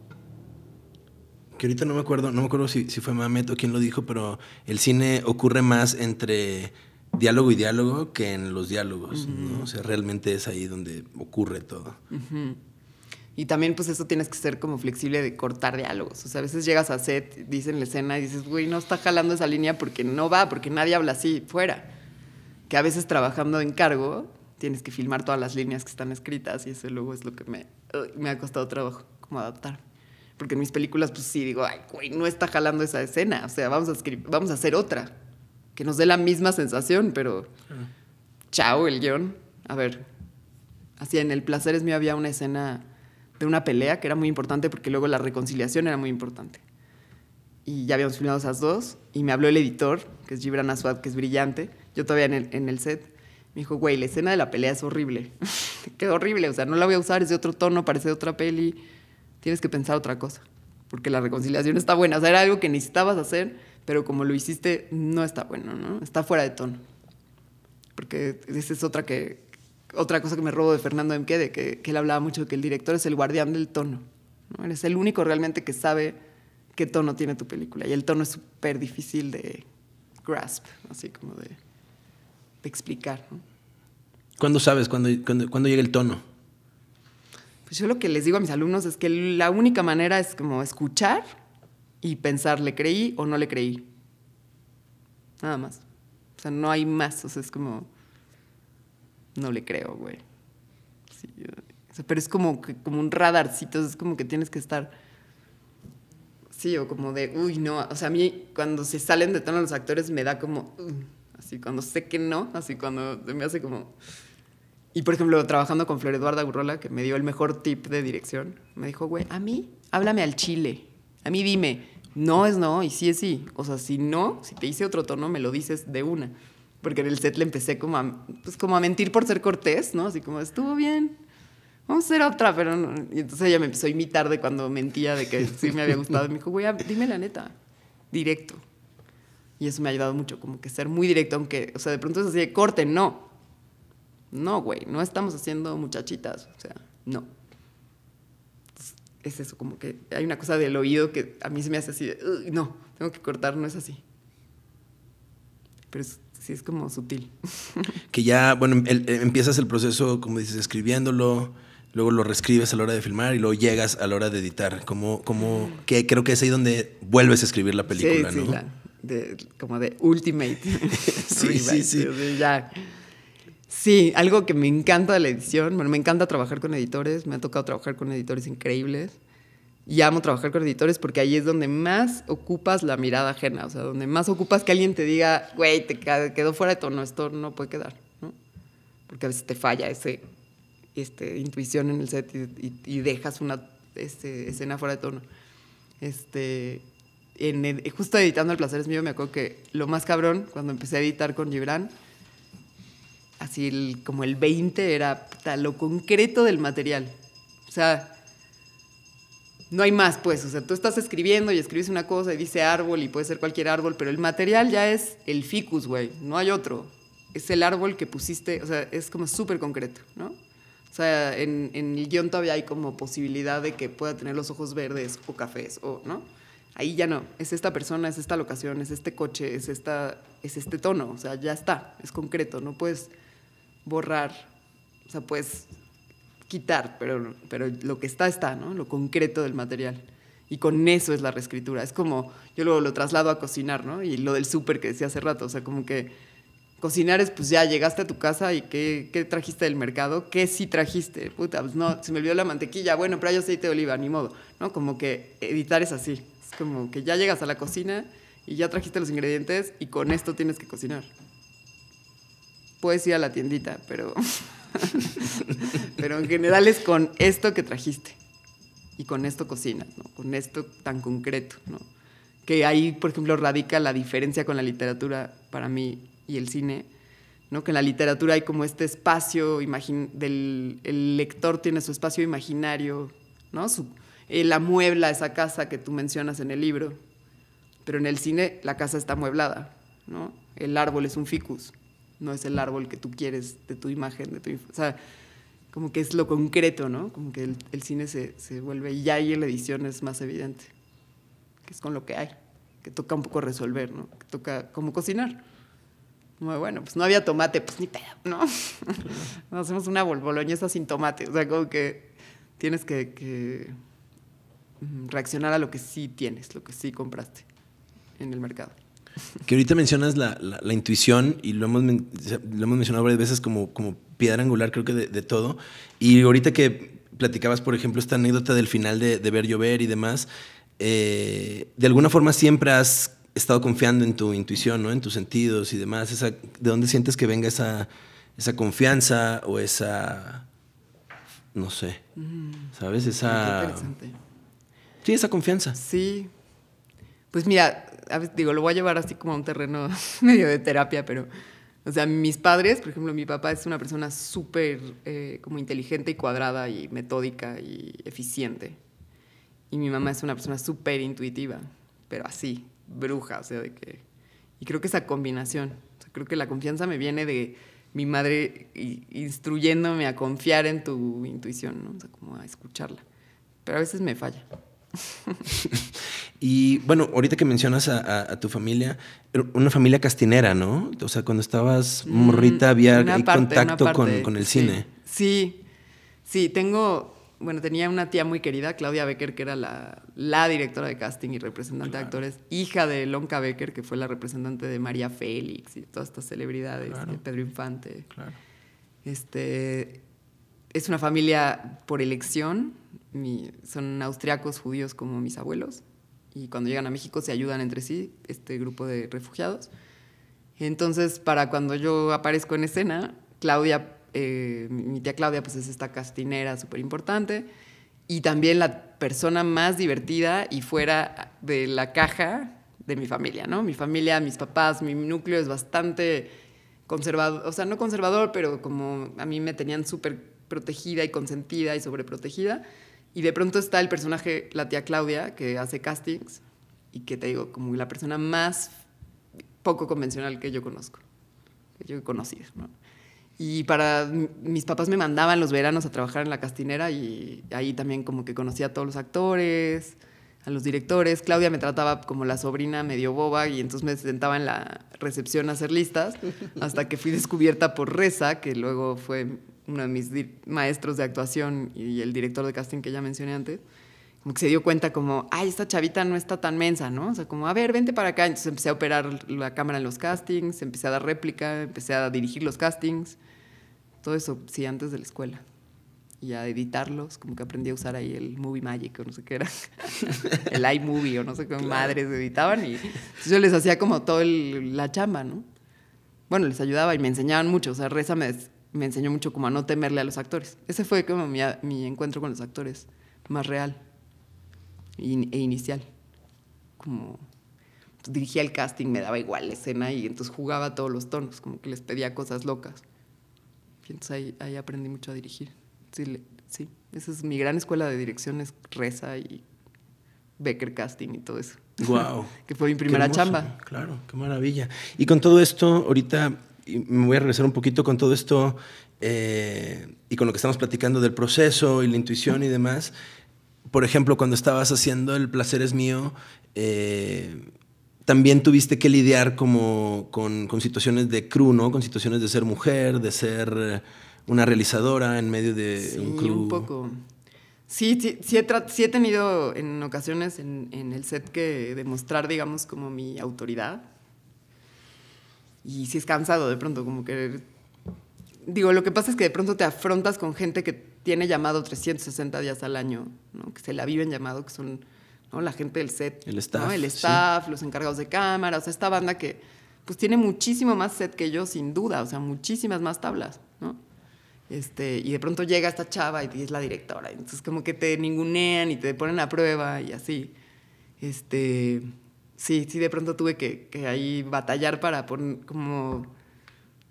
Que ahorita no me acuerdo, no me acuerdo si, si fue Mamet o quién lo dijo, pero el cine ocurre más entre diálogo y diálogo que en los diálogos, ¿no? O sea, realmente es ahí donde ocurre todo. Y también, pues, eso tienes que ser como flexible de cortar diálogos. O sea, a veces llegas a set, dicen la escena y dices, güey, no está jalando esa línea porque no va, porque nadie habla así fuera. Que a veces trabajando en cargo tienes que filmar todas las líneas que están escritas y eso luego es lo que me, me ha costado trabajo, como adaptar. Porque en mis películas, pues sí, digo, ay, güey, no está jalando esa escena. O sea, vamos a, vamos a hacer otra que nos dé la misma sensación, pero chao el guion. A ver, así en El placer es mío había una escena de una pelea que era muy importante porque luego la reconciliación era muy importante. Y ya habíamos filmado esas dos y me habló el editor, que es Gibran Aswad, que es brillante. Yo todavía en el, en el set. Me dijo, güey, la escena de la pelea es horrible. Quedó horrible, o sea, no la voy a usar, es de otro tono, parece de otra peli. Tienes que pensar otra cosa, porque la reconciliación está buena. O sea, era algo que necesitabas hacer pero como lo hiciste, no está bueno, ¿no? Está fuera de tono. Porque esa es otra, que, otra cosa que me robo de Fernando Emke, de que, él hablaba mucho de que el director es el guardián del tono. ¿no? Eres el único realmente que sabe qué tono tiene tu película. Y el tono es súper difícil de grasp, así como de, explicar. ¿Cuándo sabes? ¿Cuándo, cuándo llega el tono? Pues yo lo que les digo a mis alumnos es que la única manera es como escuchar y pensar, ¿le creí o no le creí? Nada más. O sea, no hay más. O sea, es como, no le creo, güey. pero es como, como un radarcito, es como que tienes que estar... Sí, o como de, uy, no. O sea, a mí cuando se salen de tono los actores me da como, uh, así cuando sé que no, así cuando me hace como... Y por ejemplo, trabajando con Flor Eduarda Gurrola, que me dio el mejor tip de dirección, me dijo, güey, a mí, háblame al chile. A mí dime, no es no y sí es sí. O sea, si no, si te hice otro tono, me lo dices de una. Porque en el set le empecé como a, pues como a mentir por ser cortés, ¿no? Así como, estuvo bien, vamos a hacer otra, pero no. Y entonces ella me empezó a imitar de cuando mentía de que sí me había gustado. Y me dijo, güey, dime la neta, directo. Y eso me ha ayudado mucho, como que ser muy directo, aunque, o sea, de pronto es así corte, no. No, güey, no estamos haciendo muchachitas, o sea, no es eso, como que hay una cosa del oído que a mí se me hace así de, no, tengo que cortar, no es así. Pero sí es como sutil. Que ya, bueno, empiezas el proceso, como dices, escribiéndolo, luego lo reescribes a la hora de filmar y luego llegas a la hora de editar. Como, como que creo que es ahí donde vuelves a escribir la película, sí, ¿no? Sí, como de ultimate. sí, sí, sí. ya Sí, algo que me encanta de la edición, bueno, me encanta trabajar con editores, me ha tocado trabajar con editores increíbles y amo trabajar con editores porque ahí es donde más ocupas la mirada ajena, o sea, donde más ocupas que alguien te diga, güey, te quedó fuera de tono, esto no puede quedar, ¿no? Porque a veces te falla ese este, intuición en el set y, dejas una este, escena fuera de tono. Este, en justo editando El placer es mío, me acuerdo que lo más cabrón, cuando empecé a editar con Gibran, así como el 20 era lo concreto del material. O sea, no hay más, pues. O sea, tú estás escribiendo y escribes una cosa y dice árbol y puede ser cualquier árbol, pero el material ya es el ficus, güey. No hay otro. Es el árbol que pusiste, o sea, es como súper concreto, ¿no? O sea, en, en, el guion todavía hay como posibilidad de que pueda tener los ojos verdes o cafés, o, ¿no? Ahí ya no. Es esta persona, es esta locación, es este coche, es, esta, es este tono. O sea, ya está. Es concreto. No puedes borrar, o sea, puedes quitar, pero, pero lo que está, está, ¿no? Lo concreto del material. Y con eso es la reescritura. Es como, yo luego lo traslado a cocinar, ¿no? Y lo del súper que decía hace rato, o sea, como que cocinar es, pues ya llegaste a tu casa y ¿qué, qué trajiste del mercado? ¿Qué sí trajiste? Puta, pues no, se me olvidó la mantequilla, bueno, pero hay aceite de oliva, ni modo, ¿no? Como que editar es así. Es como que ya llegas a la cocina y ya trajiste los ingredientes y con esto tienes que cocinar puedes ir a la tiendita, pero Pero en general es con esto que trajiste. Y con esto cocinas, ¿no? Con esto tan concreto. Que ahí, por ejemplo, radica la diferencia con la literatura para mí y el cine, ¿no? Que en la literatura hay como este espacio del el lector tiene su espacio imaginario, ¿no? Su, la muebla esa casa que tú mencionas en el libro. Pero en el cine la casa está mueblada, ¿no? El árbol es un ficus, no es el árbol que tú quieres de tu imagen, de tu, o sea, como que es lo concreto, ¿no? Como que el, cine se, se, vuelve, y ya ahí en la edición es más evidente, que es con lo que hay, que toca un poco resolver, ¿no? Que toca como cocinar. Muy bueno, pues no había tomate, pues ni pedo, ¿no? hacemos una boloñesa sin tomate, o sea, como que tienes que, que reaccionar a lo que sí tienes, lo que sí compraste en el mercado. Que ahorita mencionas la, la, intuición y lo hemos, lo hemos mencionado varias veces como, como piedra angular, creo que de, todo. Y ahorita que platicabas, por ejemplo, esta anécdota del final de, de ver llover y demás, eh, de alguna forma siempre has estado confiando en tu intuición, ¿no? en tus sentidos y demás. Esa, ¿De dónde sientes que venga esa, esa confianza o esa, no sé, mm. ¿sabes? Esa... Sí, esa confianza. Sí. Pues mira, digo, lo voy a llevar así como a un terreno medio de terapia, pero, o sea, mis padres, por ejemplo, mi papá es una persona súper eh, como inteligente y cuadrada y metódica y eficiente. Y mi mamá es una persona súper intuitiva, pero así, bruja, o sea, de que... Y creo que esa combinación, creo que la confianza me viene de mi madre instruyéndome a confiar en tu intuición, ¿no? O sea, como a escucharla. Pero a veces me falla. y bueno, ahorita que mencionas a, tu familia, una familia castinera, ¿no? O sea, cuando estabas mm, morrita había contacto con, el cine. Sí, sí, tengo, bueno, tenía una tía muy querida, Claudia Becker, que era la, la directora de casting y representante de actores, hija de Lonca Becker, que fue la representante de María Félix y todas estas celebridades, de Pedro Infante. Claro. Este, es una familia por elección, son austriacos judíos como mis abuelos, y cuando llegan a México se ayudan entre sí, este grupo de refugiados. Entonces, para cuando yo aparezco en escena, Claudia, eh, mi tía Claudia, pues es esta castinera súper importante, y también la persona más divertida y fuera de la caja de mi familia, ¿no? Mi familia, mis papás, mi núcleo es bastante conservador, o sea, no conservador, pero como a mí me tenían súper protegida y consentida y sobreprotegida. Y de pronto está el personaje, la tía Claudia, que hace castings y que te digo, como la persona más poco convencional que yo conozco, que yo he conocido. Y para mis papás me mandaban los veranos a trabajar en la castinera y ahí también como que conocía a todos los actores, a los directores. Claudia me trataba como la sobrina medio boba y entonces me sentaba en la recepción a hacer listas hasta que fui descubierta por Reza, que luego fue uno de mis maestros de actuación y el director de casting que ya mencioné antes, como que se dio cuenta como, ay, esta chavita no está tan mensa, ¿no? O sea, como, a ver, vente para acá. Entonces empecé a operar la cámara en los castings, empecé a dar réplica, empecé a dirigir los castings, todo eso, sí, antes de la escuela. Y a editarlos, como que aprendí a usar ahí el Movie Magic o no sé qué era, el iMovie o no sé qué madres editaban y yo les hacía como todo la chamba, ¿no? Bueno, les ayudaba y me enseñaban mucho, o sea, Reza me me enseñó mucho como a no temerle a los actores. Ese fue como mi, mi encuentro con los actores más real e inicial. Como dirigía el casting, me daba igual la escena y entonces jugaba todos los tonos, como que les pedía cosas locas. Y entonces ahí, ahí aprendí mucho a dirigir. Sí, sí, esa es mi gran escuela de dirección, es Reza y Becker Casting y todo eso. Wow. que fue mi primera chamba. Claro, qué maravilla. Y con todo esto, ahorita y me voy a regresar un poquito con todo esto eh, y con lo que estamos platicando del proceso y la intuición y demás. Por ejemplo, cuando estabas haciendo El placer es mío, eh, también tuviste que lidiar como con, con, situaciones de crew, ¿no? Con situaciones de ser mujer, de ser una realizadora en medio de un crew. un poco. Sí, sí, sí, he, tenido en ocasiones en, en el set que demostrar, digamos, como mi autoridad y si es cansado de pronto, como que... Digo, lo que pasa es que de pronto te afrontas con gente que tiene llamado 360 días al año, ¿no? que se la viven llamado, que son ¿no? la gente del set. El staff. El staff, los encargados de cámara, o sea, esta banda que pues tiene muchísimo más set que yo, sin duda, o sea, muchísimas más tablas, ¿no? Este, y de pronto llega esta chava y es la directora. Entonces como que te ningunean y te ponen a prueba y así. Este, sí, sí, de pronto tuve que, que ahí batallar para poner como,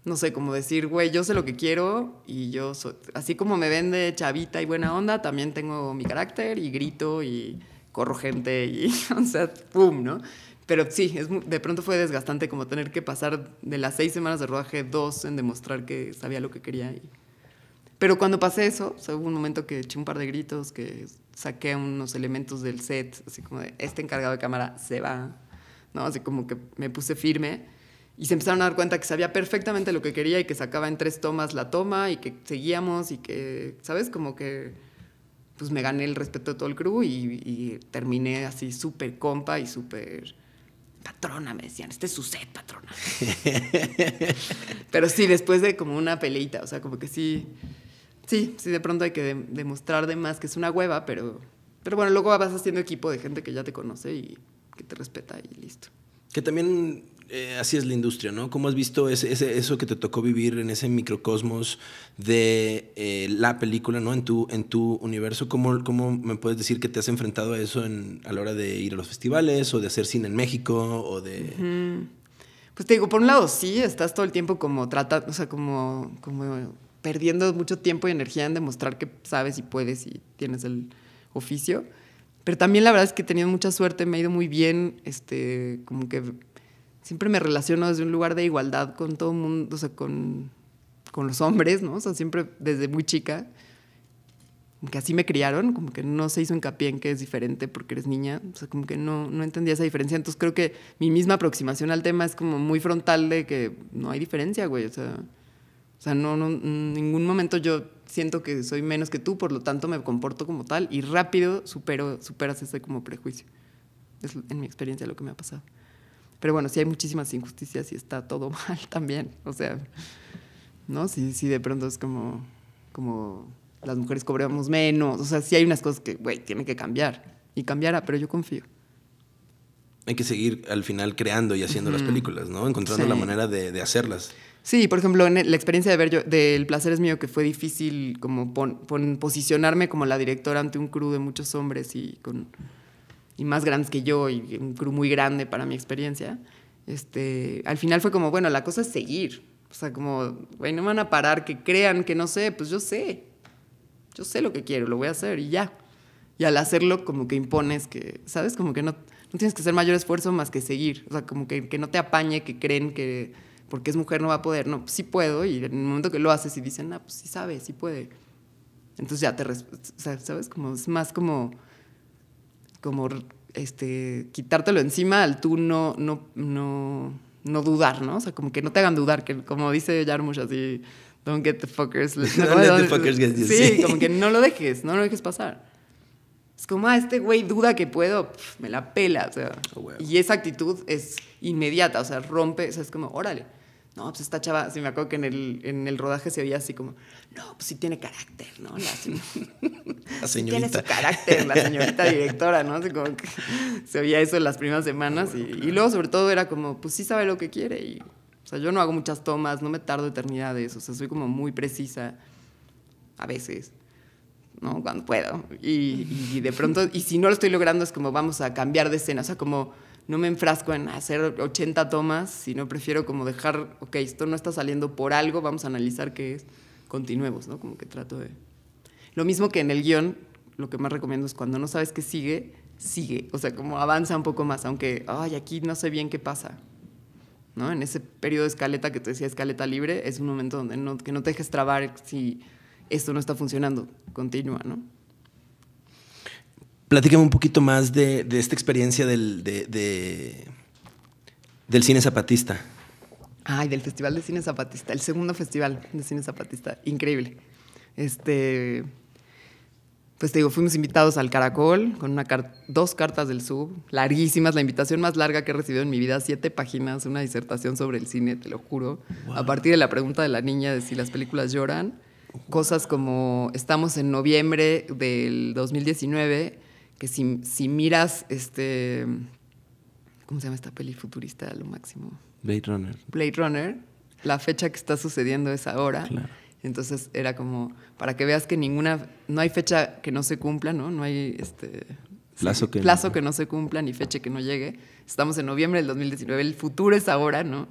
no sé, como decir, güey, yo sé lo que quiero y yo soy, así como me vende chavita y buena onda, también tengo mi carácter y grito y corro gente y, o sea, pum, ¿no? Pero sí, es, de pronto fue desgastante como tener que pasar de las seis semanas de rodaje dos en demostrar que sabía lo que quería. Y, pero cuando pasé eso, o hubo un momento que eché un par de gritos, que saqué unos elementos del set, así como de, este encargado de cámara se va, ¿no? Así como que me puse firme y se empezaron a dar cuenta que sabía perfectamente lo que quería y que sacaba en tres tomas la toma y que seguíamos y que, ¿sabes? Como que pues me gané el respeto de todo el crew y, y terminé así súper compa y súper patrona, me decían, este es su set, patrona. Pero sí, después de como una peleita, o sea, como que sí, sí, sí, de pronto hay que demostrar de más que es una hueva, pero, pero bueno, luego vas haciendo equipo de gente que ya te conoce y que te respeta y listo. Que también eh, así es la industria, ¿no? ¿Cómo has visto ese, ese, eso que te tocó vivir en ese microcosmos de eh, la película, ¿no? En tu, en tu universo, ¿cómo, ¿cómo me puedes decir que te has enfrentado a eso en, a la hora de ir a los festivales o de hacer cine en México o de... Uh -huh. Pues te digo, por un lado sí, estás todo el tiempo como trata, o sea, como, como perdiendo mucho tiempo y energía en demostrar que sabes y puedes y tienes el oficio. Pero también la verdad es que he tenido mucha suerte, me ha ido muy bien, este, como que siempre me relaciono desde un lugar de igualdad con todo el mundo, o sea, con, con los hombres, ¿no? O sea, siempre desde muy chica, como que así me criaron, como que no se hizo hincapié en que es diferente porque eres niña, o sea, como que no, no entendía esa diferencia. Entonces creo que mi misma aproximación al tema es como muy frontal de que no hay diferencia, güey, o sea, o sea no, no, en ningún momento yo siento que soy menos que tú, por lo tanto me comporto como tal y rápido supero, superas ese como prejuicio. Es en mi experiencia lo que me ha pasado. Pero bueno, sí hay muchísimas injusticias y está todo mal también. O sea, ¿no? Sí, sí, de pronto es como, como las mujeres cobramos menos. O sea, sí hay unas cosas que, güey, tienen que cambiar. Y cambiará, pero yo confío. Hay que seguir al final creando y haciendo las películas, ¿no? Encontrando sí. la manera de, de, hacerlas. Sí, por ejemplo, en la experiencia de ver yo, del placer es mío, que fue difícil como pon, pon, posicionarme como la directora ante un crew de muchos hombres y con y más grandes que yo y un crew muy grande para mi experiencia, este, al final fue como, bueno, la cosa es seguir. O sea, como, güey, no me van a parar, que crean que no sé, pues yo sé. Yo sé lo que quiero, lo voy a hacer y ya. Y al hacerlo, como que impones que, ¿sabes? Como que no, no tienes que hacer mayor esfuerzo más que seguir. O sea, como que, que no te apañe, que creen que porque es mujer no va a poder. No, sí puedo. Y en el momento que lo haces y dicen, ah, pues sí sabe, sí puede. Entonces ya te, o sea, ¿sabes? Como es más como como este, quitártelo encima al tú no, no, no, no dudar, ¿no? O sea, como que no te hagan dudar, que como dice Jarmusch así, don't get the fuckers. No, don't let the fuckers get you. Sí, como que no lo dejes, no lo dejes pasar. Es como, ah, este güey duda que puedo, pff, me la pela, o sea. Oh, wow. Y esa actitud es inmediata, o sea, rompe, o sea, es como, órale. No, pues esta chava, sí me acuerdo que en el, en el rodaje se oía así como, no, pues sí tiene carácter, ¿no? La, la señorita. Sí tiene su carácter, la señorita directora, ¿no? Así como que se oía eso en las primeras semanas. Y, y, luego, sobre todo, era como, pues sí sabe lo que quiere. Y, o sea, yo no hago muchas tomas, no me tardo eternidades, o sea, soy como muy precisa a veces. ¿no? Cuando puedo. Y, y, de pronto, y si no lo estoy logrando, es como vamos a cambiar de escena. O sea, como no me enfrasco en hacer 80 tomas, sino prefiero como dejar, ok, esto no está saliendo por algo, vamos a analizar qué es, continuemos, ¿no? Como que trato de... Lo mismo que en el guion, lo que más recomiendo es cuando no sabes qué sigue, sigue. O sea, como avanza un poco más, aunque, ay, aquí no sé bien qué pasa. ¿No? En ese periodo de escaleta que te decía, escaleta libre, es un momento donde no, que no te dejes trabar si esto no está funcionando, continúa, ¿no? Platícame un poquito más de, de esta experiencia del, de, de, del cine zapatista. Ay, del Festival de Cine Zapatista, el segundo festival de cine zapatista, increíble. Este, pues te digo, fuimos invitados al Caracol con una car dos cartas del sub, larguísimas, la invitación más larga que he recibido en mi vida, siete páginas, una disertación sobre el cine, te lo juro, wow. a partir de la pregunta de la niña de si las películas lloran, cosas como estamos en noviembre del 2019 que si, si, miras este ¿cómo se llama esta peli futurista lo máximo? Blade Runner. Blade Runner, la fecha que está sucediendo es ahora. Claro. Entonces era como, para que veas que ninguna, no hay fecha que no se cumpla, ¿no? No hay este, plazo, que, plazo no. que no se cumpla ni fecha que no llegue. Estamos en noviembre del 2019, el futuro es ahora, ¿no?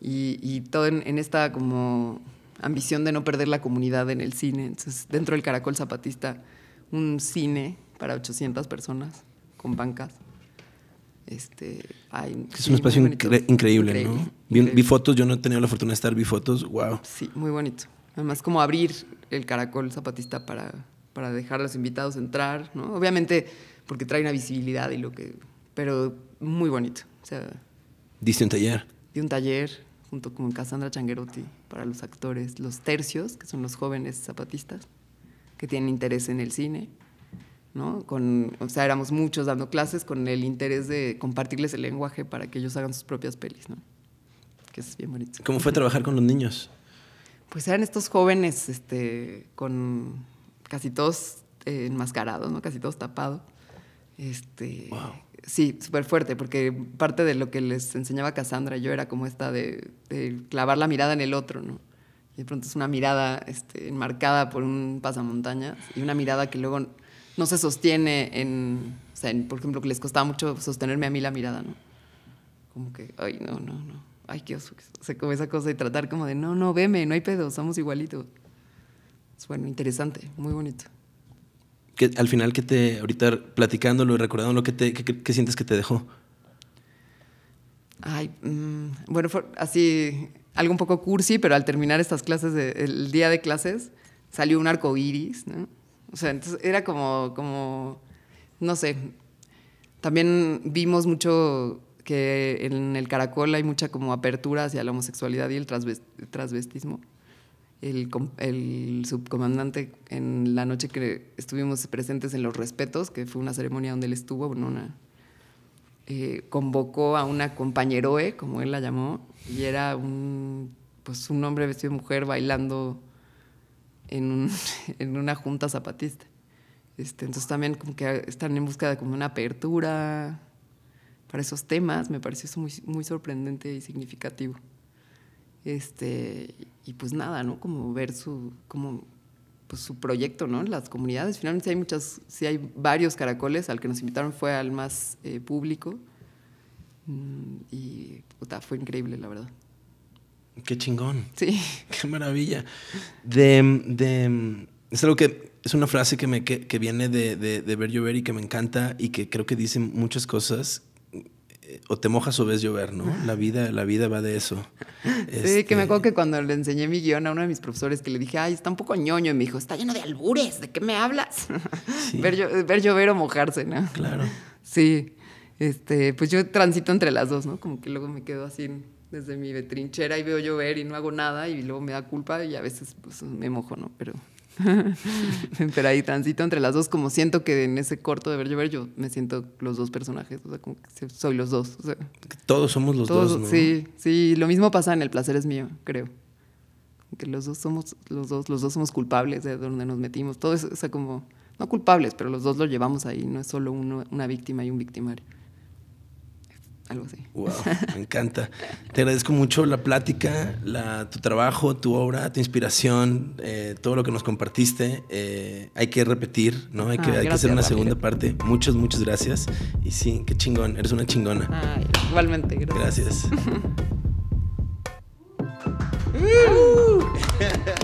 Y, y todo en, en, esta como ambición de no perder la comunidad en el cine. Entonces, dentro del Caracol Zapatista, un cine para 800 personas con bancas. Este, hay, es un espacio incre increíble, increíble, ¿no? Vi, increíble. vi, fotos, yo no he tenido la fortuna de estar, vi fotos, wow. Sí, muy bonito. Además, como abrir el caracol zapatista para, para dejar a los invitados entrar, ¿no? Obviamente, porque trae una visibilidad y lo que. Pero muy bonito. O sea. ¿Diste un taller? Di un taller junto con Cassandra Changuerotti para los actores, los tercios, que son los jóvenes zapatistas que tienen interés en el cine. ¿No? Con, o sea, éramos muchos dando clases con el interés de compartirles el lenguaje para que ellos hagan sus propias pelis, ¿no? Que es bien bonito. ¿Cómo fue trabajar con los niños? Pues eran estos jóvenes, este, con casi todos eh, enmascarados, ¿no? Casi todos tapados. Este, wow. Sí, súper fuerte, porque parte de lo que les enseñaba Cassandra yo era como esta de, de, clavar la mirada en el otro, ¿no? Y de pronto es una mirada este, enmarcada por un pasamontañas y una mirada que luego no se sostiene en, o sea, en, por ejemplo, que les costaba mucho sostenerme a mí la mirada, ¿no? Como que, ay, no, no, no, ay, qué oso. O sea, como esa cosa y tratar como de, no, no, veme, no hay pedo, somos igualitos. Es bueno, interesante, muy bonito. Que al final, que te, ahorita platicándolo y recordándolo, ¿qué, te, qué, qué sientes que te dejó? Ay, mmm, bueno, fue así, algo un poco cursi, pero al terminar estas clases, de, el día de clases, salió un arco iris, ¿no? O sea, entonces era como, como, no sé, también vimos mucho que en el caracol hay mucha como apertura hacia la homosexualidad y el transvestismo. El, subcomandante en la noche que estuvimos presentes en Los Respetos, que fue una ceremonia donde él estuvo, bueno, una, eh, convocó a una compañeroe, como él la llamó, y era un, pues, un hombre vestido de mujer bailando en, un, en una junta zapatista. Este, entonces también como que están en busca de como una apertura para esos temas, me pareció eso muy, muy sorprendente y significativo. Este, y pues nada, ¿no? Como ver su, como, pues su proyecto, ¿no? Las comunidades, finalmente sí hay muchas, sí hay varios caracoles, al que nos invitaron fue al más eh, público y puta, fue increíble, la verdad. Qué chingón. Sí. Qué maravilla. De, de, es algo que es una frase que, me, que, que viene de, de, de, ver llover y que me encanta y que creo que dice muchas cosas. O te mojas o ves llover, ¿no? La vida, la vida va de eso. Sí, este... que me acuerdo que cuando le enseñé mi guion a uno de mis profesores que le dije, ay, está un poco ñoño, y me dijo, está lleno de albures, ¿de qué me hablas? Sí. ver, ver llover o mojarse, ¿no? Claro. Sí. Este, pues yo transito entre las dos, ¿no? Como que luego me quedo así desde mi trinchera y veo llover y no hago nada y luego me da culpa y a veces pues, me mojo, ¿no? Pero, pero ahí transito entre las dos, como siento que en ese corto de ver llover yo me siento los dos personajes, o sea, como que soy los dos. O sea, todos somos los todos, dos, ¿no? Sí, sí, lo mismo pasa en El placer es mío, creo. Que los dos somos los dos, los dos somos culpables de donde nos metimos. Todo eso, o sea, como, no culpables, pero los dos lo llevamos ahí, no es solo uno, una víctima y un victimario algo así. Wow, me encanta. Te agradezco mucho la plática, la, tu trabajo, tu obra, tu inspiración, eh, todo lo que nos compartiste. Eh, hay que repetir, ¿no? Hay, que, ah, hay que, hacer una segunda parte. Muchas, muchas gracias. Y sí, qué chingón, eres una chingona. Ay, igualmente, gracias. Gracias.